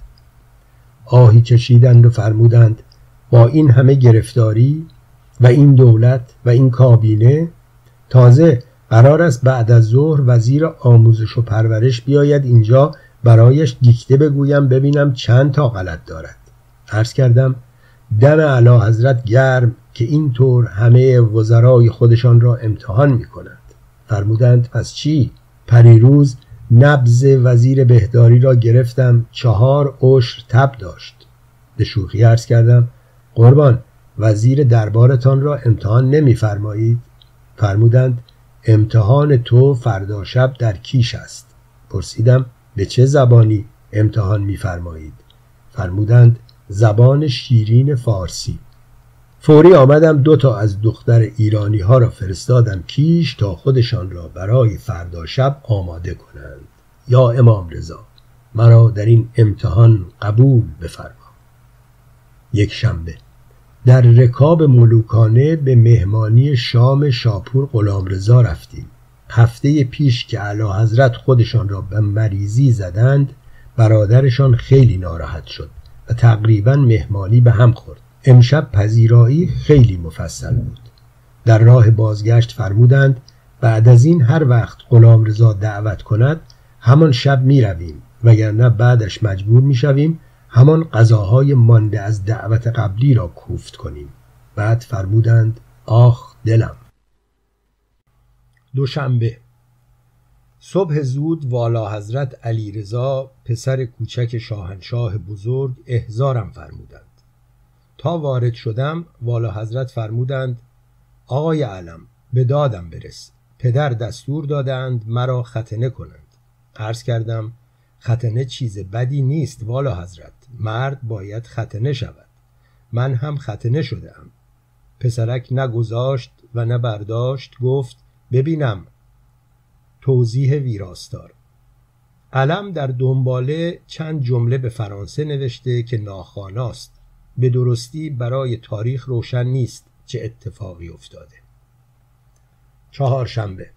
آهی کشیدند و فرمودند با این همه گرفتاری و این دولت و این کابینه تازه قرار است بعد از ظهر وزیر آموزش و پرورش بیاید اینجا برایش دیکته بگویم ببینم چند تا غلط دارد. عرض کردم دم علا حضرت گرم که اینطور همه وزرای خودشان را امتحان می کند فرمودند پس چی؟ پریروز نبز وزیر بهداری را گرفتم چهار عشر تب داشت. به شوخی عرض کردم قربان وزیر دربارتان را امتحان نمیفرمایید؟ فرمودند امتحان تو فردا شب در کیش است. پرسیدم به چه زبانی امتحان میفرمایید؟ فرمودند زبان شیرین فارسی. فوری آمدم دو تا از دختر ایرانی ها را فرستادم کیش تا خودشان را برای فردا شب آماده کنند. یا امام رضا مرا در این امتحان قبول بفرما. یک شنبه. در رکاب ملوکانه به مهمانی شام شاپور غلامرضا رفتیم. هفته پیش که علا حضرت خودشان را به مریضی زدند برادرشان خیلی ناراحت شد و تقریبا مهمانی به هم خورد. امشب پذیرایی خیلی مفصل بود. در راه بازگشت فرمودند بعد از این هر وقت غلامرضا دعوت کند همان شب می رویم وگرنه بعدش مجبور می شویم همان غذاهای مانده از دعوت قبلی را کوفت کنیم. بعد فرمودند آخ دلم. دوشنبه. صبح زود والا حضرت علی رضا پسر کوچک شاهنشاه بزرگ احزارم فرمودند. تا وارد شدم والا حضرت فرمودند آقای علم به دادم برس. پدر دستور دادند مرا ختنه کنند. عرض کردم ختنه چیز بدی نیست والا حضرت. مرد باید ختنه شود من هم ختنه شدم پسرک نگذاشت و نه برداشت گفت ببینم. توضیح ویراستار. علم در دنباله چند جمله به فرانسه نوشته که ناخاناست به درستی برای تاریخ روشن نیست چه اتفاقی افتاده. چهارشنبه.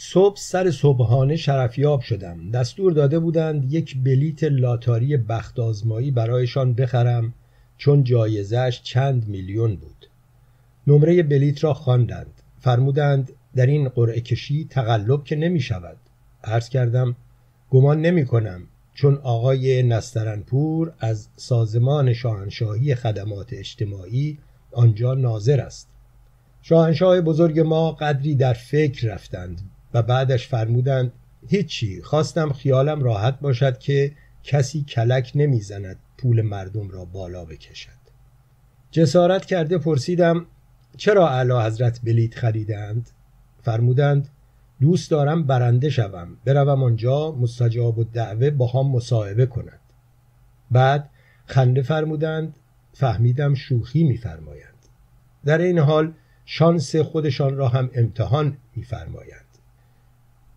صبح سر صبحانه شرفیاب شدم. دستور داده بودند یک بلیت لاتاری بخت آزمایی برایشان بخرم چون جایزش چند میلیون بود. نمره بلیت را خواندند. فرمودند در این قرعه کشی تقلب که نمی شود. عرض کردم گمان نمی کنم چون آقای نسترنپور از سازمان شاهنشاهی خدمات اجتماعی آنجا ناظر است. شاهنشاه بزرگ ما قدری در فکر رفتند. و بعدش فرمودند هیچی خواستم خیالم راحت باشد که کسی کلک نمی‌زند پول مردم را بالا بکشد. جسارت کرده پرسیدم چرا اعلی حضرت بلیت خریدند؟ فرمودند دوست دارم برنده شوم بروم آنجا مستجاب و دعوه با هم مصاحبه کند. بعد خنده فرمودند فهمیدم شوخی میفرمایند. در این حال شانس خودشان را هم امتحان میفرمایند.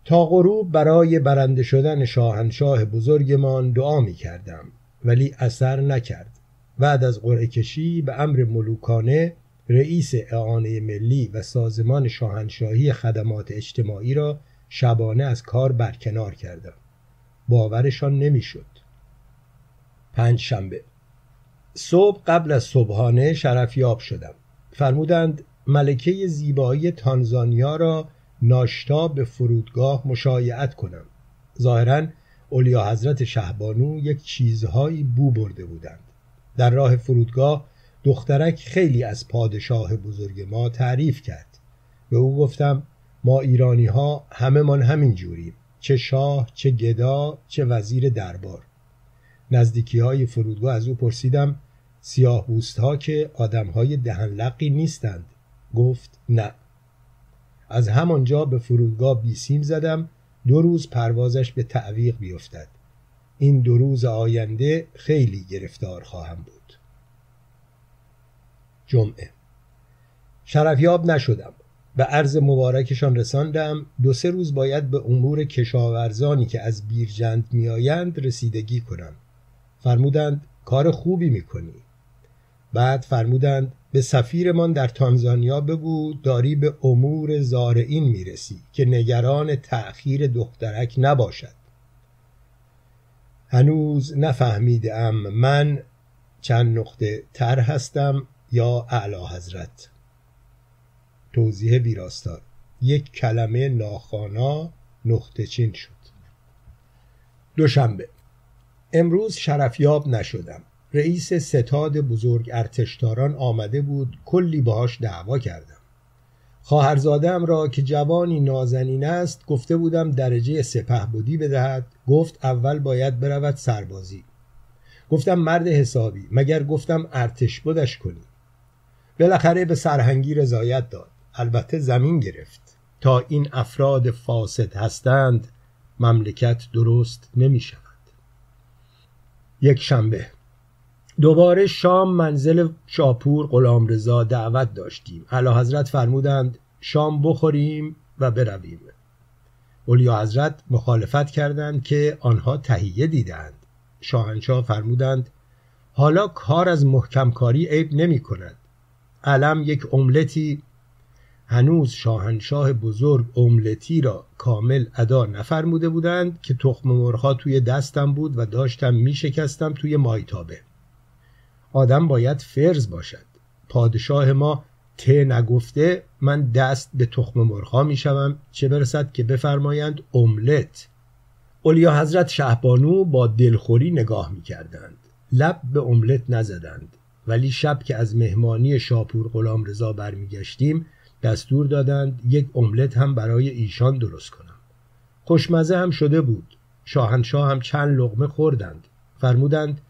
تا غروب برای برنده شدن شاهنشاه بزرگمان دعا می کردم ولی اثر نکرد. بعد از قرعه کشی به امر ملوکانه رئیس اعانه ملی و سازمان شاهنشاهی خدمات اجتماعی را شبانه از کار برکنار کردم. باورشان نمی‌شد. پنج شنبه صبح قبل از صبحانه شرفیاب شدم. فرمودند ملکه زیبایی تانزانیا را ناشتا به فرودگاه مشایعت کنم. ظاهرا اولیا حضرت شهبانو یک چیزهایی بو برده بودند. در راه فرودگاه دخترک خیلی از پادشاه بزرگ ما تعریف کرد. به او گفتم ما ایرانی ها همه من همین جوریم. چه شاه چه گدا چه وزیر دربار. نزدیکی های فرودگاه از او پرسیدم سیاه ها که آدم های دهنلقی نیستند. گفت نه. از همانجا به فرودگاه بیسیم زدم. دو روز پروازش به تعویق بیفتد. این دو روز آینده خیلی گرفتار خواهم بود. جمعه. شرفیاب نشدم. به عرض مبارکشان رساندم. دو سه روز باید به امور کشاورزانی که از بیرجند میآیند رسیدگی کنم. فرمودند کار خوبی می‌کنی. بعد فرمودند به سفیرمان در تانزانیا بگو داری به امور زارعین می‌رسی که نگران تأخیر دخترک نباشد. هنوز نفهمیدم من چند نقطه تر هستم یا اعلی حضرت. توضیح ویراستار یک کلمه ناخانا نقطه چین شد. دوشنبه. امروز شرفیاب نشدم. رئیس ستاد بزرگ ارتشتاران آمده بود کلی باهاش دعوا کردم. خواهرزادم را که جوانی نازنین است گفته بودم درجه سپه بودی بدهد. گفت اول باید برود سربازی. گفتم مرد حسابی مگر گفتم ارتش بودش کنی؟ بالاخره به سرهنگی رضایت داد. البته زمین گرفت. تا این افراد فاسد هستند مملکت درست نمی شود یک شنبه دوباره شام منزل شاپور غلامرضا دعوت داشتیم. اعلی حضرت فرمودند شام بخوریم و برویم. اولیا حضرت مخالفت کردند که آنها تهیه دیدند. شاهنشاه فرمودند حالا کار از محکمکاری عیب نمی کند. علم یک املتی هنوز شاهنشاه بزرگ املتی را کامل ادا نفرموده بودند که تخم مرغها توی دستم بود و داشتم می شکستم توی مایتابه. آدم باید فرز باشد. پادشاه ما ته نگفته من دست به تخم مرغها می شوم چه برسد که بفرمایند املت. اولیا حضرت شهبانو با دلخوری نگاه می کردند لب به املت نزدند. ولی شب که از مهمانی شاپور غلام رضا برمیگشتیم دستور دادند یک املت هم برای ایشان درست کنم. خوشمزه هم شده بود. شاهنشاه هم چند لغمه خوردند. فرمودند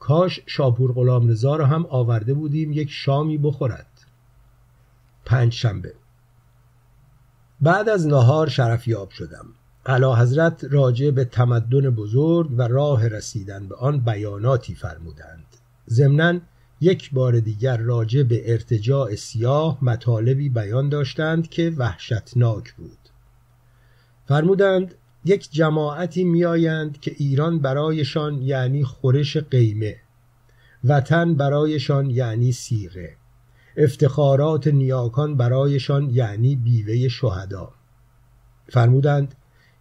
کاش شاپور غلام رضا را هم آورده بودیم یک شامی بخورد. پنج شنبه. بعد از نهار شرفیاب شدم. علا حضرت راجع به تمدن بزرگ و راه رسیدن به آن بیاناتی فرمودند. ضمناً یک بار دیگر راجع به ارتجاع سیاه مطالبی بیان داشتند که وحشتناک بود. فرمودند یک جماعتی میآیند که ایران برایشان یعنی خورش قیمه وطن برایشان یعنی سیغه. افتخارات نیاکان برایشان یعنی بیوه شهدا. فرمودند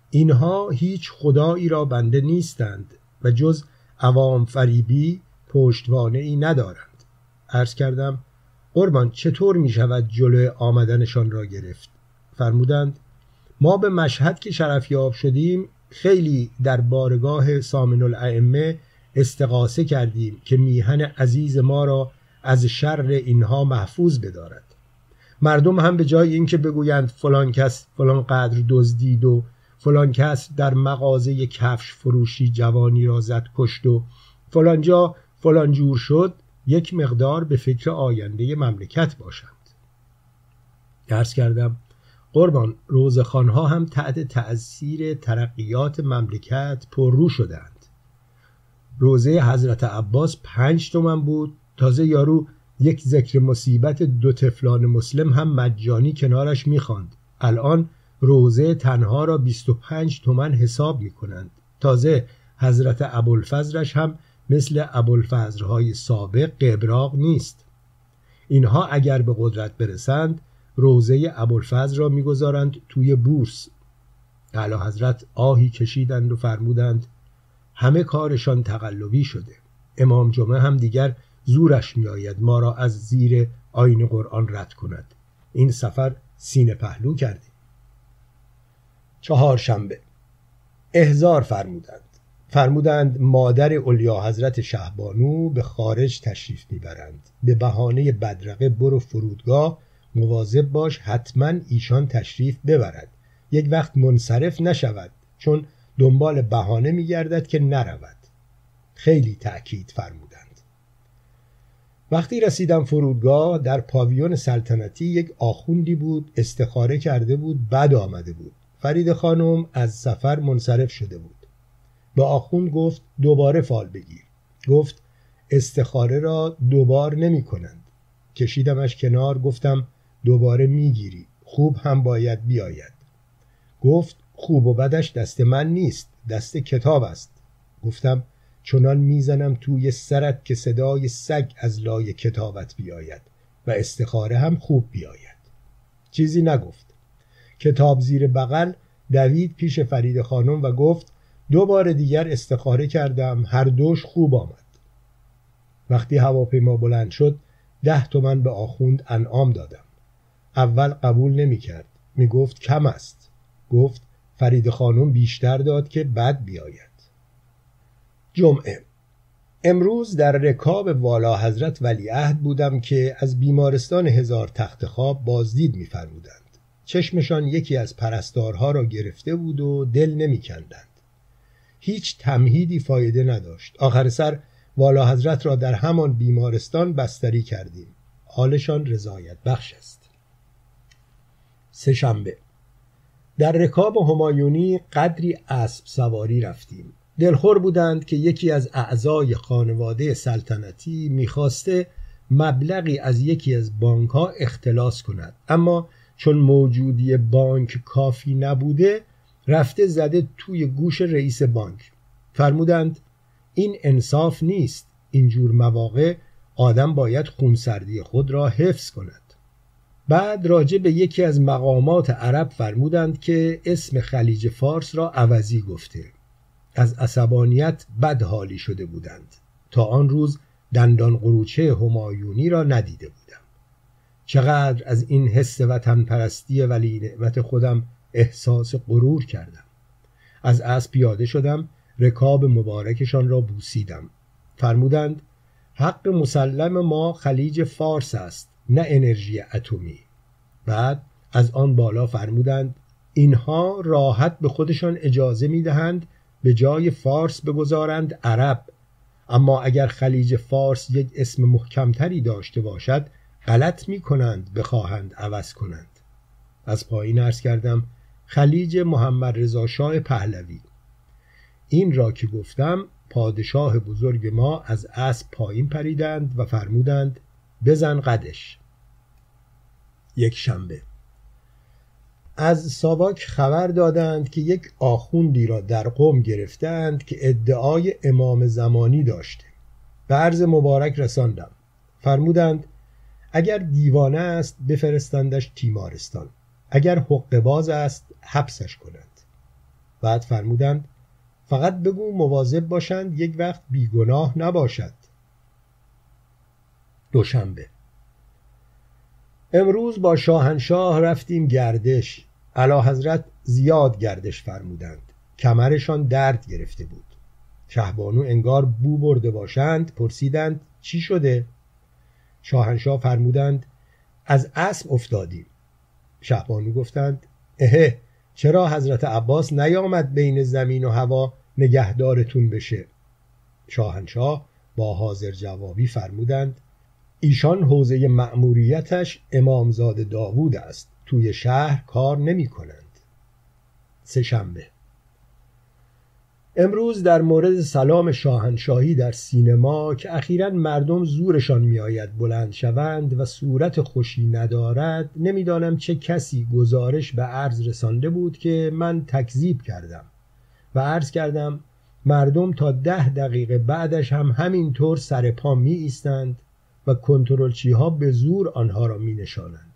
اینها هیچ خدایی را بنده نیستند و جز عوام فریبی پشتوانه ای ندارند. عرض کردم قربان چطور می شود جلو آمدنشان را گرفت؟ فرمودند ما به مشهد که شرفیاب شدیم خیلی در بارگاه سامن الائمه استقاسه کردیم که میهن عزیز ما را از شر اینها محفوظ بدارد. مردم هم به جای اینکه بگویند فلان کس فلان قدر دزدید و فلان کس در مغازه کفش فروشی جوانی را زد کشت و فلان جا فلان جور شد یک مقدار به فکر آینده مملکت باشند. درس کردم. قربان روزخانها هم تحت تأثیر ترقیات مملکت پررو شدند. روزه حضرت عباس پنج تومن بود. تازه یارو یک ذکر مصیبت دو تفلان مسلم هم مجانی کنارش می‌خواند. الان روزه تنها را 25 تومن حساب می‌کنند. تازه حضرت ابوالفضلش هم مثل ابوالفضلهای سابق قبراق نیست. اینها اگر به قدرت برسند روزه ابوالفضل را می‌گذارند توی بورس. اعلی حضرت آهی کشیدند و فرمودند همه کارشان تقلبی شده. امام جمعه هم دیگر زورش میآید ما را از زیر آین قرآن رد کند. این سفر سینه پهلو کردیم چهارشنبه. احزار فرمودند. فرمودند مادر اولیا حضرت شهبانو به خارج تشریف می‌برند. به بهانه بدرقه برو فرودگاه مواظب باش حتما ایشان تشریف ببرد. یک وقت منصرف نشود چون دنبال بهانه میگردد که نرود. خیلی تأکید فرمودند. وقتی رسیدم فرودگاه در پاویون سلطنتی یک آخوندی بود استخاره کرده بود بد آمده بود. فرید خانم از سفر منصرف شده بود. به آخوند گفت دوباره فال بگیر. گفت استخاره را دوبار نمی کنند کشیدمش کنار گفتم دوباره می‌گیری. خوب هم باید بیاید. گفت خوب و بدش دست من نیست. دست کتاب است. گفتم چنان می‌زنم توی سرت که صدای سگ از لای کتابت بیاید و استخاره هم خوب بیاید. چیزی نگفت. کتاب زیر بغل دوید پیش فرید خانم و گفت دو بار دیگر استخاره کردم. هر دوش خوب آمد. وقتی هواپیما بلند شد ده تومن به آخوند انعام دادم. اول قبول نمی کرد می گفت کم است. گفت فرید خانم بیشتر داد که بد بیاید. جمعه. امروز در رکاب والا حضرت ولیعهد بودم که از بیمارستان هزار تخت خواب بازدید میفرمودند. چشمشان یکی از پرستارها را گرفته بود و دل نمیکندند. هیچ تمهیدی فایده نداشت. آخر سر والا حضرت را در همان بیمارستان بستری کردیم. حالشان رضایت بخش است. سه شنبه در رکاب همایونی قدری اسب سواری رفتیم. دلخور بودند که یکی از اعضای خانواده سلطنتی می‌خواسته مبلغی از یکی از بانک ها اختلاس کند. اما چون موجودی بانک کافی نبوده رفته زده توی گوش رئیس بانک. فرمودند این انصاف نیست. اینجور مواقع آدم باید خونسردی خود را حفظ کند. بعد راجع به یکی از مقامات عرب فرمودند که اسم خلیج فارس را عوضی گفته. از عصبانیت بد حالی شده بودند. تا آن روز دندان قروچه همایونی را ندیده بودم. چقدر از این حس وطن پرستی ولی نعمت خودم احساس غرور کردم. از اسب پیاده شدم رکاب مبارکشان را بوسیدم. فرمودند حق مسلم ما خلیج فارس است. نه انرژی اتمی. بعد از آن بالا فرمودند اینها راحت به خودشان اجازه می‌دهند به جای فارس بگذارند عرب. اما اگر خلیج فارس یک اسم محکمتری داشته باشد غلط می کنند بخواهند عوض کنند. از پایین عرض کردم خلیج محمد رضا شاه پهلوی. این را که گفتم پادشاه بزرگ ما از اسب پایین پریدند و فرمودند بزن قدش. یک شنبه. از ساواک خبر دادند که یک آخوندی را در قوم گرفتند که ادعای امام زمانی داشته. به عرض مبارک رساندم. فرمودند اگر دیوانه است بفرستندش تیمارستان. اگر حق باز است حبسش کنند. بعد فرمودند فقط بگو مواظب باشند یک وقت بیگناه نباشد. دوشنبه. امروز با شاهنشاه رفتیم گردش. علا حضرت زیاد گردش فرمودند. کمرشان درد گرفته بود. شهبانو انگار بو برده باشند پرسیدند چی شده؟ شاهنشاه فرمودند از اسب افتادیم. شهبانو گفتند اهه چرا حضرت عباس نیامد بین زمین و هوا نگهدارتون بشه؟ شاهنشاه با حاضر جوابی فرمودند ایشان حوزه مأموریتش امامزاده داوود است. توی شهر کار نمی کنند سهشنبه امروز در مورد سلام شاهنشاهی در سینما که اخیرا مردم زورشان میآید بلند شوند و صورت خوشی ندارد نمی‌دانم چه کسی گزارش به عرض رسانده بود که من تکذیب کردم و عرض کردم مردم تا ده دقیقه بعدش هم همینطور سر پا می ایستند و کنترلچی ها به زور آنها را می نشانند.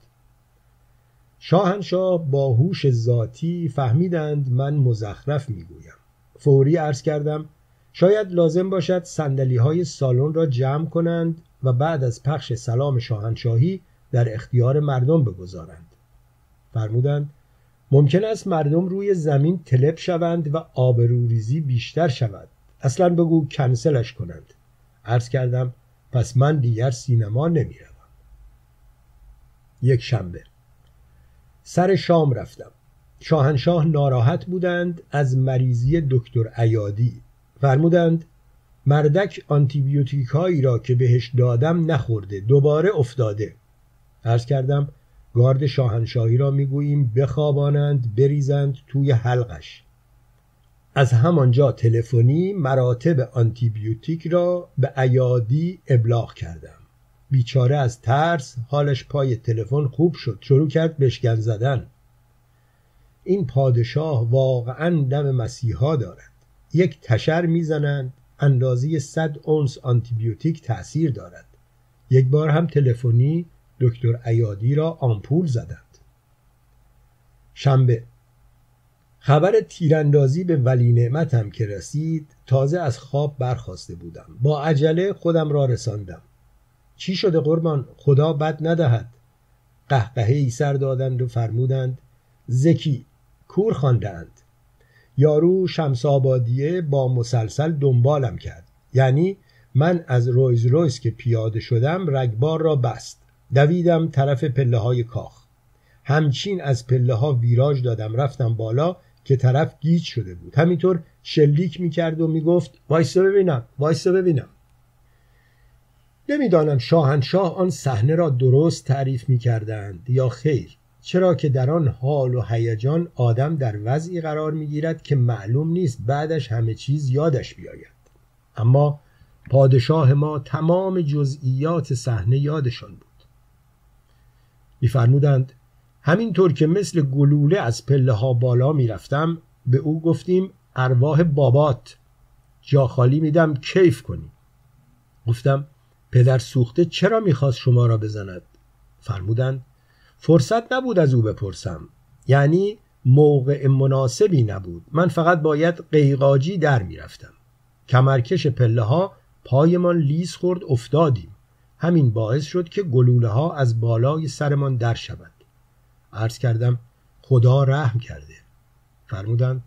شاهنشاه با هوش ذاتی فهمیدند من مزخرف می‌گویم. فوری عرض کردم شاید لازم باشد سندلی های سالن را جمع کنند و بعد از پخش سلام شاهنشاهی در اختیار مردم بگذارند. فرمودند ممکن است مردم روی زمین تلپ شوند و آبروریزی بیشتر شود. اصلا بگو کنسلش کنند. عرض کردم پس من دیگر سینما نمی‌روم. یک شنبه. سر شام رفتم. شاهنشاه ناراحت بودند از مریضی دکتر عیادی. فرمودند مردک آنتیبیوتیک هایی را که بهش دادم نخورده دوباره افتاده. عرض کردم گارد شاهنشاهی را می‌گوییم بخوابانند بریزند توی حلقش. از همانجا تلفنی مراتب آنتیبیوتیک را به عیادی ابلاغ کردم. بیچاره از ترس حالش پای تلفن خوب شد. شروع کرد بشکن زدن. این پادشاه واقعا دم مسیحا دارد. یک تشر می‌زنند اندازی صد اونس آنتیبیوتیک تأثیر دارد. یک بار هم تلفنی دکتر ایادی را آمپول زدند. شنبه خبر تیراندازی به ولی نعمتم که رسید تازه از خواب برخواسته بودم. با عجله خودم را رساندم. چی شده قربان؟ خدا بد ندهد. قهقهه ای سر دادند و فرمودند زکی کور خواندند یارو شمس آبادیه با مسلسل دنبالم کرد. یعنی من از رویز رویز که پیاده شدم رگبار را بست. دویدم طرف پله های کاخ. همچین از پله ها ویراج دادم رفتم بالا که طرف گیج شده بود. همینطور شلیک می‌کرد و می‌گفت وایسا ببینم وایسا ببینم. نمی‌دانم شاهنشاه آن صحنه را درست تعریف می‌کردند یا خیر چرا که در آن حال و هیجان آدم در وضعی قرار می‌گیرد که معلوم نیست بعدش همه چیز یادش بیاید. اما پادشاه ما تمام جزئیات صحنه یادشان بود. میفرمودند همینطور که مثل گلوله از پله ها بالا می‌رفتم به او گفتیم ارواح بابات جا خالی میدم کیف کنی. گفتم پدر سوخته چرا می‌خواست شما را بزند؟ فرمودند فرصت نبود از او بپرسم. یعنی موقع مناسبی نبود. من فقط باید قیقاجی در می‌رفتم کمرکش پله ها پایمان لیز خورد افتادیم. همین باعث شد که گلوله ها از بالای سرمان در شود عرض کردم خدا رحم کرده. فرمودند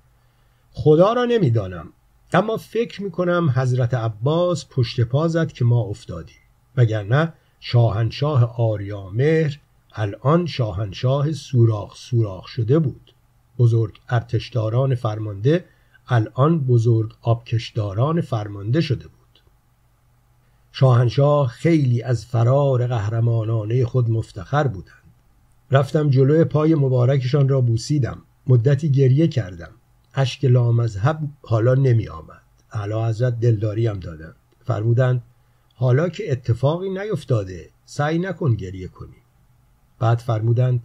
خدا را نمی‌دانم اما فکر می کنم حضرت عباس پشت پا زد که ما افتادیم. وگرنه شاهنشاه آریامهر الان شاهنشاه سوراخ سوراخ شده بود. بزرگ ارتشداران فرمانده الان بزرگ آبکشداران فرمانده شده بود. شاهنشاه خیلی از فرار قهرمانانه خود مفتخر بودند. رفتم جلوی پای مبارکشان را بوسیدم. مدتی گریه کردم. اشک لامذهب حالا نمی آمد اعلی حضرت دلداری هم دادند فرمودند حالا که اتفاقی نیفتاده سعی نکن گریه کنی. بعد فرمودند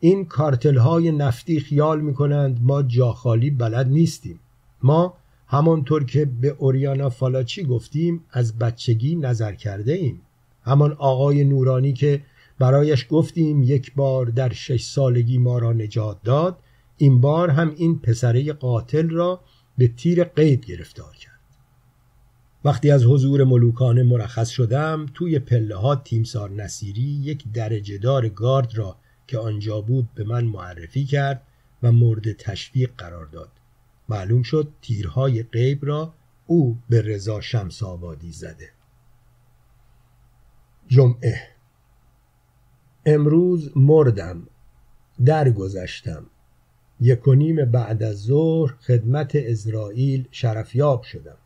این کارتل های نفتی خیال می‌کنند ما جاخالی بلد نیستیم. ما همانطور که به اوریانا فالاچی گفتیم از بچگی نظر کرده ایم همان آقای نورانی که برایش گفتیم یک بار در شش سالگی ما را نجات داد. این بار هم این پسره قاتل را به تیر قید گرفتار کرد. وقتی از حضور ملوکانه مرخص شدم توی پله ها تیمسار نصیری یک درجه دار گارد را که آنجا بود به من معرفی کرد و مورد تشویق قرار داد. معلوم شد تیرهای غیب را او به رضا شمس آبادی زده. جمعه امروز مردم درگذشتم. یک و نیم بعد از ظهر خدمت اسرائیل شرفیاب شدم.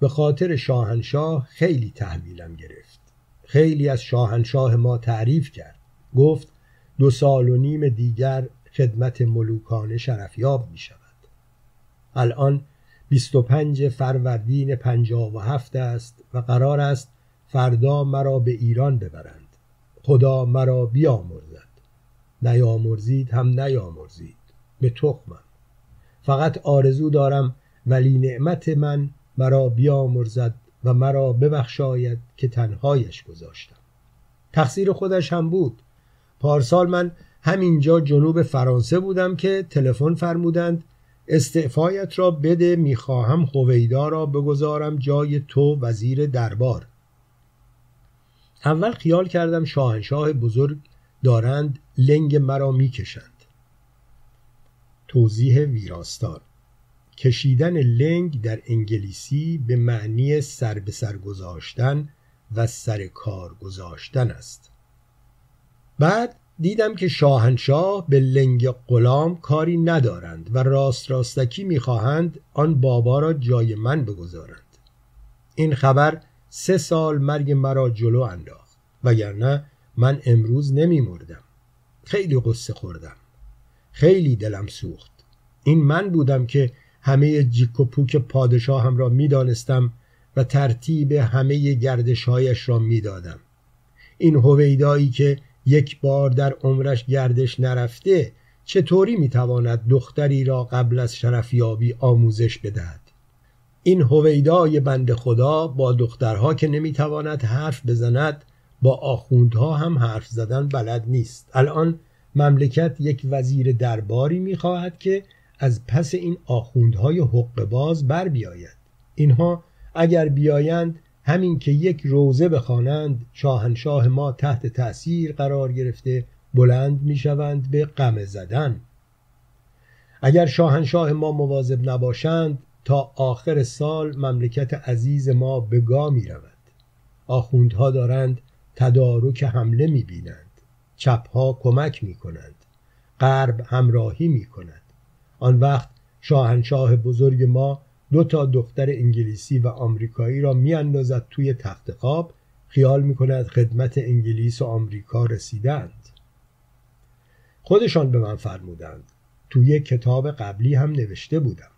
به خاطر شاهنشاه خیلی تحویلم گرفت. خیلی از شاهنشاه ما تعریف کرد. گفت دو سال و نیم دیگر خدمت ملوکانه شرفیاب می شود الان 25 فروردین 57 است و قرار است فردا مرا به ایران ببرند. خدا مرا بیامرزد. نیامرزید هم نیامرزید. به تخمم. فقط آرزو دارم ولی نعمت من مرا بیامرزد و مرا ببخشاید که تنهایش گذاشتم. تقصیر خودش هم بود. پارسال من همینجا جنوب فرانسه بودم که تلفن فرمودند استعفایت را بده می‌خواهم هویدا را بگذارم جای تو وزیر دربار. اول خیال کردم شاهنشاه بزرگ دارند لنگ مرا می‌کشند. توضیح ویراستار کشیدن لنگ در انگلیسی به معنی سر به سر گذاشتن و سر کار گذاشتن است. بعد دیدم که شاهنشاه به لنگ غلام کاری ندارند و راست راستکی می‌خواهند آن بابا را جای من بگذارند. این خبر سه سال مرگ مرا جلو انداخت وگرنه من امروز نمی مردم. خیلی قصه خوردم. خیلی دلم سوخت. این من بودم که همه جیک و پوک پادشاهم را می‌دانستم و ترتیب همه گردشهایش را می‌دادم این هویدایی که یک بار در عمرش گردش نرفته چطوری می‌تواند دختری را قبل از شرفیابی آموزش بدهد؟ این هویدای بند خدا با دخترها که نمی‌تواند حرف بزند با آخوندها هم حرف زدن بلد نیست. الان مملکت یک وزیر درباری می‌خواهد که از پس این آخوندهای حق باز بر بیاید. اینها اگر بیایند همین که یک روزه بخوانند شاهنشاه ما تحت تأثیر قرار گرفته بلند می‌شوند به قمه زدن. اگر شاهنشاه ما مواظب نباشند تا آخر سال مملکت عزیز ما به گا می رود. آخوندها دارند تدارک حمله می بینند. چپها کمک می کنند. غرب همراهی می کند. آن وقت شاهنشاه بزرگ ما دو تا دختر انگلیسی و آمریکایی را میاندازد توی تخت خواب. خیال می کند خدمت انگلیس و آمریکا رسیدند. خودشان به من فرمودند. توی کتاب قبلی هم نوشته بودم.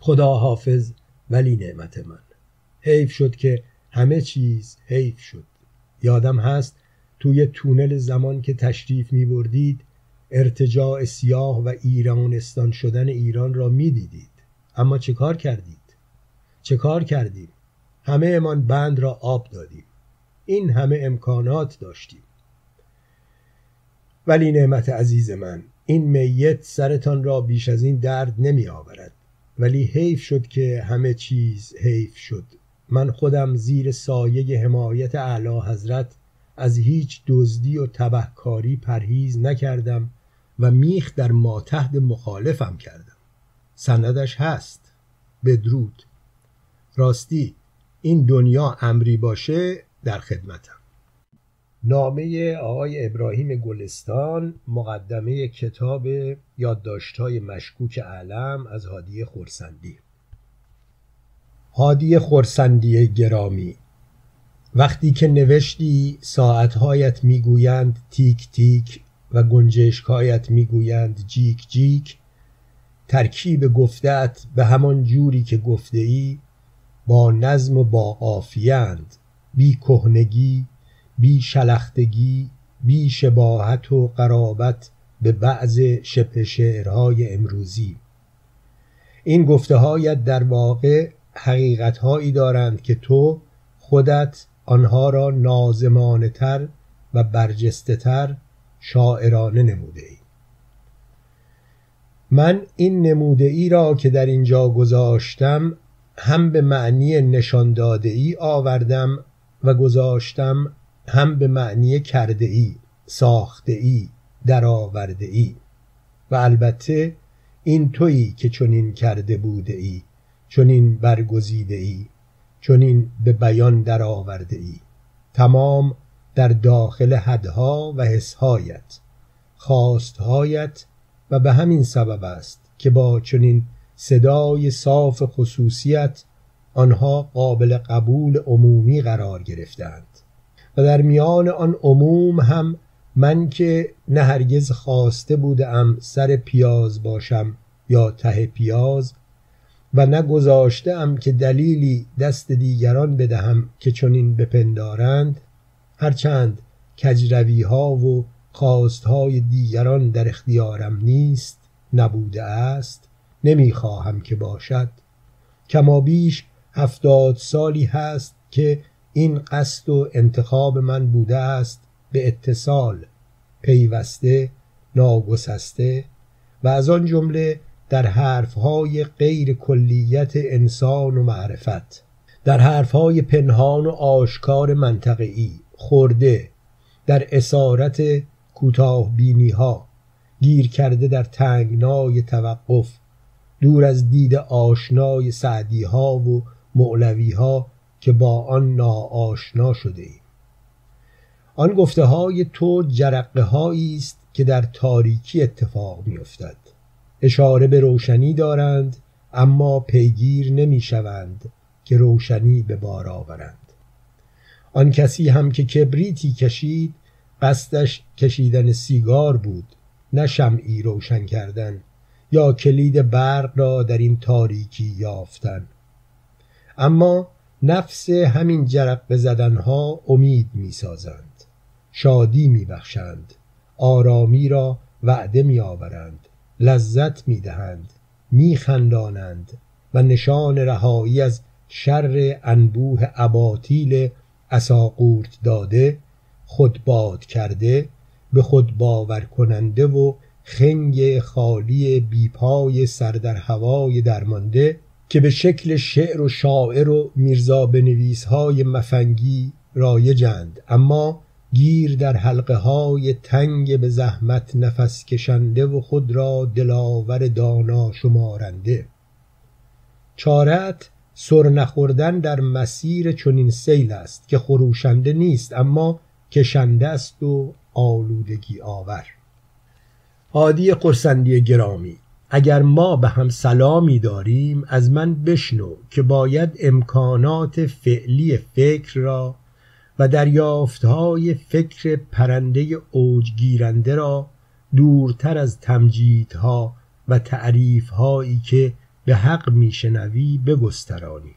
خدا حافظ ولی نعمت من. حیف شد که همه چیز حیف شد. یادم هست توی تونل زمان که تشریف می بردید ارتجاع سیاه و ایرانستان شدن ایران را می دیدید اما چه کار کردید؟ چه کار کردیم؟ همه امان بند را آب دادیم. این همه امکانات داشتیم. ولی نعمت عزیز من این میت سرتان را بیش از این درد نمی آورد ولی حیف شد که همه چیز حیف شد. من خودم زیر سایه حمایت اعلی حضرت از هیچ دزدی و تبهکاری پرهیز نکردم و میخ در ماتحت مخالفم کردم. سندش هست. بدرود. راستی این دنیا امری باشه در خدمتم. نامه آقای ابراهیم گلستان مقدمه کتاب یادداشت‌های مشکوک علم از هادی خورسندی هادی خورسندی گرامی وقتی که نوشتی ساعتهایت می‌گویند تیک تیک و گنجشکایت می‌گویند جیک جیک ترکیب گفتت به همان جوری که گفته ای با نظم و با قافیند بی کهنگی بی شلختگی بی شباهت و قرابت به بعض شبه شعرهای امروزی. این گفته هایت در واقع حقیقت هایی دارند که تو خودت آنها را نازمانه تر و برجسته تر شاعرانه نموده ای من این نموده ای را که در اینجا گذاشتم هم به معنی نشان ای آوردم و گذاشتم هم به معنی کرده ای ساخته ای درآورده ای و البته این تویی که چنین کرده بوده ای چنین برگزیده ای چنین به بیان درآورده ای تمام در داخل حدها و حسهایت خواستهایت و به همین سبب است که با چنین صدای صاف خصوصیت آنها قابل قبول عمومی قرار گرفتند و در میان آن عموم هم من که نه هرگز خواسته بودم سر پیاز باشم یا ته پیاز و نه گذاشته ام که دلیلی دست دیگران بدهم که چنین بپندارند هرچند کجروی ها و خواستهای دیگران در اختیارم نیست نبوده است نمی‌خواهم که باشد. کما بیش هفتاد سالی هست که این قصد و انتخاب من بوده است به اتصال پیوسته ناگسسته و از آن جمله در حرفهای غیر کلیت انسان و معرفت در حرفهای پنهان و آشکار منطقی خورده در اسارت کوتاه بینی ها گیر کرده در تنگنای توقف دور از دید آشنای سعدی ها و مولوی ها که با آن ناآشنا شده ایم. آن گفته های تو جرقه است که در تاریکی اتفاق میافتد. اشاره به روشنی دارند اما پیگیر نمی‌شوند که روشنی به بار آورند. آن کسی هم که کبریتی کشید قصدش کشیدن سیگار بود نه شمعی روشن کردن یا کلید برق را در این تاریکی یافتن. اما نفس همین جرق زدنها امید می‌سازند. شادی میبخشند. آرامی را وعده میآورند. لذت می‌دهند. میخندانند و نشان رهایی از شر انبوه اباطیل اساقورت داده خودباد کرده به خود باور کننده و خنگ خالی بیپای سر در هوای درمانده که به شکل شعر و شاعر و میرزا بنویس های مفنگی رایجند اما گیر در حلقه های تنگ به زحمت نفس کشنده و خود را دلاور دانا شمارنده. چارت سر نخوردن در مسیر چنین سیل است که خروشنده نیست اما کشنده است و آلودگی آور. عادی قرسندی گرامی. اگر ما به هم سلامی داریم از من بشنو که باید امکانات فعلی فکر را و دریافتهای فکر پرنده اوجگیرنده را دورتر از تمجیدها و تعریفهایی که به حق میشنوی بگسترانی.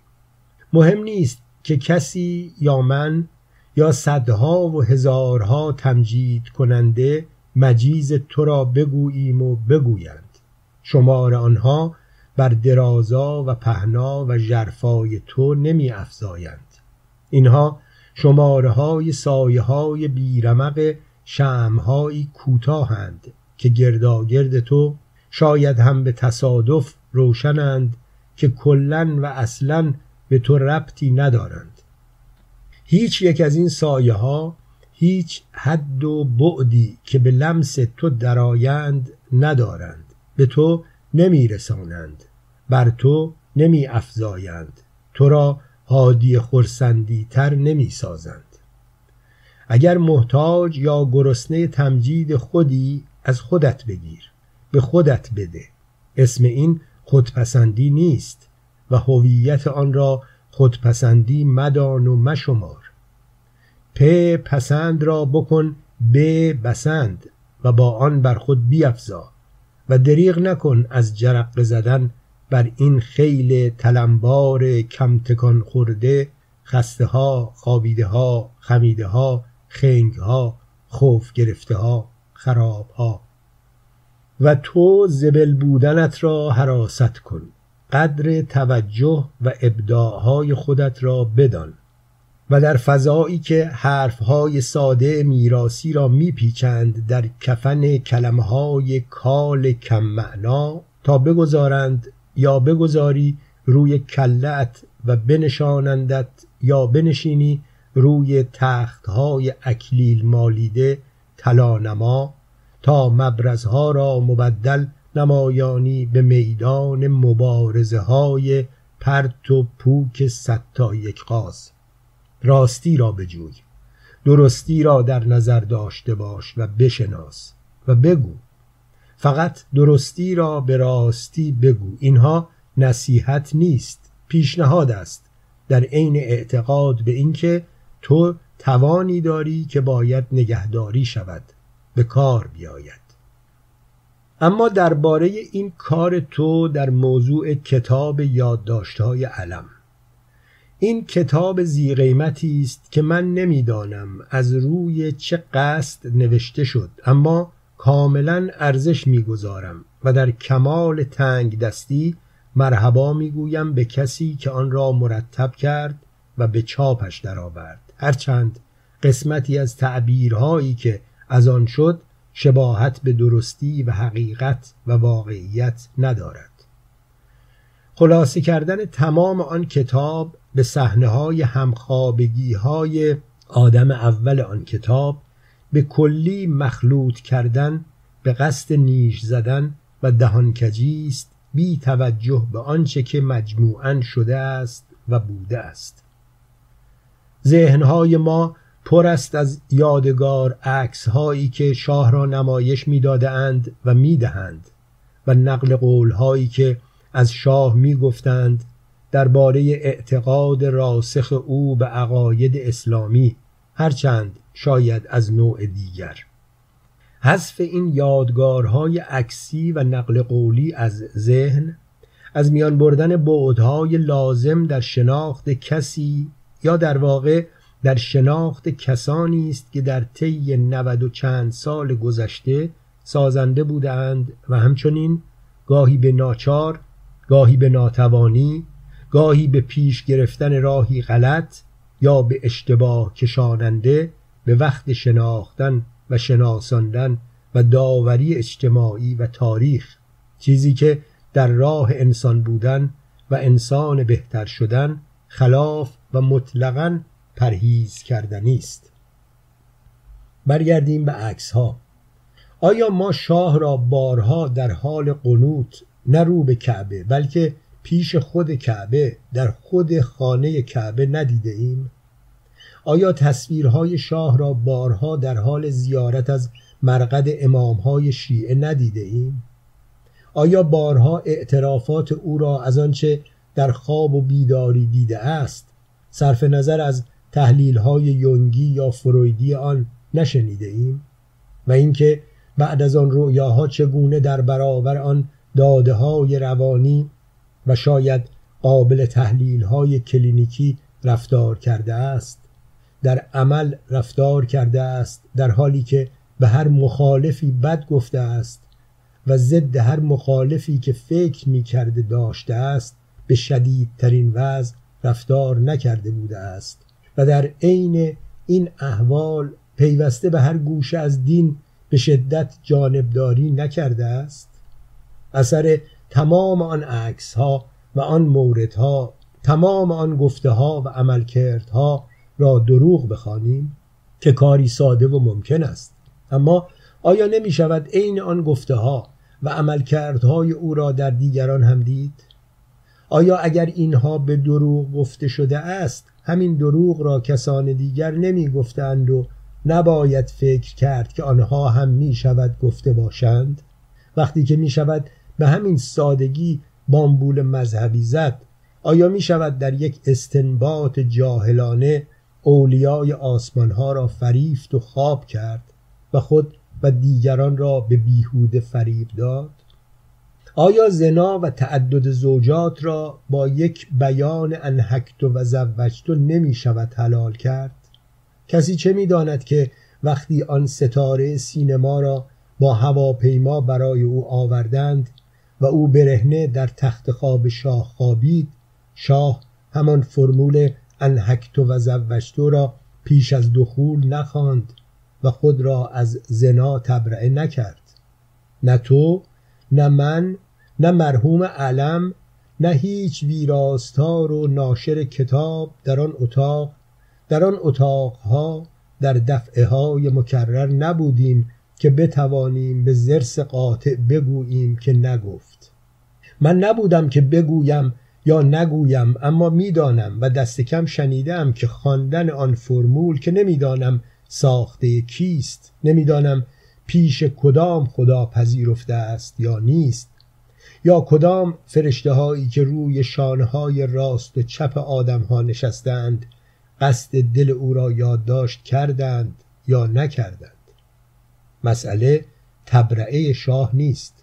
مهم نیست که کسی یا من یا صدها و هزارها تمجید کننده مجیز تو را بگوییم و بگویند. شمار آنها بر درازا و پهنا و جرفای تو نمی افزایند. اینها شماره های سایه های بیرمق شمهایی کوتاهند که گرداگرد تو شاید هم به تصادف روشنند که کلا و اصلا به تو ربطی ندارند. هیچ یک از این سایه ها هیچ حد و بعدی که به لمس تو درآیند ندارند. به تو نمی رسانند بر تو نمی افزایند تو را هادی خورسندی تر نمی سازند اگر محتاج یا گرسنه تمجید خودی از خودت بگیر. به خودت بده. اسم این خودپسندی نیست و هویت آن را خودپسندی مدان و مشمار. پ پسند را بکن ب بسند و با آن بر خود بیافزا و دریغ نکن از جرق زدن بر این خیل تلمبار کم تکان خورده خسته ها خوابیده ها خمیده ها خنگ ها خوف گرفته ها خراب ها و تو زبل بودنت را حراست کن. قدر توجه و ابداعهای خودت را بدان. و در فضایی که حرفهای ساده میراسی را میپیچند در کفن کلمه های کال کم معنا تا بگذارند یا بگذاری روی کلت و بنشانندت یا بنشینی روی تختهای اکلیل مالیده تلانما تا مبرزها را مبدل نمایانی به میدان مبارزه های پرت و پوک ستا یک قاز. راستی را بجوی. درستی را در نظر داشته باش و بشناس و بگو. فقط درستی را به راستی بگو. اینها نصیحت نیست پیشنهاد است. در عین اعتقاد به اینکه تو توانی داری که باید نگهداری شود به کار بیاید. اما درباره این کار تو در موضوع کتاب یادداشت‌های علم. این کتاب زیقیمتی است که من نمی‌دانم از روی چه قصد نوشته شد اما کاملا ارزش می‌گذارم و در کمال تنگ دستی مرحبا می‌گویم به کسی که آن را مرتب کرد و به چاپش درآورد. هرچند قسمتی از تعبیرهایی که از آن شد شباهت به درستی و حقیقت و واقعیت ندارد. خلاصه کردن تمام آن کتاب به صحنه های همخوابگی های آدم اول آن کتاب به کلی مخلوط کردن به قصد نیش زدن و دهانکجی است بی توجه به آنچه که مجموعا شده است و بوده است. ذهنهای ما پر است از یادگار عکس هایی که شاه را نمایش می‌دادند و می‌دهند و نقل قول هایی که از شاه می‌گفتند درباره اعتقاد راسخ او به عقاید اسلامی هرچند شاید از نوع دیگر. حذف این یادگارهای عکسی و نقل قولی از ذهن از میان بردن بعدهای لازم در شناخت کسی یا در واقع در شناخت کسانی است که در طی نود و چند سال گذشته سازنده بودند و همچنین گاهی به ناچار گاهی به ناتوانی گاهی به پیش گرفتن راهی غلط یا به اشتباه کشاننده به وقت شناختن و شناساندن و داوری اجتماعی و تاریخ چیزی که در راه انسان بودن و انسان بهتر شدن خلاف و مطلقا پرهیز کردنی است. برگردیم به عکس ها آیا ما شاه را بارها در حال قنوت نه رو به کعبه بلکه پیش خود کعبه در خود خانه کعبه ندیده ایم؟ آیا تصویرهای شاه را بارها در حال زیارت از مرقد امامهای شیعه ندیده ایم؟ آیا بارها اعترافات او را از آنچه در خواب و بیداری دیده است صرف نظر از تحلیل های یونگی یا فرویدی آن نشنیده ایم و اینکه بعد از آن رؤیاها چگونه در برابر آن داده های روانی و شاید قابل تحلیل های کلینیکی رفتار کرده است. در عمل رفتار کرده است در حالی که به هر مخالفی بد گفته است و ضد هر مخالفی که فکر می کرده داشته است به شدیدترین وضع رفتار نکرده بوده است. و در عین این احوال پیوسته به هر گوشه از دین به شدت جانبداری نکرده است. اثر تمام آن عکس ها و آن موردها تمام آن گفته ها و عملکردها را دروغ بخوانیم که کاری ساده و ممکن است. اما آیا نمی شود عین آن گفته ها و عملکردهای او را در دیگران هم دید؟ آیا اگر اینها به دروغ گفته شده است همین دروغ را کسان دیگر نمی گفتند و نباید فکر کرد که آنها هم می شود گفته باشند؟ وقتی که می شود به همین سادگی بامبول مذهبی زد. آیا می شود در یک استنباط جاهلانه اولیای آسمانها را فریفت و خواب کرد و خود و دیگران را به بیهوده فریب داد؟ آیا زنا و تعدد زوجات را با یک بیان انحکت و زوجت نمی شود حلال کرد؟ کسی چه می داند که وقتی آن ستاره سینما را با هواپیما برای او آوردند و او برهنه در تخت خواب شاه خوابید. شاه همان فرمول انحکت و زوجتو را پیش از دخول نخواند و خود را از زنا تبرئه نکرد. نه تو نه من نه مرحوم علم نه هیچ ویراستار و ناشر کتاب در آن اتاق. در آن اتاقها در دفعه های مکرر نبودیم که بتوانیم به زرس قاطع بگوییم که نگفت. من نبودم که بگویم یا نگویم اما می‌دانم و دست کم شنیدم که خواندن آن فرمول که نمی‌دانم ساخته کیست نمی‌دانم پیش کدام خدا پذیرفته است یا نیست یا کدام فرشته هایی که روی شانه های راست و چپ آدم ها نشستند قصد دل او را یادداشت کردند یا نکردند. مسئله تبرعه شاه نیست.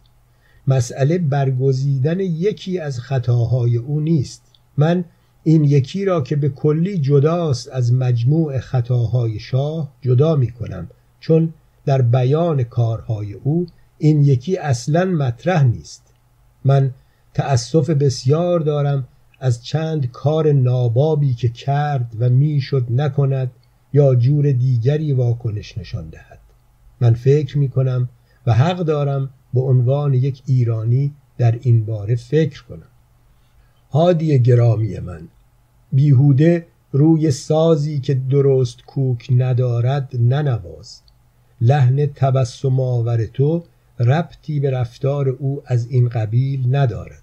مسئله برگزیدن یکی از خطاهای او نیست. من این یکی را که به کلی جداست از مجموع خطاهای شاه جدا می کنم. چون در بیان کارهای او این یکی اصلا مطرح نیست. من تأسف بسیار دارم از چند کار نابابی که کرد و می‌شد نکند یا جور دیگری واکنش نشان دهد. من فکر می کنم و حق دارم به عنوان یک ایرانی در این باره فکر کنم. هادی گرامی من بیهوده روی سازی که درست کوک ندارد ننواز لحن تبسم آور تو ربطی به رفتار او از این قبیل ندارد.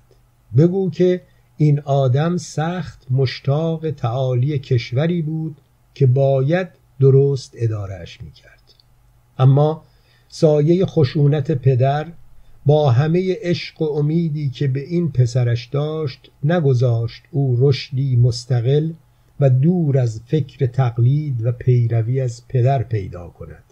بگو که این آدم سخت مشتاق تعالی کشوری بود که باید درست ادارهش می کرد. اما سایه خشونت پدر با همه عشق و امیدی که به این پسرش داشت نگذاشت او رشدی مستقل و دور از فکر تقلید و پیروی از پدر پیدا کند.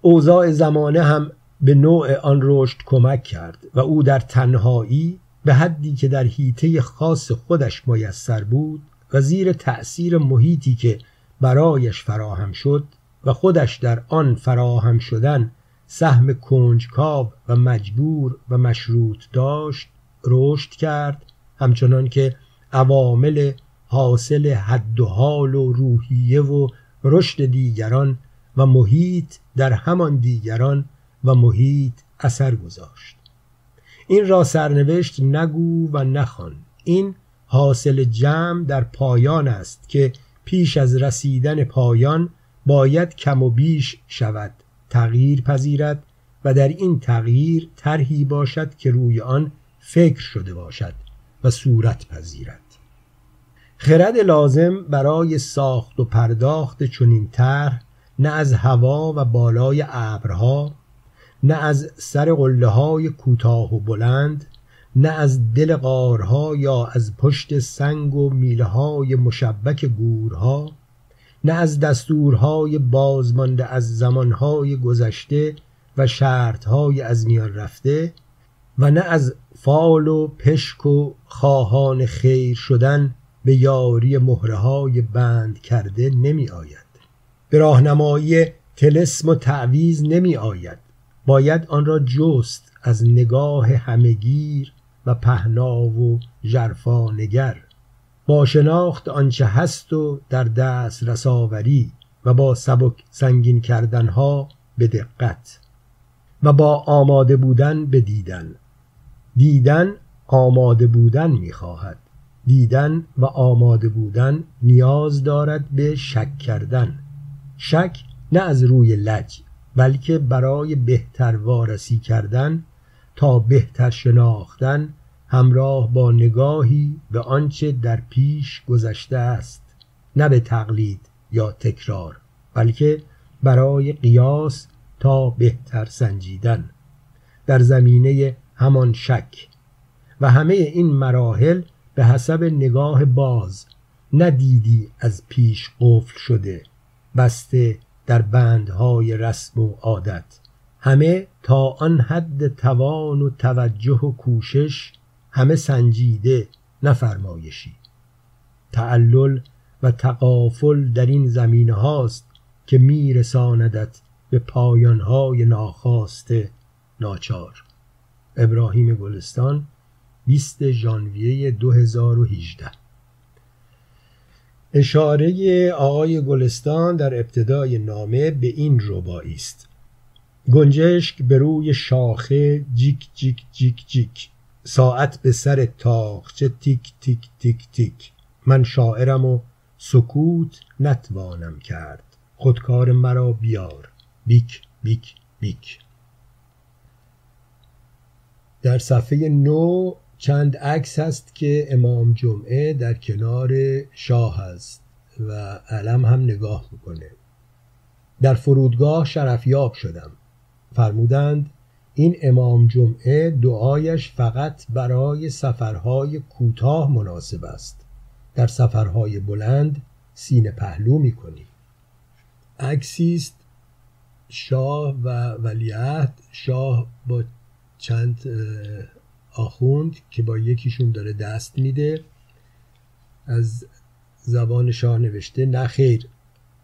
اوضاع زمانه هم به نوع آن رشد کمک کرد و او در تنهایی به حدی که در حیطه خاص خودش میسر بود و زیر تأثیر محیطی که برایش فراهم شد و خودش در آن فراهم شدن سهم کنجکاو و مجبور و مشروط داشت رشد کرد همچنان که عوامل حاصل حد و حال و روحیه و رشد دیگران و محیط در همان دیگران و محیط اثر گذاشت. این را سرنوشت نگو و نخوان. این حاصل جمع در پایان است که پیش از رسیدن پایان باید کم و بیش شود. تغییر پذیرد و در این تغییر طرحی باشد که روی آن فکر شده باشد و صورت پذیرد. خرد لازم برای ساخت و پرداخت چنین طرح نه از هوا و بالای ابرها نه از سر قله های کوتاه و بلند نه از دل غارها یا از پشت سنگ و میله های مشبک گورها نه از دستورهای بازمانده از زمانهای گذشته و شرطهای از میان رفته و نه از فال و پشک و خواهان خیر شدن به یاری مهره های بند کرده نمی آید به راهنمایی تلسم و تعویز نمی آید باید آن را جست از نگاه همگیر و پهنا و نگر با شناخت آنچه هست و در دست رساوری و با سبک سنگین کردنها به دقت و با آماده بودن به دیدن. دیدن آماده بودن می‌خواهد. دیدن و آماده بودن نیاز دارد به شک کردن. شک نه از روی لج بلکه برای بهتر وارسی کردن تا بهتر شناختن همراه با نگاهی به آنچه در پیش گذشته است نه به تقلید یا تکرار بلکه برای قیاس تا بهتر سنجیدن. در زمینه همان شک و همه این مراحل به حسب نگاه باز ندیدی از پیش قفل شده بسته در بندهای رسم و عادت. همه تا آن حد توان و توجه و کوشش همه سنجیده نفرمایشی تعلل و تقافل در این زمینه هاست که میرساندت به پایانهای ناخواسته ناچار. ابراهیم گلستان 20 ژانویه 2018 اشاره آقای گلستان در ابتدای نامه به این ربایی است. گنجشک به روی شاخه جیک جیک جیک جیک ساعت به سر تاخچه تیک تیک تیک تیک. من شاعرم و سکوت نتوانم کرد. خودکار مرا بیار. بیک بیک بیک. در صفحه نو چند عکس هست که امام جمعه در کنار شاه است و علم هم نگاه می‌کنه. در فرودگاه شرفیاب شدم. فرمودند این امام جمعه دعایش فقط برای سفرهای کوتاه مناسب است. در سفرهای بلند سینه پهلو می‌کنی عکسی است شاه و ولیعهد. شاه با چند آخوند که با یکیشون داره دست میده. از زبان شاه نوشته نه خیر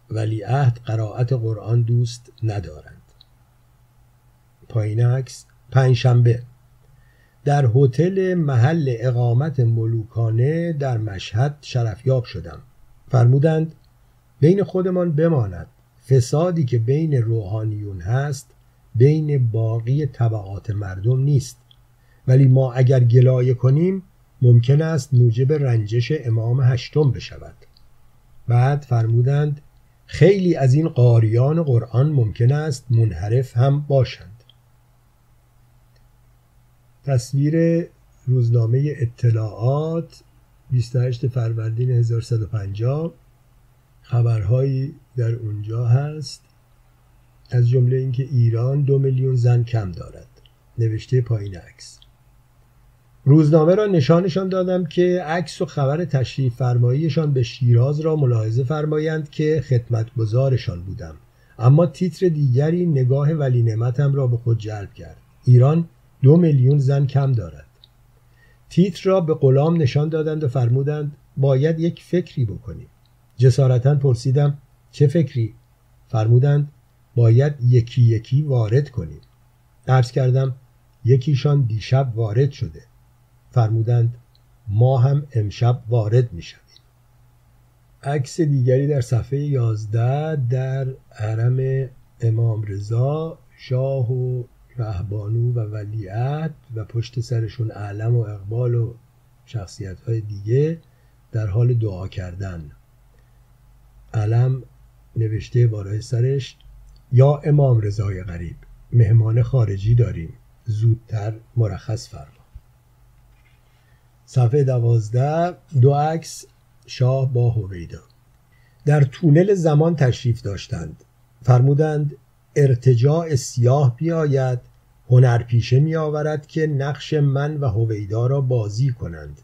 ولیعهد قرائت قرآن دوست ندارند پایین عکس پنجشنبه. در هتل محل اقامت ملوکانه در مشهد شرفیاب شدم. فرمودند بین خودمان بماند. فسادی که بین روحانیون هست بین باقی طبقات مردم نیست. ولی ما اگر گلایه کنیم ممکن است موجب رنجش امام هشتم بشود. بعد فرمودند خیلی از این قاریان قرآن ممکن است منحرف هم باشند. تصویر روزنامه اطلاعات 28 فروردین 1150 خبرهایی در اونجا هست. از جمله اینکه ایران دو میلیون زن کم دارد. نوشته پایین عکس. روزنامه را نشانشان دادم که عکس و خبر تشریف فرماییشان به شیراز را ملاحظه فرمایند که خدمتگزارشان بودم. اما تیتر دیگری نگاه ولی نعمتم را به خود جلب کرد. ایران دو میلیون زن کم دارد. تیتر را به غلام نشان دادند و فرمودند باید یک فکری بکنیم. جسارتا پرسیدم چه فکری؟ فرمودند باید یکی یکی وارد کنیم. عرض کردم یکیشان دیشب وارد شده. فرمودند ما هم امشب وارد می شویم. عکس دیگری در صفحه 11 در حرم امام رضا شاه و رهبانو و ولیعت و پشت سرشون علم و اقبال و شخصیت های دیگه در حال دعا کردن. علم نوشته بالای سرش یا امام رضای غریب مهمان خارجی داریم زودتر مرخص فرما. صفحه دوازده دو عکس شاه با هویدا. در تونل زمان تشریف داشتند. فرمودند ارتجاع سیاه بیاید هنرپیشه می آورد که نقش من و هویدا را بازی کنند.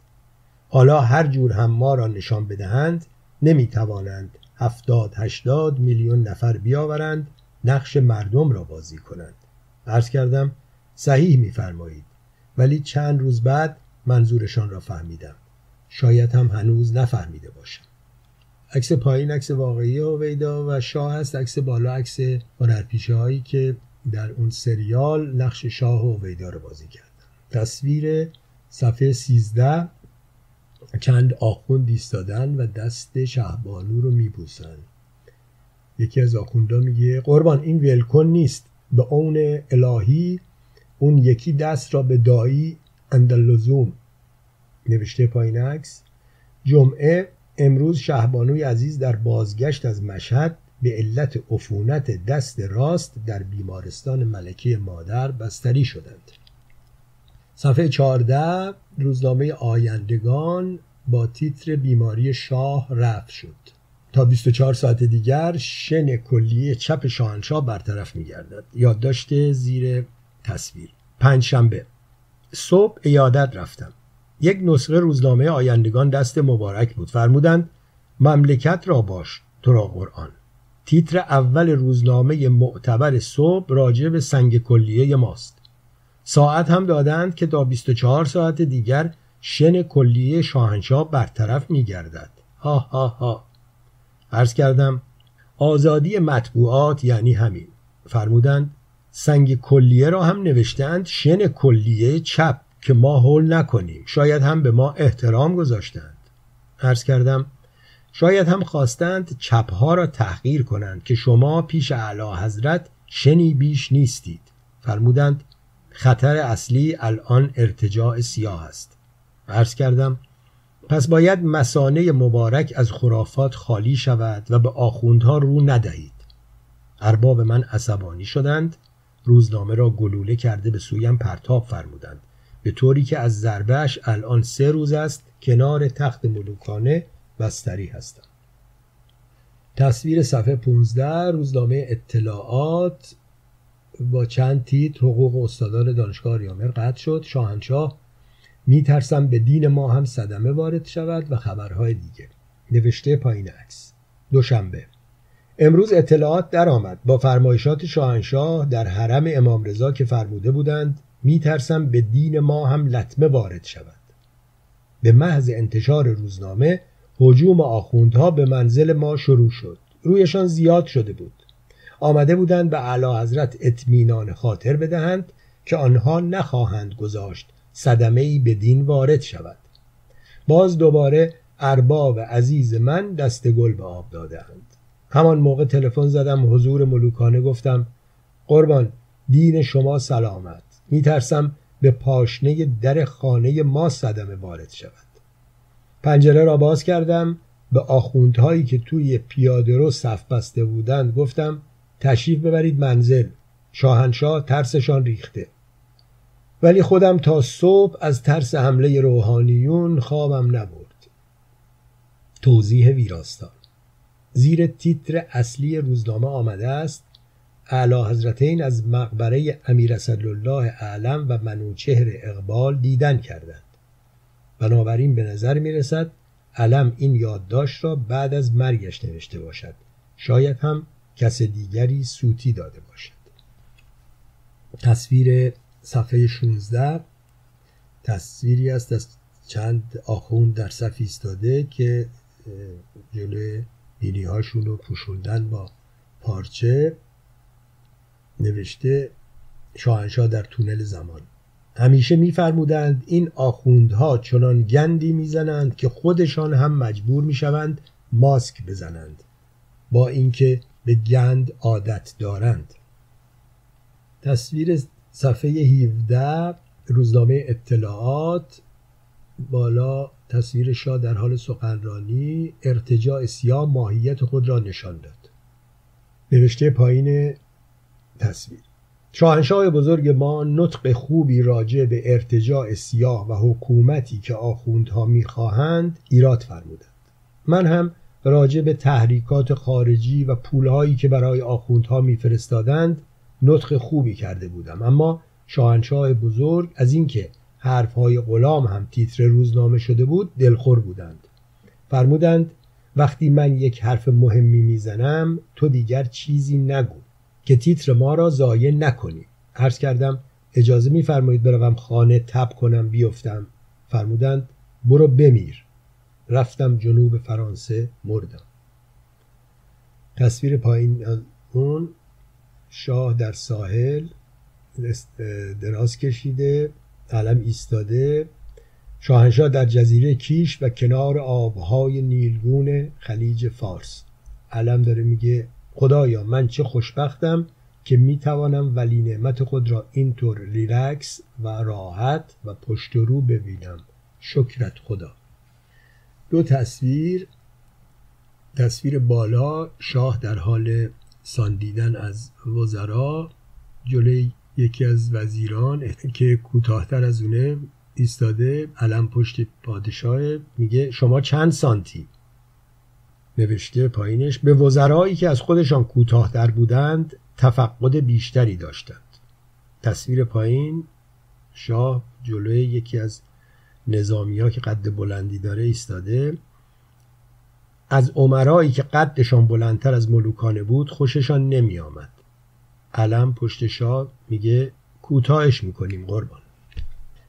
حالا هر جور هم ما را نشان بدهند نمی توانند هفتاد هشتاد میلیون نفر بیاورند نقش مردم را بازی کنند. عرض کردم صحیح میفرمایید. ولی چند روز بعد منظورشان را فهمیدم. شاید هم هنوز نفهمیده باشم. عکس پایین عکس واقعی هویدا و شاه است عکس بالا عکس هنرپیشه هایی که در اون سریال نقش شاه هویدا رو بازی کردن. تصویر صفحه 13 چند آخوند ایستادن و دست شهبانو رو میبوسن. یکی از آخوندا میگه قربان این ولکن نیست. به اون الهی اون یکی دست را به دایی اندلزوم. نوشته پایین عکس. جمعه امروز شهبانوی عزیز در بازگشت از مشهد به علت عفونت دست راست در بیمارستان ملکه مادر بستری شدند. صفحه 14 روزنامه آیندگان با تیتر بیماری شاه رفت شد. تا 24 ساعت دیگر شن کلیه چپ شاهنشاه برطرف میگردد. یادداشت زیر تصویر. پنج شنبه صبح ایادت رفتم. یک نسخه روزنامه آیندگان دست مبارک بود. فرمودند مملکت را باش تو را قرآن. تیتر اول روزنامه معتبر صبح راجع به سنگ کلیه ماست. ساعت هم دادند که تا 24 ساعت دیگر شن کلیه شاهنشاه برطرف می گردد ها ها ها. عرض کردم آزادی مطبوعات یعنی همین. فرمودند سنگ کلیه را هم نوشتند شن کلیه چپ. که ما حل نکنیم. شاید هم به ما احترام گذاشتند. عرض کردم شاید هم خواستند چپها را تحقیر کنند که شما پیش اعلی حضرت شنی بیش نیستید. فرمودند خطر اصلی الان ارتجاع سیاه است. عرض کردم پس باید مسانه مبارک از خرافات خالی شود و به آخوندها رو ندهید. ارباب من عصبانی شدند روزنامه را گلوله کرده به سویم پرتاب فرمودند. به طوری که از ضربهش الان سه روز است کنار تخت ملوکانه بستری هستم. تصویر صفحه 15 روزنامه اطلاعات با چند تیت حقوق استادان دانشگاه ریامر قطع شد. شاهنشاه میترسم به دین ما هم صدمه وارد شود و خبرهای دیگه. نوشته پایین عکس. دوشنبه امروز اطلاعات درآمد. با فرمایشات شاهنشاه در حرم امام رضا که فرموده بودند میترسم به دین ما هم لطمه وارد شود. به محض انتشار روزنامه هجوم آخوندها به منزل ما شروع شد. رویشان زیاد شده بود. آمده بودند به اعلی حضرت اطمینان خاطر بدهند که آنها نخواهند گذاشت صدمه ای به دین وارد شود. باز دوباره ارباب عزیز من دست گل به آب دادهاند. همان موقع تلفن زدم حضور ملوکانه گفتم قربان دین شما سلامت. میترسم به پاشنه در خانه ما صدمه وارد شود. پنجره را باز کردم به آخوندهایی که توی پیاده رو صف بسته بودند گفتم تشریف ببرید منزل. شاهنشاه ترسشان ریخته. ولی خودم تا صبح از ترس حمله روحانیون خوابم نبرد. توضیح ویراستان. زیر تیتر اصلی روزنامه آمده است اعلی حضرتین از مقبره امیر الله اعلم و منوچهر اقبال دیدن کردند. بنابراین به نظر می رسد علم این یادداشت را بعد از مرگش نوشته باشد. شاید هم کس دیگری سوتی داده باشد. تصویر صفحه 16 تصویری است از چند آخوند در صف ایستاده که جلوی بینی هاشون رو پوشوندن با پارچه. نوشته شاهنشاه در تونل زمان. همیشه میفرمودند این آخوندها چنان گندی می‌زنند که خودشان هم مجبور می‌شوند ماسک بزنند با اینکه به گند عادت دارند. تصویر صفحه 17 روزنامه اطلاعات بالا تصویر شاه در حال سخنرانی ارتجاع سیاه ماهیت خود را نشان داد. نوشته پایین تصویر. شاهنشاه بزرگ ما نطق خوبی راجع به ارتجاع سیاه و حکومتی که آخوندها می‌خواهند ایراد فرمودند. من هم راجع به تحریکات خارجی و پولهایی که برای آخوندها میفرستادند نطق خوبی کرده بودم. اما شاهنشاه بزرگ از اینکه حرفهای غلام هم تیتر روزنامه شده بود دلخور بودند. فرمودند وقتی من یک حرف مهمی می‌زنم تو دیگر چیزی نگو. که تیتر ما را ضایع نکنی عرض کردم اجازه میفرمایید بروم خانه تب کنم بیفتم. فرمودند برو بمیر. رفتم جنوب فرانسه مردم. تصویر پایین اون شاه در ساحل دراز کشیده علم ایستاده. شاهنشاه در جزیره کیش و کنار آبهای نیلگون خلیج فارس. علم داره میگه خدایا من چه خوشبختم که می‌توانم ولی نعمت خود را اینطور ریلکس و راحت و پشت رو ببینم. شکرت خدا. دو تصویر. تصویر بالا شاه در حال ساندیدن از وزرا. جلوی یکی از وزیران که کوتاهتر از اونه ایستاده علم پشت پادشاه میگه شما چند سانتی؟ نوشته پایینش به وزرایی که از خودشان کوتاهتر بودند تفقد بیشتری داشتند. تصویر پایین شاه جلوی یکی از نظامی ها که قد بلندی داره ایستاده. از عمرایی که قدشان بلندتر از ملوکانه بود خوششان نمی آمد علم پشت شاه میگه کوتاهش می‌کنیم قربان.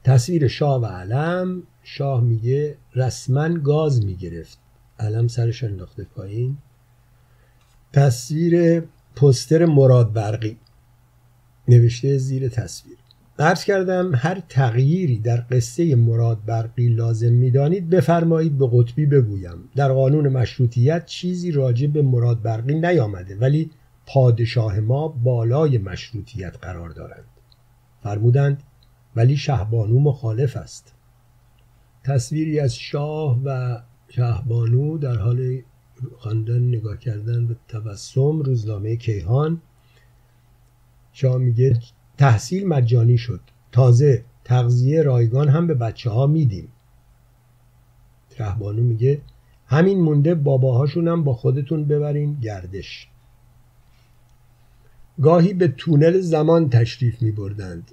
تصویر شاه و علم شاه میگه رسما گاز می‌گرفت. علم سرش انداخته پایین. تصویر پستر مراد برقی. نوشته زیر تصویر. عرض کردم هر تغییری در قصه مراد برقی لازم می‌دانید بفرمایید به قطبی بگویم. در قانون مشروطیت چیزی راجع به مراد برقی نیامده ولی پادشاه ما بالای مشروطیت قرار دارند. فرمودند ولی شهبانو مخالف است. تصویری از شاه و شهبانو در حال خواندن نگاه کردن به تبسم روزنامه کیهان. شاه میگه تحصیل مجانی شد. تازه تغذیه رایگان هم به بچه ها میدیم رهبانو میگه همین مونده باباهاشون هم با خودتون ببرین گردش. گاهی به تونل زمان تشریف می بردند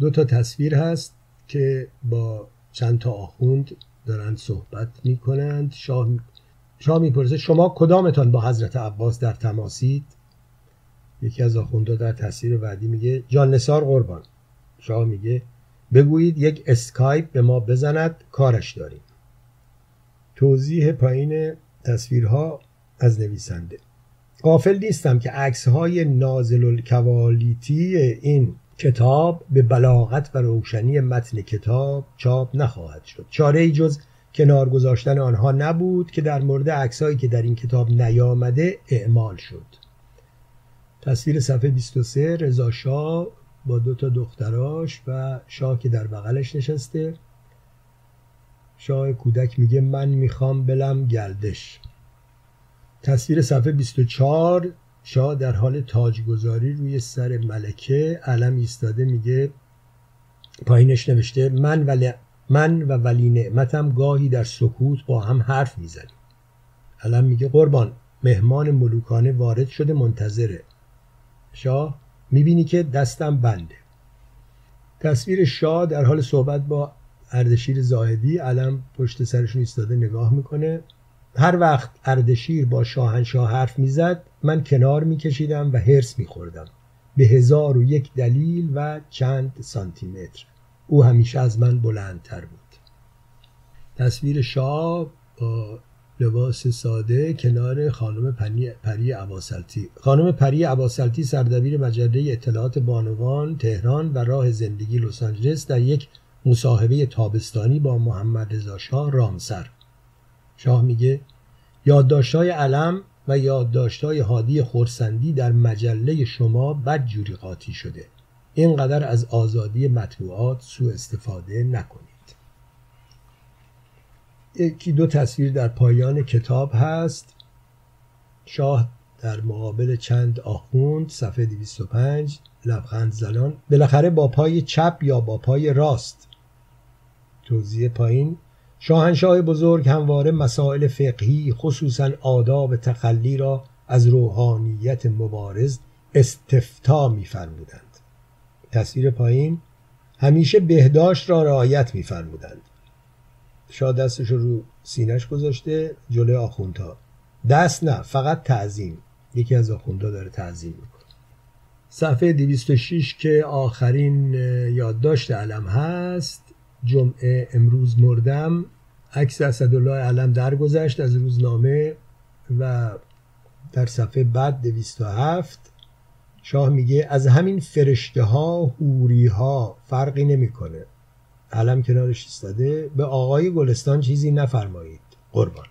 دو تا تصویر هست که با چند تا آخوند دارند صحبت می کنند شاه, شاه می‌پرسه شما کدامتان با حضرت عباس در تماسید؟ یکی از آخوندها در تصویر بعدی میگه جان نسار قربان. شاه میگه بگویید یک اسکایپ به ما بزند کارش داریم. توضیح پایین تصویرها از نویسنده. قافل نیستم که عکس های نازل الکوالیتی این کتاب به بلاغت و روشنی متن کتاب چاپ نخواهد شد. چاره جز کنار گذاشتن آنها نبود که در مورد عکسهایی که در این کتاب نیامده اعمال شد. تصویر صفحه 23 رضا شاه با دو تا دختراش و شاه که در بغلش نشسته. شاه کودک میگه من می‌خوام بلم گردش. تصویر صفحه 24 شاه در حال تاجگذاری روی سر ملکه علم ایستاده میگه پایینش نوشته من ولی من و ولی نعمتم گاهی در سکوت با هم حرف می‌زنیم. علم میگه قربان مهمان ملوکانه وارد شده منتظره. شاه می‌بینی که دستم بنده. تصویر شاه در حال صحبت با اردشیر زاهدی علم پشت سرشون ایستاده نگاه می‌کنه. هر وقت اردشیر با شاهنشاه حرف می‌زد من کنار میکشیدم و هرس میخوردم. به هزار و یک دلیل و چند سانتیمتر. او همیشه از من بلندتر بود. تصویر شاه با لباس ساده کنار خانم پری عباسلتی خانم پری عباسلتی سردبیر مجله اطلاعات بانوان تهران و راه زندگی لس آنجلس در یک مصاحبه تابستانی با محمد رضا شاه رامسر. شاه میگه یادداشت‌های علم و یادداشت‌های هادی خورسندی در مجله شما بدجوری قاطی شده. اینقدر از آزادی مطبوعات سوء استفاده نکنید. یکی دو تصویر در پایان کتاب هست. شاه در مقابل چند آخوند صفحه 205 لبخند زنان بالاخره با پای چپ یا با پای راست. توضیح پایین. شاهنشاه بزرگ همواره مسائل فقهی خصوصا آداب تخلی را از روحانیت مبارز استفتا میفرمودند. تصویر پایین همیشه بهداشت را رعایت میفرمودند. شاه دستش رو سینش گذاشته جلوی آخوندها. دست نه فقط تعظیم. یکی از آخوندها داره تعظیم می‌کنه. صفحه 206 که آخرین یادداشت علم هست جمعه امروز مردم عکس اسدالله علم درگذشت از روزنامه و در صفحه بعد 207 شاه میگه از همین فرشته ها هوری ها فرقی نمی‌کنه. علم کنارش ایستاده به آقای گلستان چیزی نفرمایید. قربان.